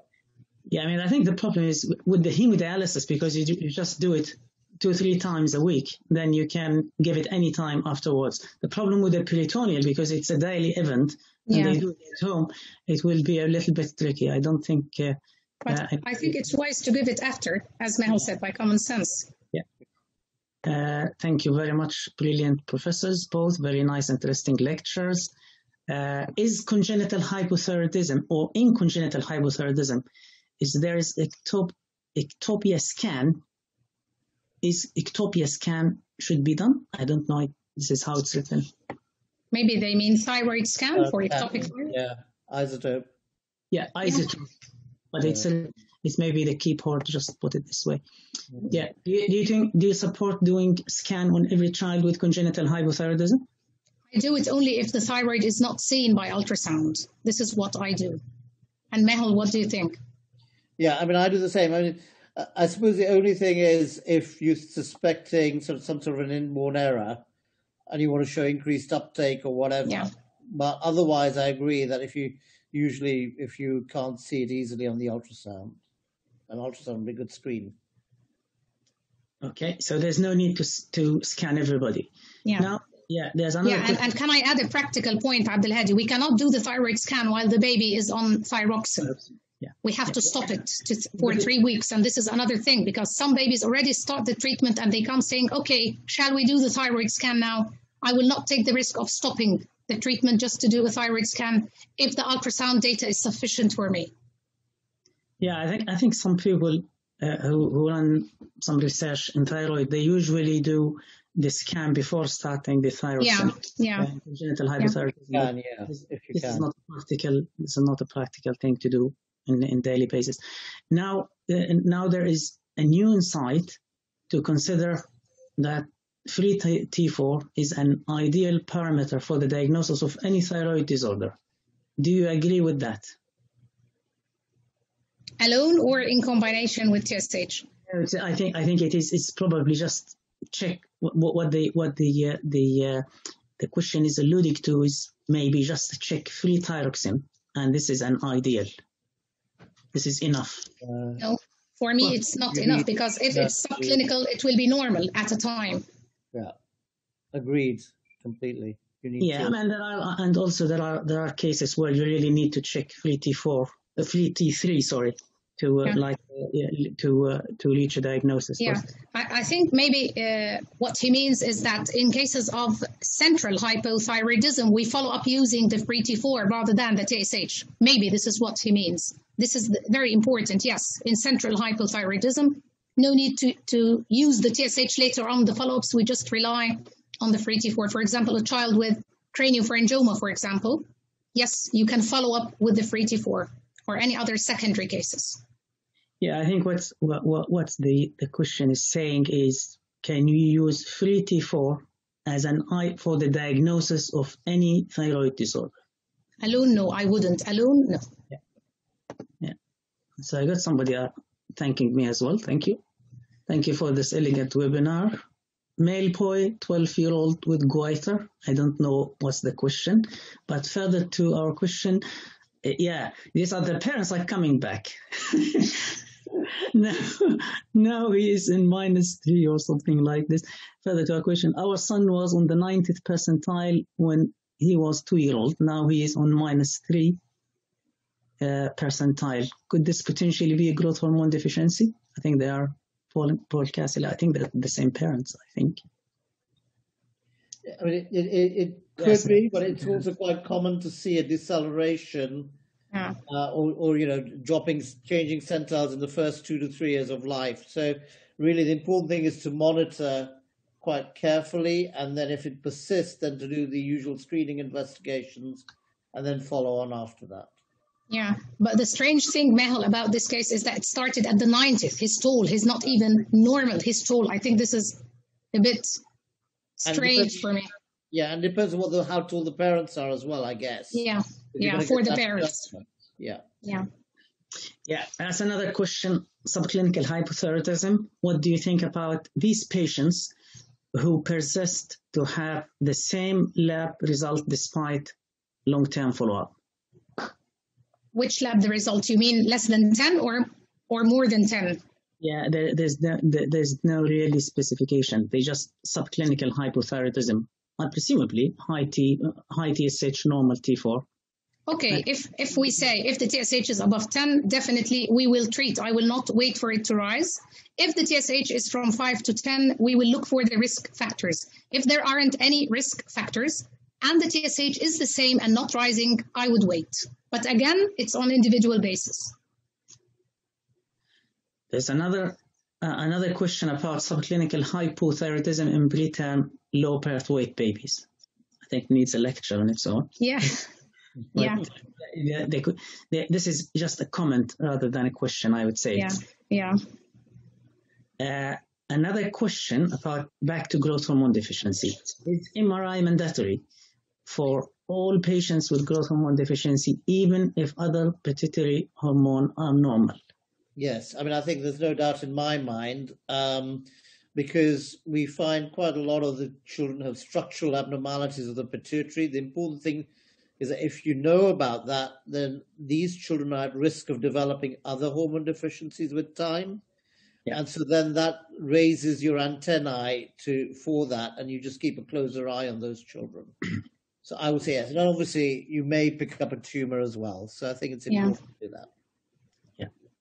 A: Yeah. I mean, I think the problem is with the hemodialysis because you, do- you just do it two or three times a week, then you can give it any time afterwards. The problem with the peritoneal because it's a daily event and
B: Yeah.
A: they do it at home, it will be a little bit tricky. I don't think. Uh,
B: But
A: uh,
B: I think it's wise to give it after, as Mehul said, by common sense.
A: Uh, thank you very much, brilliant professors, both very nice, interesting lectures. Uh, is congenital hypothyroidism or in congenital hypothyroidism, is there is ectop- ectopia scan? Is ectopia scan should be done? I don't know. This is how it's written.
B: Maybe they mean thyroid scan
C: Uh,
B: for ectopic thyroid.
C: Yeah, isotope.
A: Yeah, isotope. But it's a, it's maybe the keyboard. Just put it this way. Yeah. Do you, do you think? Do you support doing scan on every child with congenital hypothyroidism?
B: I do it only if the thyroid is not seen by ultrasound. This is what I do. And Mehul, what do you think?
C: Yeah, I mean, I do the same. I mean, I suppose the only thing is if you're suspecting sort of some sort of an inborn error, and you want to show increased uptake or whatever.
B: Yeah.
C: But otherwise, I agree that if you usually if you can't see it easily on the ultrasound, an ultrasound would be a good screen.
A: Okay, so there's no need to to scan everybody.
B: Yeah.
A: Now, yeah, there's another.
B: Yeah, and, and can I add a practical point, Abdelhadi? We cannot do the thyroid scan while the baby is on thyroxine.
A: Yeah.
B: We have to stop it to, for three weeks. And this is another thing because some babies already start the treatment and they come saying, okay, shall we do the thyroid scan now? I will not take the risk of stopping the treatment just to do a thyroid scan if the ultrasound data is sufficient for me.
A: Yeah, I think I think some people uh, who, who run some research in thyroid, they usually do the scan before starting the thyroid.
B: Yeah, yeah.
A: uh, congenital hypothyroidism.
C: Can yeah,
A: This, this is
C: can.
A: not practical. This is not a practical thing to do in in daily basis. Now, uh, now there is a new insight to consider that free T- T4 is an ideal parameter for the diagnosis of any thyroid disorder. Do you agree with that?
B: Alone or in combination with TSH?
A: I think I think it is. It's probably just check what, what the what the uh, the uh, the question is alluding to is maybe just check free thyroxine, and this is an ideal. This is enough.
B: Uh, no, for me, it's not enough because if it's subclinical, it will be normal at a time.
C: Yeah, agreed completely.
A: yeah, to... and there are, and also there are there are cases where you really need to check free T4, uh, free T3, sorry, to uh, yeah. like uh, to uh, to reach a diagnosis.
B: Yeah, I, I, think maybe uh, what he means is that in cases of central hypothyroidism, we follow up using the free T4 rather than the TSH. Maybe this is what he means. This is very important. Yes, in central hypothyroidism, no need to to use the TSH later on the follow-ups. We just rely on the free T4. For example, a child with craniopharyngioma, for example, yes, you can follow up with the free T4 or any other secondary cases.
A: Yeah, I think what's what, what what's the the question is saying is can you use free T4 as an eye for the diagnosis of any thyroid disorder?
B: Alone, no, I wouldn't. Alone, no.
A: Yeah. Yeah. So I got somebody uh, thanking me as well. Thank you. Thank you for this elegant webinar. Male boy, 12 year old with goiter. I don't know what's the question, but further to our question, yeah, these are the parents are coming back. now, now he is in minus three or something like this. Further to our question, our son was on the 90th percentile when he was two year old. Now he is on minus three uh, percentile. Could this potentially be a growth hormone deficiency? I think they are Paul, Paul Castle. I think they're the same parents. I think.
C: I mean, it, it, it could yes. be, but it's also quite common to see a deceleration yeah. uh, or, or, you know, dropping, changing centiles in the first two to three years of life. So really the important thing is to monitor quite carefully. And then if it persists, then to do the usual screening investigations and then follow on after that.
B: Yeah, but the strange thing, Mehul, about this case is that it started at the 90th. He's tall. He's not even normal. He's tall. I think this is a bit strange for me.
C: Yeah, and depends on what the, how tall the parents are as well, I guess.
B: Yeah, yeah, for the parents.
C: Yeah.
B: Yeah.
A: Yeah, that's another question. Subclinical hypothyroidism. What do you think about these patients who persist to have the same lab result despite long-term follow-up?
B: Which lab the result? You mean less than 10 or or more than 10?
A: Yeah, there, there's no, there's no really specification. They just subclinical hypothyroidism, and presumably high T, high TSH, normal T4.
B: Okay, if if we say if the TSH is above 10, definitely we will treat. I will not wait for it to rise. If the TSH is from 5 to 10, we will look for the risk factors. If there aren't any risk factors and the TSH is the same and not rising, I would wait. But again, it's on individual basis.
A: There's another uh, another question about subclinical hypothyroidism in preterm low birth weight babies. I think needs a lecture on its own.
B: Yeah. yeah.
A: They, they could, they, this is just a comment rather than a question, I would say.
B: Yeah. Yeah.
A: Uh, another question about back to growth hormone deficiency. Is MRI mandatory for all patients with growth hormone deficiency, even if other pituitary hormone are normal?
C: Yes, I mean, I think there's no doubt in my mind um, because we find quite a lot of the children have structural abnormalities of the pituitary. The important thing is that if you know about that, then these children are at risk of developing other hormone deficiencies with time. Yeah. And so then that raises your antennae to for that, and you just keep a closer eye on those children. so I would say yes. And obviously, you may pick up a tumor as well. So I think it's important yeah. to do that.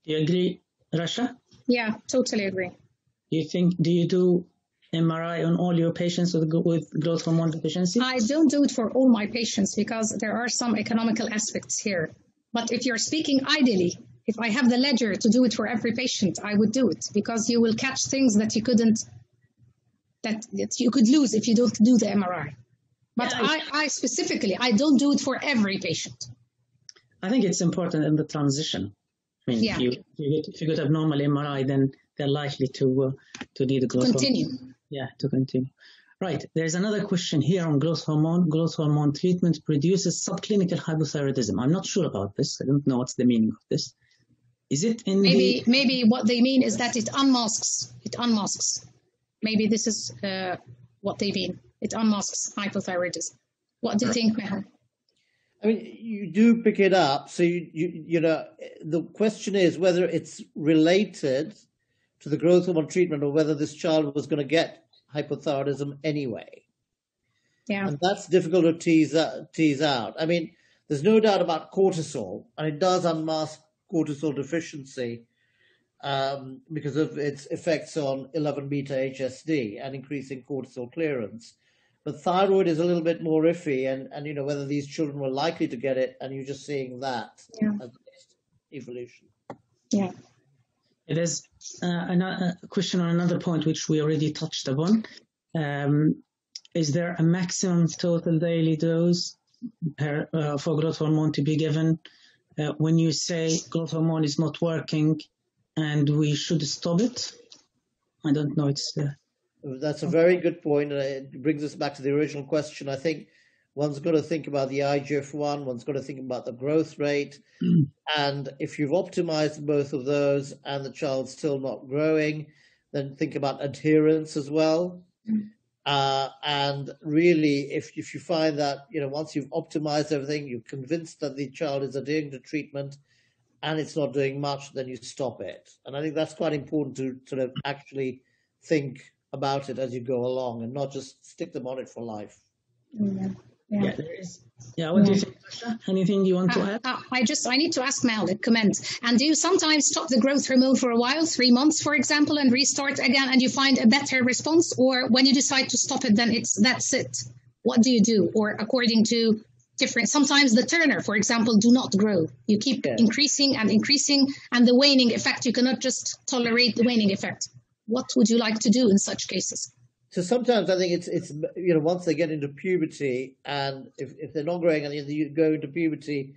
A: Do you agree, Rasha?
B: Yeah, totally agree.
A: Do you think, do you do MRI on all your patients with, with growth hormone deficiency?
B: I don't do it for all my patients because there are some economical aspects here. But if you're speaking ideally, if I have the ledger to do it for every patient, I would do it because you will catch things that you couldn't, that, that you could lose if you don't do the MRI. But yeah, I, I specifically, I don't do it for every patient.
A: I think it's important in the transition I mean, yeah. if, you, if, you get, if you get abnormal MRI, then they're likely to uh, to need a growth
B: continue.
A: Hormone. Yeah, to continue. Right. There's another question here on growth hormone. Growth hormone treatment produces subclinical hypothyroidism. I'm not sure about this. I don't know what's the meaning of this. Is it in
B: maybe the... maybe what they mean is that it unmasks it unmasks. Maybe this is uh, what they mean. it unmasks hypothyroidism. What do you think, Mehul?
C: I mean, you do pick it up. So you, you, you know, the question is whether it's related to the growth hormone treatment or whether this child was going to get hypothyroidism anyway.
B: Yeah.
C: And that's difficult to tease, uh, tease out. I mean, there's no doubt about cortisol, and it does unmask cortisol deficiency um, because of its effects on 11 beta HSD and increasing cortisol clearance. But thyroid is a little bit more iffy, and, and you know whether these children were likely to get it, and you're just seeing that
B: yeah.
C: as evolution.
B: Yeah.
A: It is uh, another question on another point which we already touched upon. Um, is there a maximum total daily dose per, uh, for growth hormone to be given? Uh, when you say growth hormone is not working and we should stop it, I don't know. It's uh,
C: that's a very good point, and it brings us back to the original question. I think one's got to think about the IGF-1, one's got to think about the growth rate,
A: mm.
C: and if you've optimized both of those and the child's still not growing, then think about adherence as well.
B: Mm.
C: Uh, and really, if if you find that you know once you've optimized everything, you're convinced that the child is adhering to treatment, and it's not doing much, then you stop it. And I think that's quite important to sort of actually think about it as you go along, and not just stick them on it for life.
B: Yeah. Yeah.
A: yeah, there is. Yeah, what do you think, Rasha? Anything you want to
B: Uh,
A: add?
B: uh, I just I need to ask Mel a comment. And do you sometimes stop the growth hormone for a while, three months, for example, and restart again, and you find a better response, or when you decide to stop it, then it's that's it? What do you do? Or according to different, sometimes the Turner, for example, do not grow. You keep
C: Yeah.
B: increasing and increasing, and the waning effect, you cannot just tolerate the waning effect. What would you like to do in such cases?
C: So sometimes I think it's it's you know once they get into puberty and if, if they're not growing and you go into puberty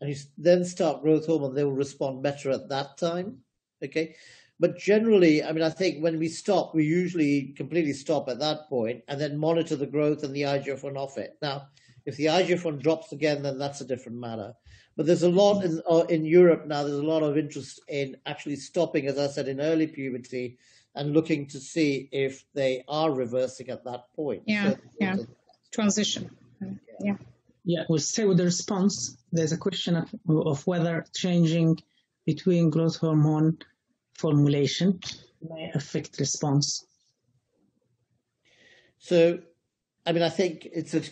C: and you then start growth hormone, they will respond better at that time. Okay, but generally, I mean, I think when we stop, we usually completely stop at that point and then monitor the growth and the IGF-1 off it. Now, if the IGF-1 drops again, then that's a different matter. But there's a lot in uh, in Europe now. There's a lot of interest in actually stopping, as I said, in early puberty and looking to see if they are reversing at that point.
B: Yeah,
C: So-
B: yeah. Transition. Yeah.
A: Yeah, we'll stay with the response. There's a question of, of whether changing between growth hormone formulation may affect response.
C: So, I mean, I think it's a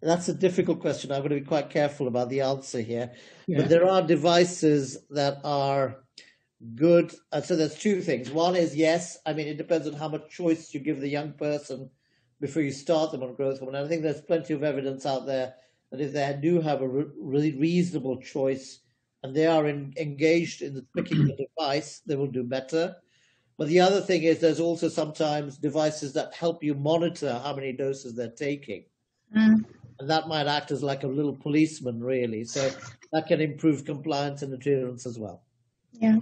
C: that's a difficult question. I'm going to be quite careful about the answer here.
A: Yeah.
C: But there are devices that are good. Uh, so there's two things. One is yes. I mean, it depends on how much choice you give the young person before you start them on growth hormone. And I think there's plenty of evidence out there that if they do have a re- really reasonable choice and they are in, engaged in the picking the device, they will do better. But the other thing is there's also sometimes devices that help you monitor how many doses they're taking.
B: Mm.
C: And that might act as like a little policeman, really. So that can improve compliance and adherence as well.
B: Yeah.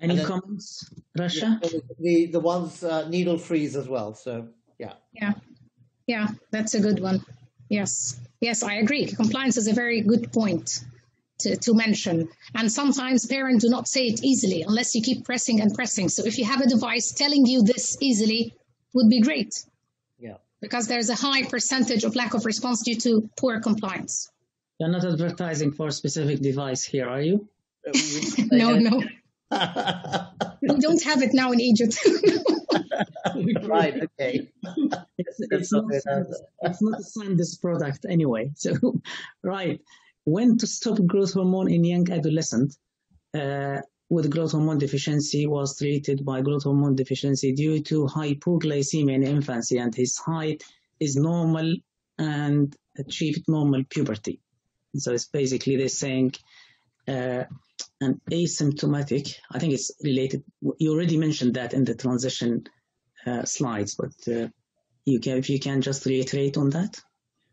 A: Any
C: then-
A: comments, Rasha?
C: The the ones uh, needle freeze as well. So yeah.
B: Yeah. Yeah, that's a good one. Yes. Yes, I agree. Compliance is a very good point to, to mention. And sometimes parents do not say it easily unless you keep pressing and pressing. So if you have a device telling you this easily, would be great
C: Yeah.
B: because there's a high percentage of lack of response due to poor compliance.
A: You're not advertising for a specific device here, are you?
B: No, no. We don't have it now in Egypt.
C: right. Okay.
A: It's, it's, not,
C: not good,
A: Sandoz- it's not a Sandoz product anyway. So, right. When to stop growth hormone in young adolescent uh, with growth hormone deficiency was treated by growth hormone deficiency due to hypoglycemia in infancy and his height is normal and achieved normal puberty. So it's basically they're saying uh, an asymptomatic, I think it's related, you already mentioned that in the transition uh, slides, but uh, you can, if you can just reiterate on that.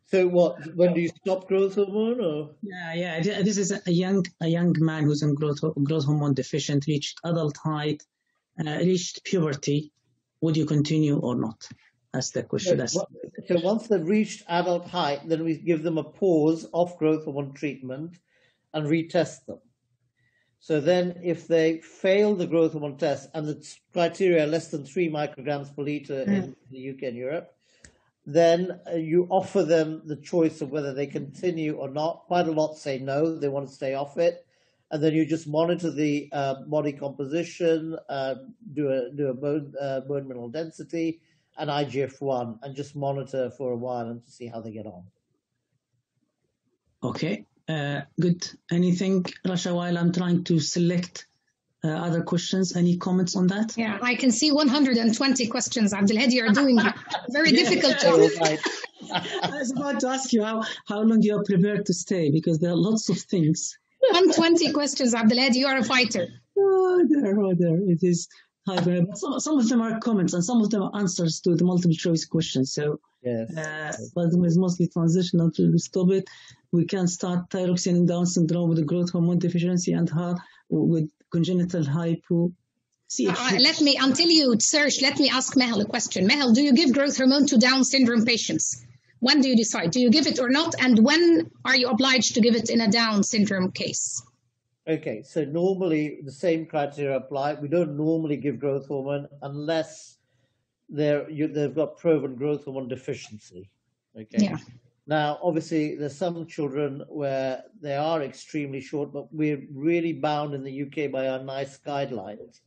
C: So what? When do you stop growth hormone? Or
A: Yeah, yeah. This is a young a young man who's in growth growth hormone deficient, reached adult height, uh, reached puberty. Would you continue or not? That's the question. That's,
C: so once they've reached adult height, then we give them a pause off growth hormone treatment and retest them. So then, if they fail the growth hormone test and the criteria are less than three micrograms per liter in the UK and Europe, then uh, you offer them the choice of whether they continue or not. Quite a lot say no, they want to stay off it. And then you just monitor the uh, body composition, uh, do a do a bone uh, bone mineral density, and IGF-1, and just monitor for a while and to see how they get on.
A: Okay, good. Anything, Rasha, while I'm trying to select uh, other questions, any comments on that?
B: Yeah, I can see 120 questions. Abdelhadi, you're doing very
A: Yeah.
B: difficult job.
C: Right.
A: I was about to ask you how, how long you are prepared to stay because there are lots of things.
B: 120 questions, Abdelhadi, you are a fighter.
A: Oh, there, oh, there. It is. But some, some of them are comments and some of them are answers to the multiple choice questions. So,
C: Yes.
A: uh, but it was mostly transitional to we stop it. We can start thyroxine and Down syndrome with the growth hormone deficiency and how with congenital hypo. See,
B: Uh, let me, until you search, let me ask Mehul a question. Mehul, do you give growth hormone to Down syndrome patients? When do you decide? Do you give it or not? And when are you obliged to give it in a Down syndrome case?
C: Okay, so normally the same criteria apply. We don't normally give growth hormone unless they're, you, they've got proven growth hormone deficiency. Okay.
B: Yeah.
C: Now, obviously, there's some children where they are extremely short, but we're really bound in the UK by our NICE guidelines,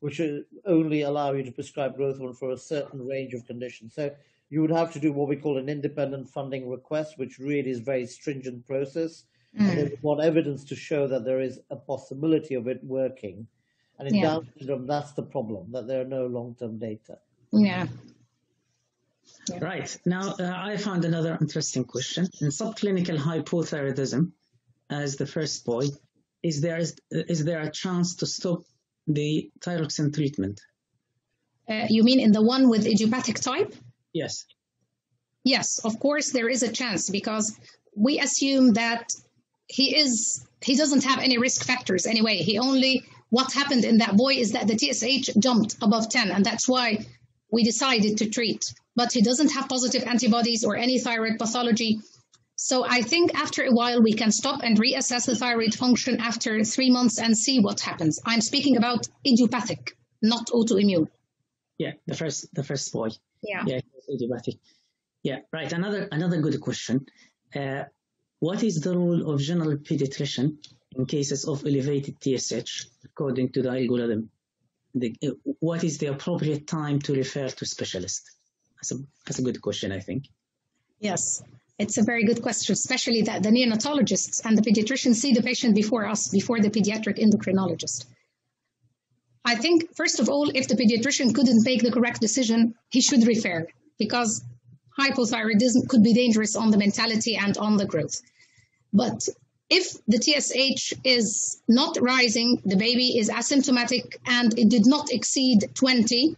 C: which only allow you to prescribe growth hormone for a certain range of conditions. So you would have to do what we call an independent funding request, which really is a very stringent process.
B: Mm.
C: And they would want evidence to show that there is a possibility of it working. And in
B: Yeah.
C: Down syndrome, that's the problem, that there are no long-term data.
B: Yeah.
A: Right. Now, uh, I found another interesting question. In subclinical hypothyroidism, as the first boy, is there is, is there a chance to stop the thyroxine treatment?
B: Uh, you mean in the one with idiopathic type?
A: Yes.
B: Yes, of course there is a chance because we assume that he is he doesn't have any risk factors anyway. He only what happened in that boy is that the TSH jumped above 10 and that's why we decided to treat. But he doesn't have positive antibodies or any thyroid pathology. So I think after a while we can stop and reassess the thyroid function after 3 months and see what happens. I'm speaking about idiopathic, not autoimmune.
A: Yeah, the first the first boy.
B: Yeah.
A: Yeah, idiopathic. Yeah, right. Another another good question. Uh, what is the role of general pediatrician in cases of elevated TSH according to the algorithm? The, uh, what is the appropriate time to refer to specialist? That's a that's a good question, I think.
B: Yes, it's a very good question, especially that the neonatologists and the pediatricians see the patient before us, before the pediatric endocrinologist. I think, first of all, if the pediatrician couldn't make the correct decision, he should refer because hypothyroidism could be dangerous on the mentality and on the growth. But if the TSH is not rising, the baby is asymptomatic and it did not exceed 20,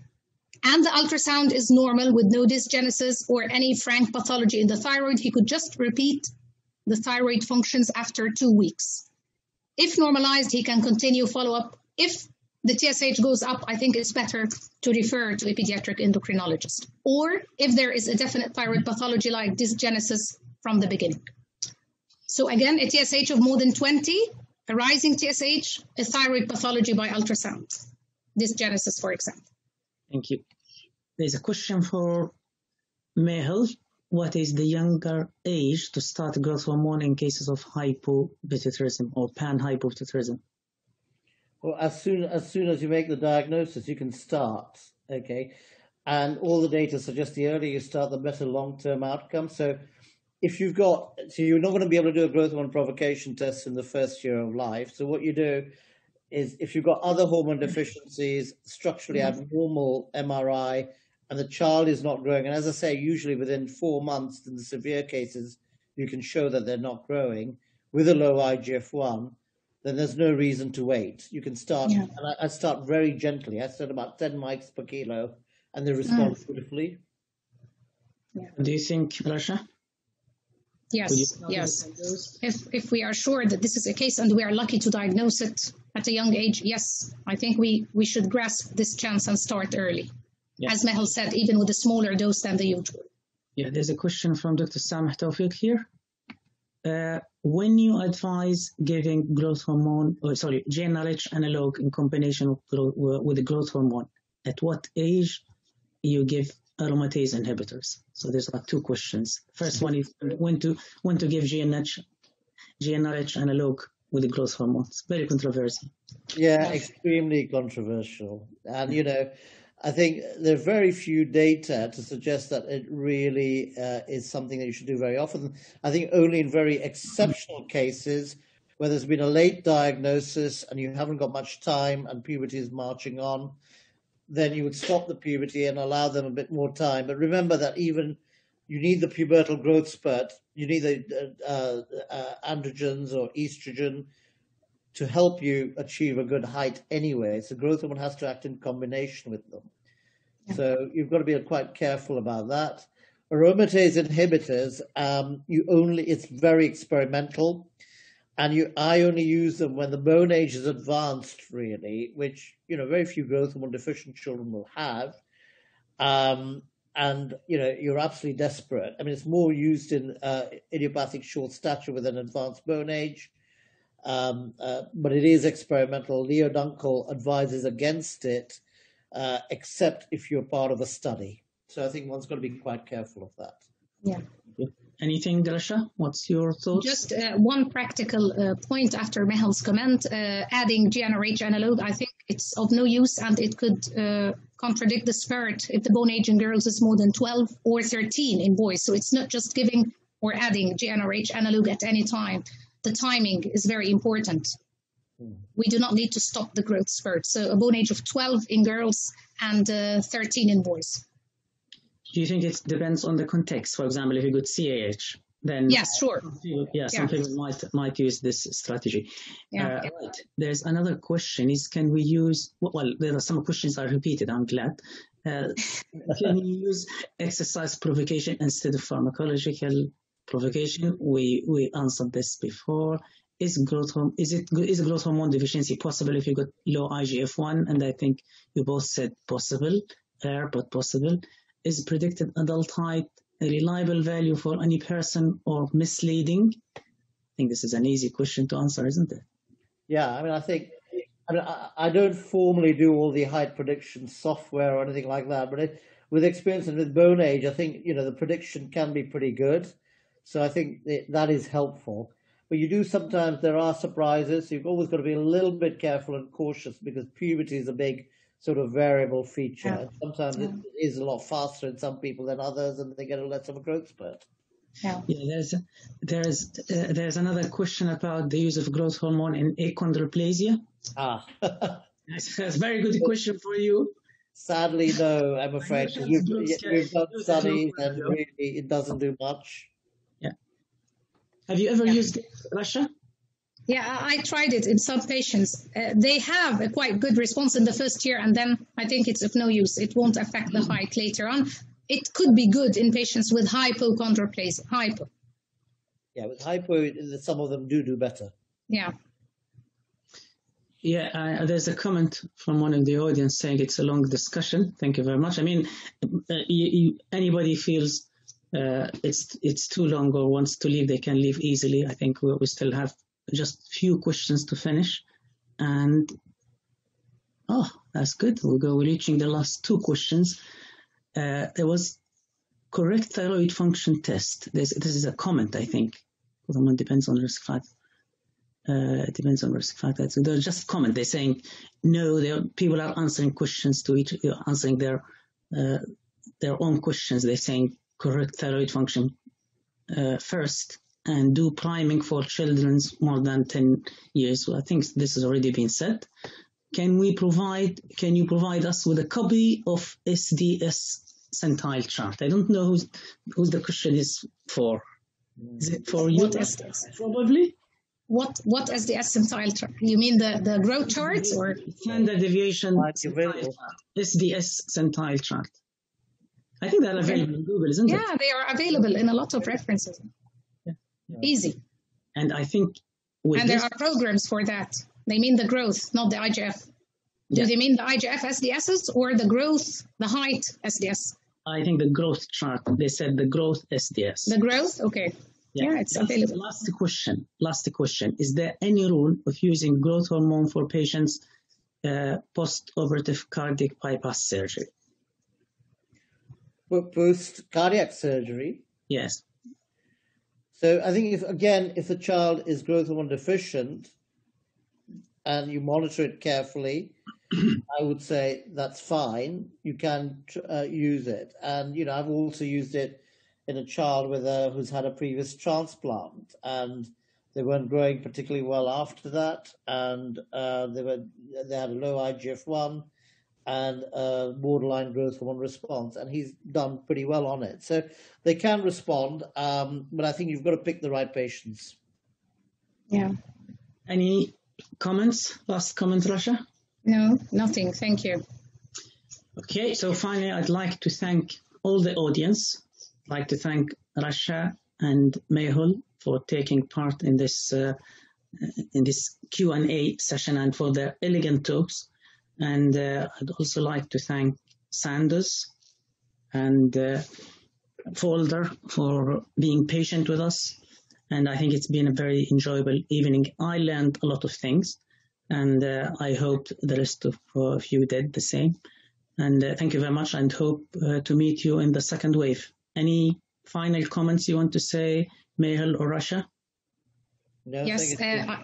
B: and the ultrasound is normal with no dysgenesis or any frank pathology in the thyroid, he could just repeat the thyroid functions after two weeks. If normalized, he can continue follow up. If the TSH goes up, I think it's better to refer to a pediatric endocrinologist. Or if there is a definite thyroid pathology like dysgenesis from the beginning. So again, a TSH of more than 20, a rising TSH, a thyroid pathology by ultrasound, dysgenesis, for example.
A: Thank you. There's a question for Mehul. What is the younger age to start growth hormone in cases of hypopituitarism or panhypopituitarism?
C: Well, as soon as soon as you make the diagnosis, you can start. Okay, and all the data suggests the earlier you start, the better long-term outcome. So, if you've got, so you're not going to be able to do a growth hormone provocation test in the first year of life. So what you do is, if you've got other hormone deficiencies, structurally abnormal MRI, and the child is not growing, and as I say, usually within four months, in the severe cases, you can show that they're not growing with a low IGF-1 then there's no reason to wait. You can start,
B: Yeah.
C: and I, I start very gently. I start about 10 mics per kilo, and they respond
B: Mm.
C: beautifully.
A: Do you think, Rasha?
B: Yes,
A: Would you start
B: yes. If if we are sure that this is a case and we are lucky to diagnose it at a young age, yes, I think we we should grasp this chance and start early.
A: Yeah.
B: As Mehul said, even with a smaller dose than the usual.
A: Yeah, there's a question from Dr. Samah Tawfiq here. Uh, when you advise giving growth hormone, or sorry, GnRH analog in combination with, with the growth hormone, at what age you give aromatase inhibitors. So there's like two questions. First one is when to when to give GNH, GnRH analog with the growth hormones. Very controversial.
C: Yeah, extremely controversial. And you know, I think there are very few data to suggest that it really uh, is something that you should do very often. I think only in very exceptional cases where there's been a late diagnosis and you haven't got much time and puberty is marching on, then you would stop the puberty and allow them a bit more time. But remember that even you need the pubertal growth spurt, you need the uh, uh, androgens or estrogen to help you achieve a good height anyway. So growth hormone has to act in combination with them. Yeah. So you've got to be quite careful about that. Aromatase inhibitors, um, you only it's very experimental and you, I only use them when the bone age is advanced, really, which you know very few growth hormone deficient children will have. Um, and you know you're absolutely desperate. I mean, it's more used in uh, idiopathic short stature with an advanced bone age, um, uh, but it is experimental. Leo Dunkel advises against it, uh, except if you're part of a study. So I think one's got to be quite careful of that.
B: Yeah.
A: Anything, Rasha? What's your thoughts?
B: Just uh, one practical uh, point after Mehul's comment. Uh, adding GnRH analog, I think it's of no use and it could uh, contradict the spirit if the bone age in girls is more than 12 or 13 in boys. So it's not just giving or adding GnRH analog at any time. The timing is very important. Hmm. We do not need to stop the growth spurt. So a bone age of 12 in girls and uh, 13 in boys
A: do you think it depends on the context? For example, if you go CAH, then
B: yes, sure.
A: People, yeah, some people might might use this strategy. Yeah. Uh, right. There's another question: Is can we use? Well, there are some questions are repeated. I'm glad. Uh, can we use exercise provocation instead of pharmacological provocation? We we answered this before. Is growth hormone is it is growth hormone deficiency possible if you got low IGF one? And I think you both said possible, rare but possible is predicted adult height a reliable value for any person or misleading? I think this is an easy question to answer, isn't it?
C: Yeah, I mean, I think I, mean, I, I don't formally do all the height prediction software or anything like that, but it, with experience and with bone age, I think you know the prediction can be pretty good. So I think it, that is helpful. But you do sometimes there are surprises. So you've always got to be a little bit careful and cautious because puberty is a big sort of variable feature. Yeah. Sometimes yeah. it is a lot faster in some people than others, and they get a less of a growth spurt.
A: Yeah. yeah, there's there's uh, there's another question about the use of growth hormone in achondroplasia.
C: Ah,
A: that's, a very good question for you.
C: Sadly, no, I'm afraid you've, you've done studies and really it doesn't do much.
A: Yeah. Have you ever used Rasha?
B: Yeah, I tried it in some patients. Uh, they have a quite good response in the first year, and then I think it's of no use. It won't affect the height later on. It could be good in patients with hypochondroplasia. Hypo.
C: Yeah, with hypo, some of them do do better.
B: Yeah.
A: Yeah, uh, there's a comment from one of the audience saying it's a long discussion. Thank you very much. I mean, uh, you, you, anybody feels uh, it's it's too long or wants to leave, they can leave easily. I think we, we still have just few questions to finish. And oh, that's good. We'll go reaching the last two questions. Uh, there was correct thyroid function test. This, this is a comment, I think. It depends on risk factor. Uh, it depends on risk factor. So they're just comment. They're saying no. people are answering questions to each, answering their uh, their own questions. They're saying correct thyroid function uh, first, and do priming for children more than 10 years. So I think this has already been said. Can we provide, can you provide us with a copy of SDS centile chart? I don't know who's, who the question is for. Is it for you? SDS? Probably.
B: What what SDS centile chart? You mean the, the growth chart or
A: standard deviation SDS centile chart? I think they're available in Google, isn't
B: yeah,
A: it?
B: Yeah, they are available in a lot of references. Easy.
A: And I think
B: and there are programs for that. They mean the growth, not the IGF. Do yeah. they mean the IGF SDSs or the growth, the height SDS?
A: I think the growth chart. They said the growth SDS.
B: The growth, okay. Yeah, yeah it's last, available.
A: Last question. Last question. Is there any rule of using growth hormone for patients uh, post-operative cardiac bypass surgery?
C: post cardiac surgery.
A: Yes.
C: So I think if again, if the child is growth hormone deficient and you monitor it carefully, I would say that's fine. You can uh, use it, and you know I've also used it in a child with a who's had a previous transplant, and they weren't growing particularly well after that, and uh, they were they had a low IGF one and a borderline growth hormone response, and he's done pretty well on it. So they can respond, um, but I think you've got to pick the right patients.
B: Yeah.
A: Any comments? Last comment, Rasha?
B: No, nothing. Thank you.
A: Okay, so finally, I'd like to thank all the audience. I'd like to thank Rasha and Mehul for taking part in this uh, in this Q&A session and for their elegant talks. And uh, I'd also like to thank Sandoz and uh, Folder for being patient with us. And I think it's been a very enjoyable evening. I learned a lot of things, and uh, I hope the rest of uh, you did the same. And uh, thank you very much, and hope uh, to meet you in the second wave. Any final comments you want to say, Mehul or Rasha?
C: No,
B: yes,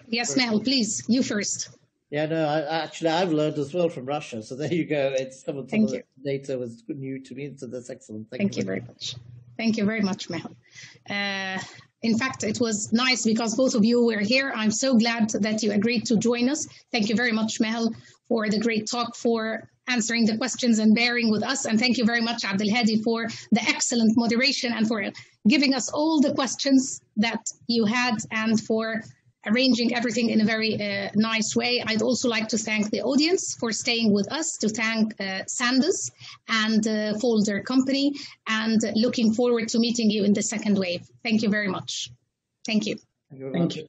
B: yes, Mehul, please, you first.
C: Yeah, no, I, actually, I've learned as well from Rasha. So there you go. It's some of, the data was new to me, so that's excellent.
B: Thank, Thank you, you very much. Thank you very much, Mehul. Uh, in fact, it was nice because both of you were here. I'm so glad that you agreed to join us. Thank you very much, Mehul, for the great talk, for answering the questions and bearing with us. And thank you very much, Abdelhadi, for the excellent moderation and for giving us all the questions that you had and for arranging everything in a very uh, nice way. I'd also like to thank the audience for staying with us, to thank uh, Sandoz and uh, Folder Company, and looking forward to meeting you in the second wave. Thank you very much. Thank you.
A: Thank you.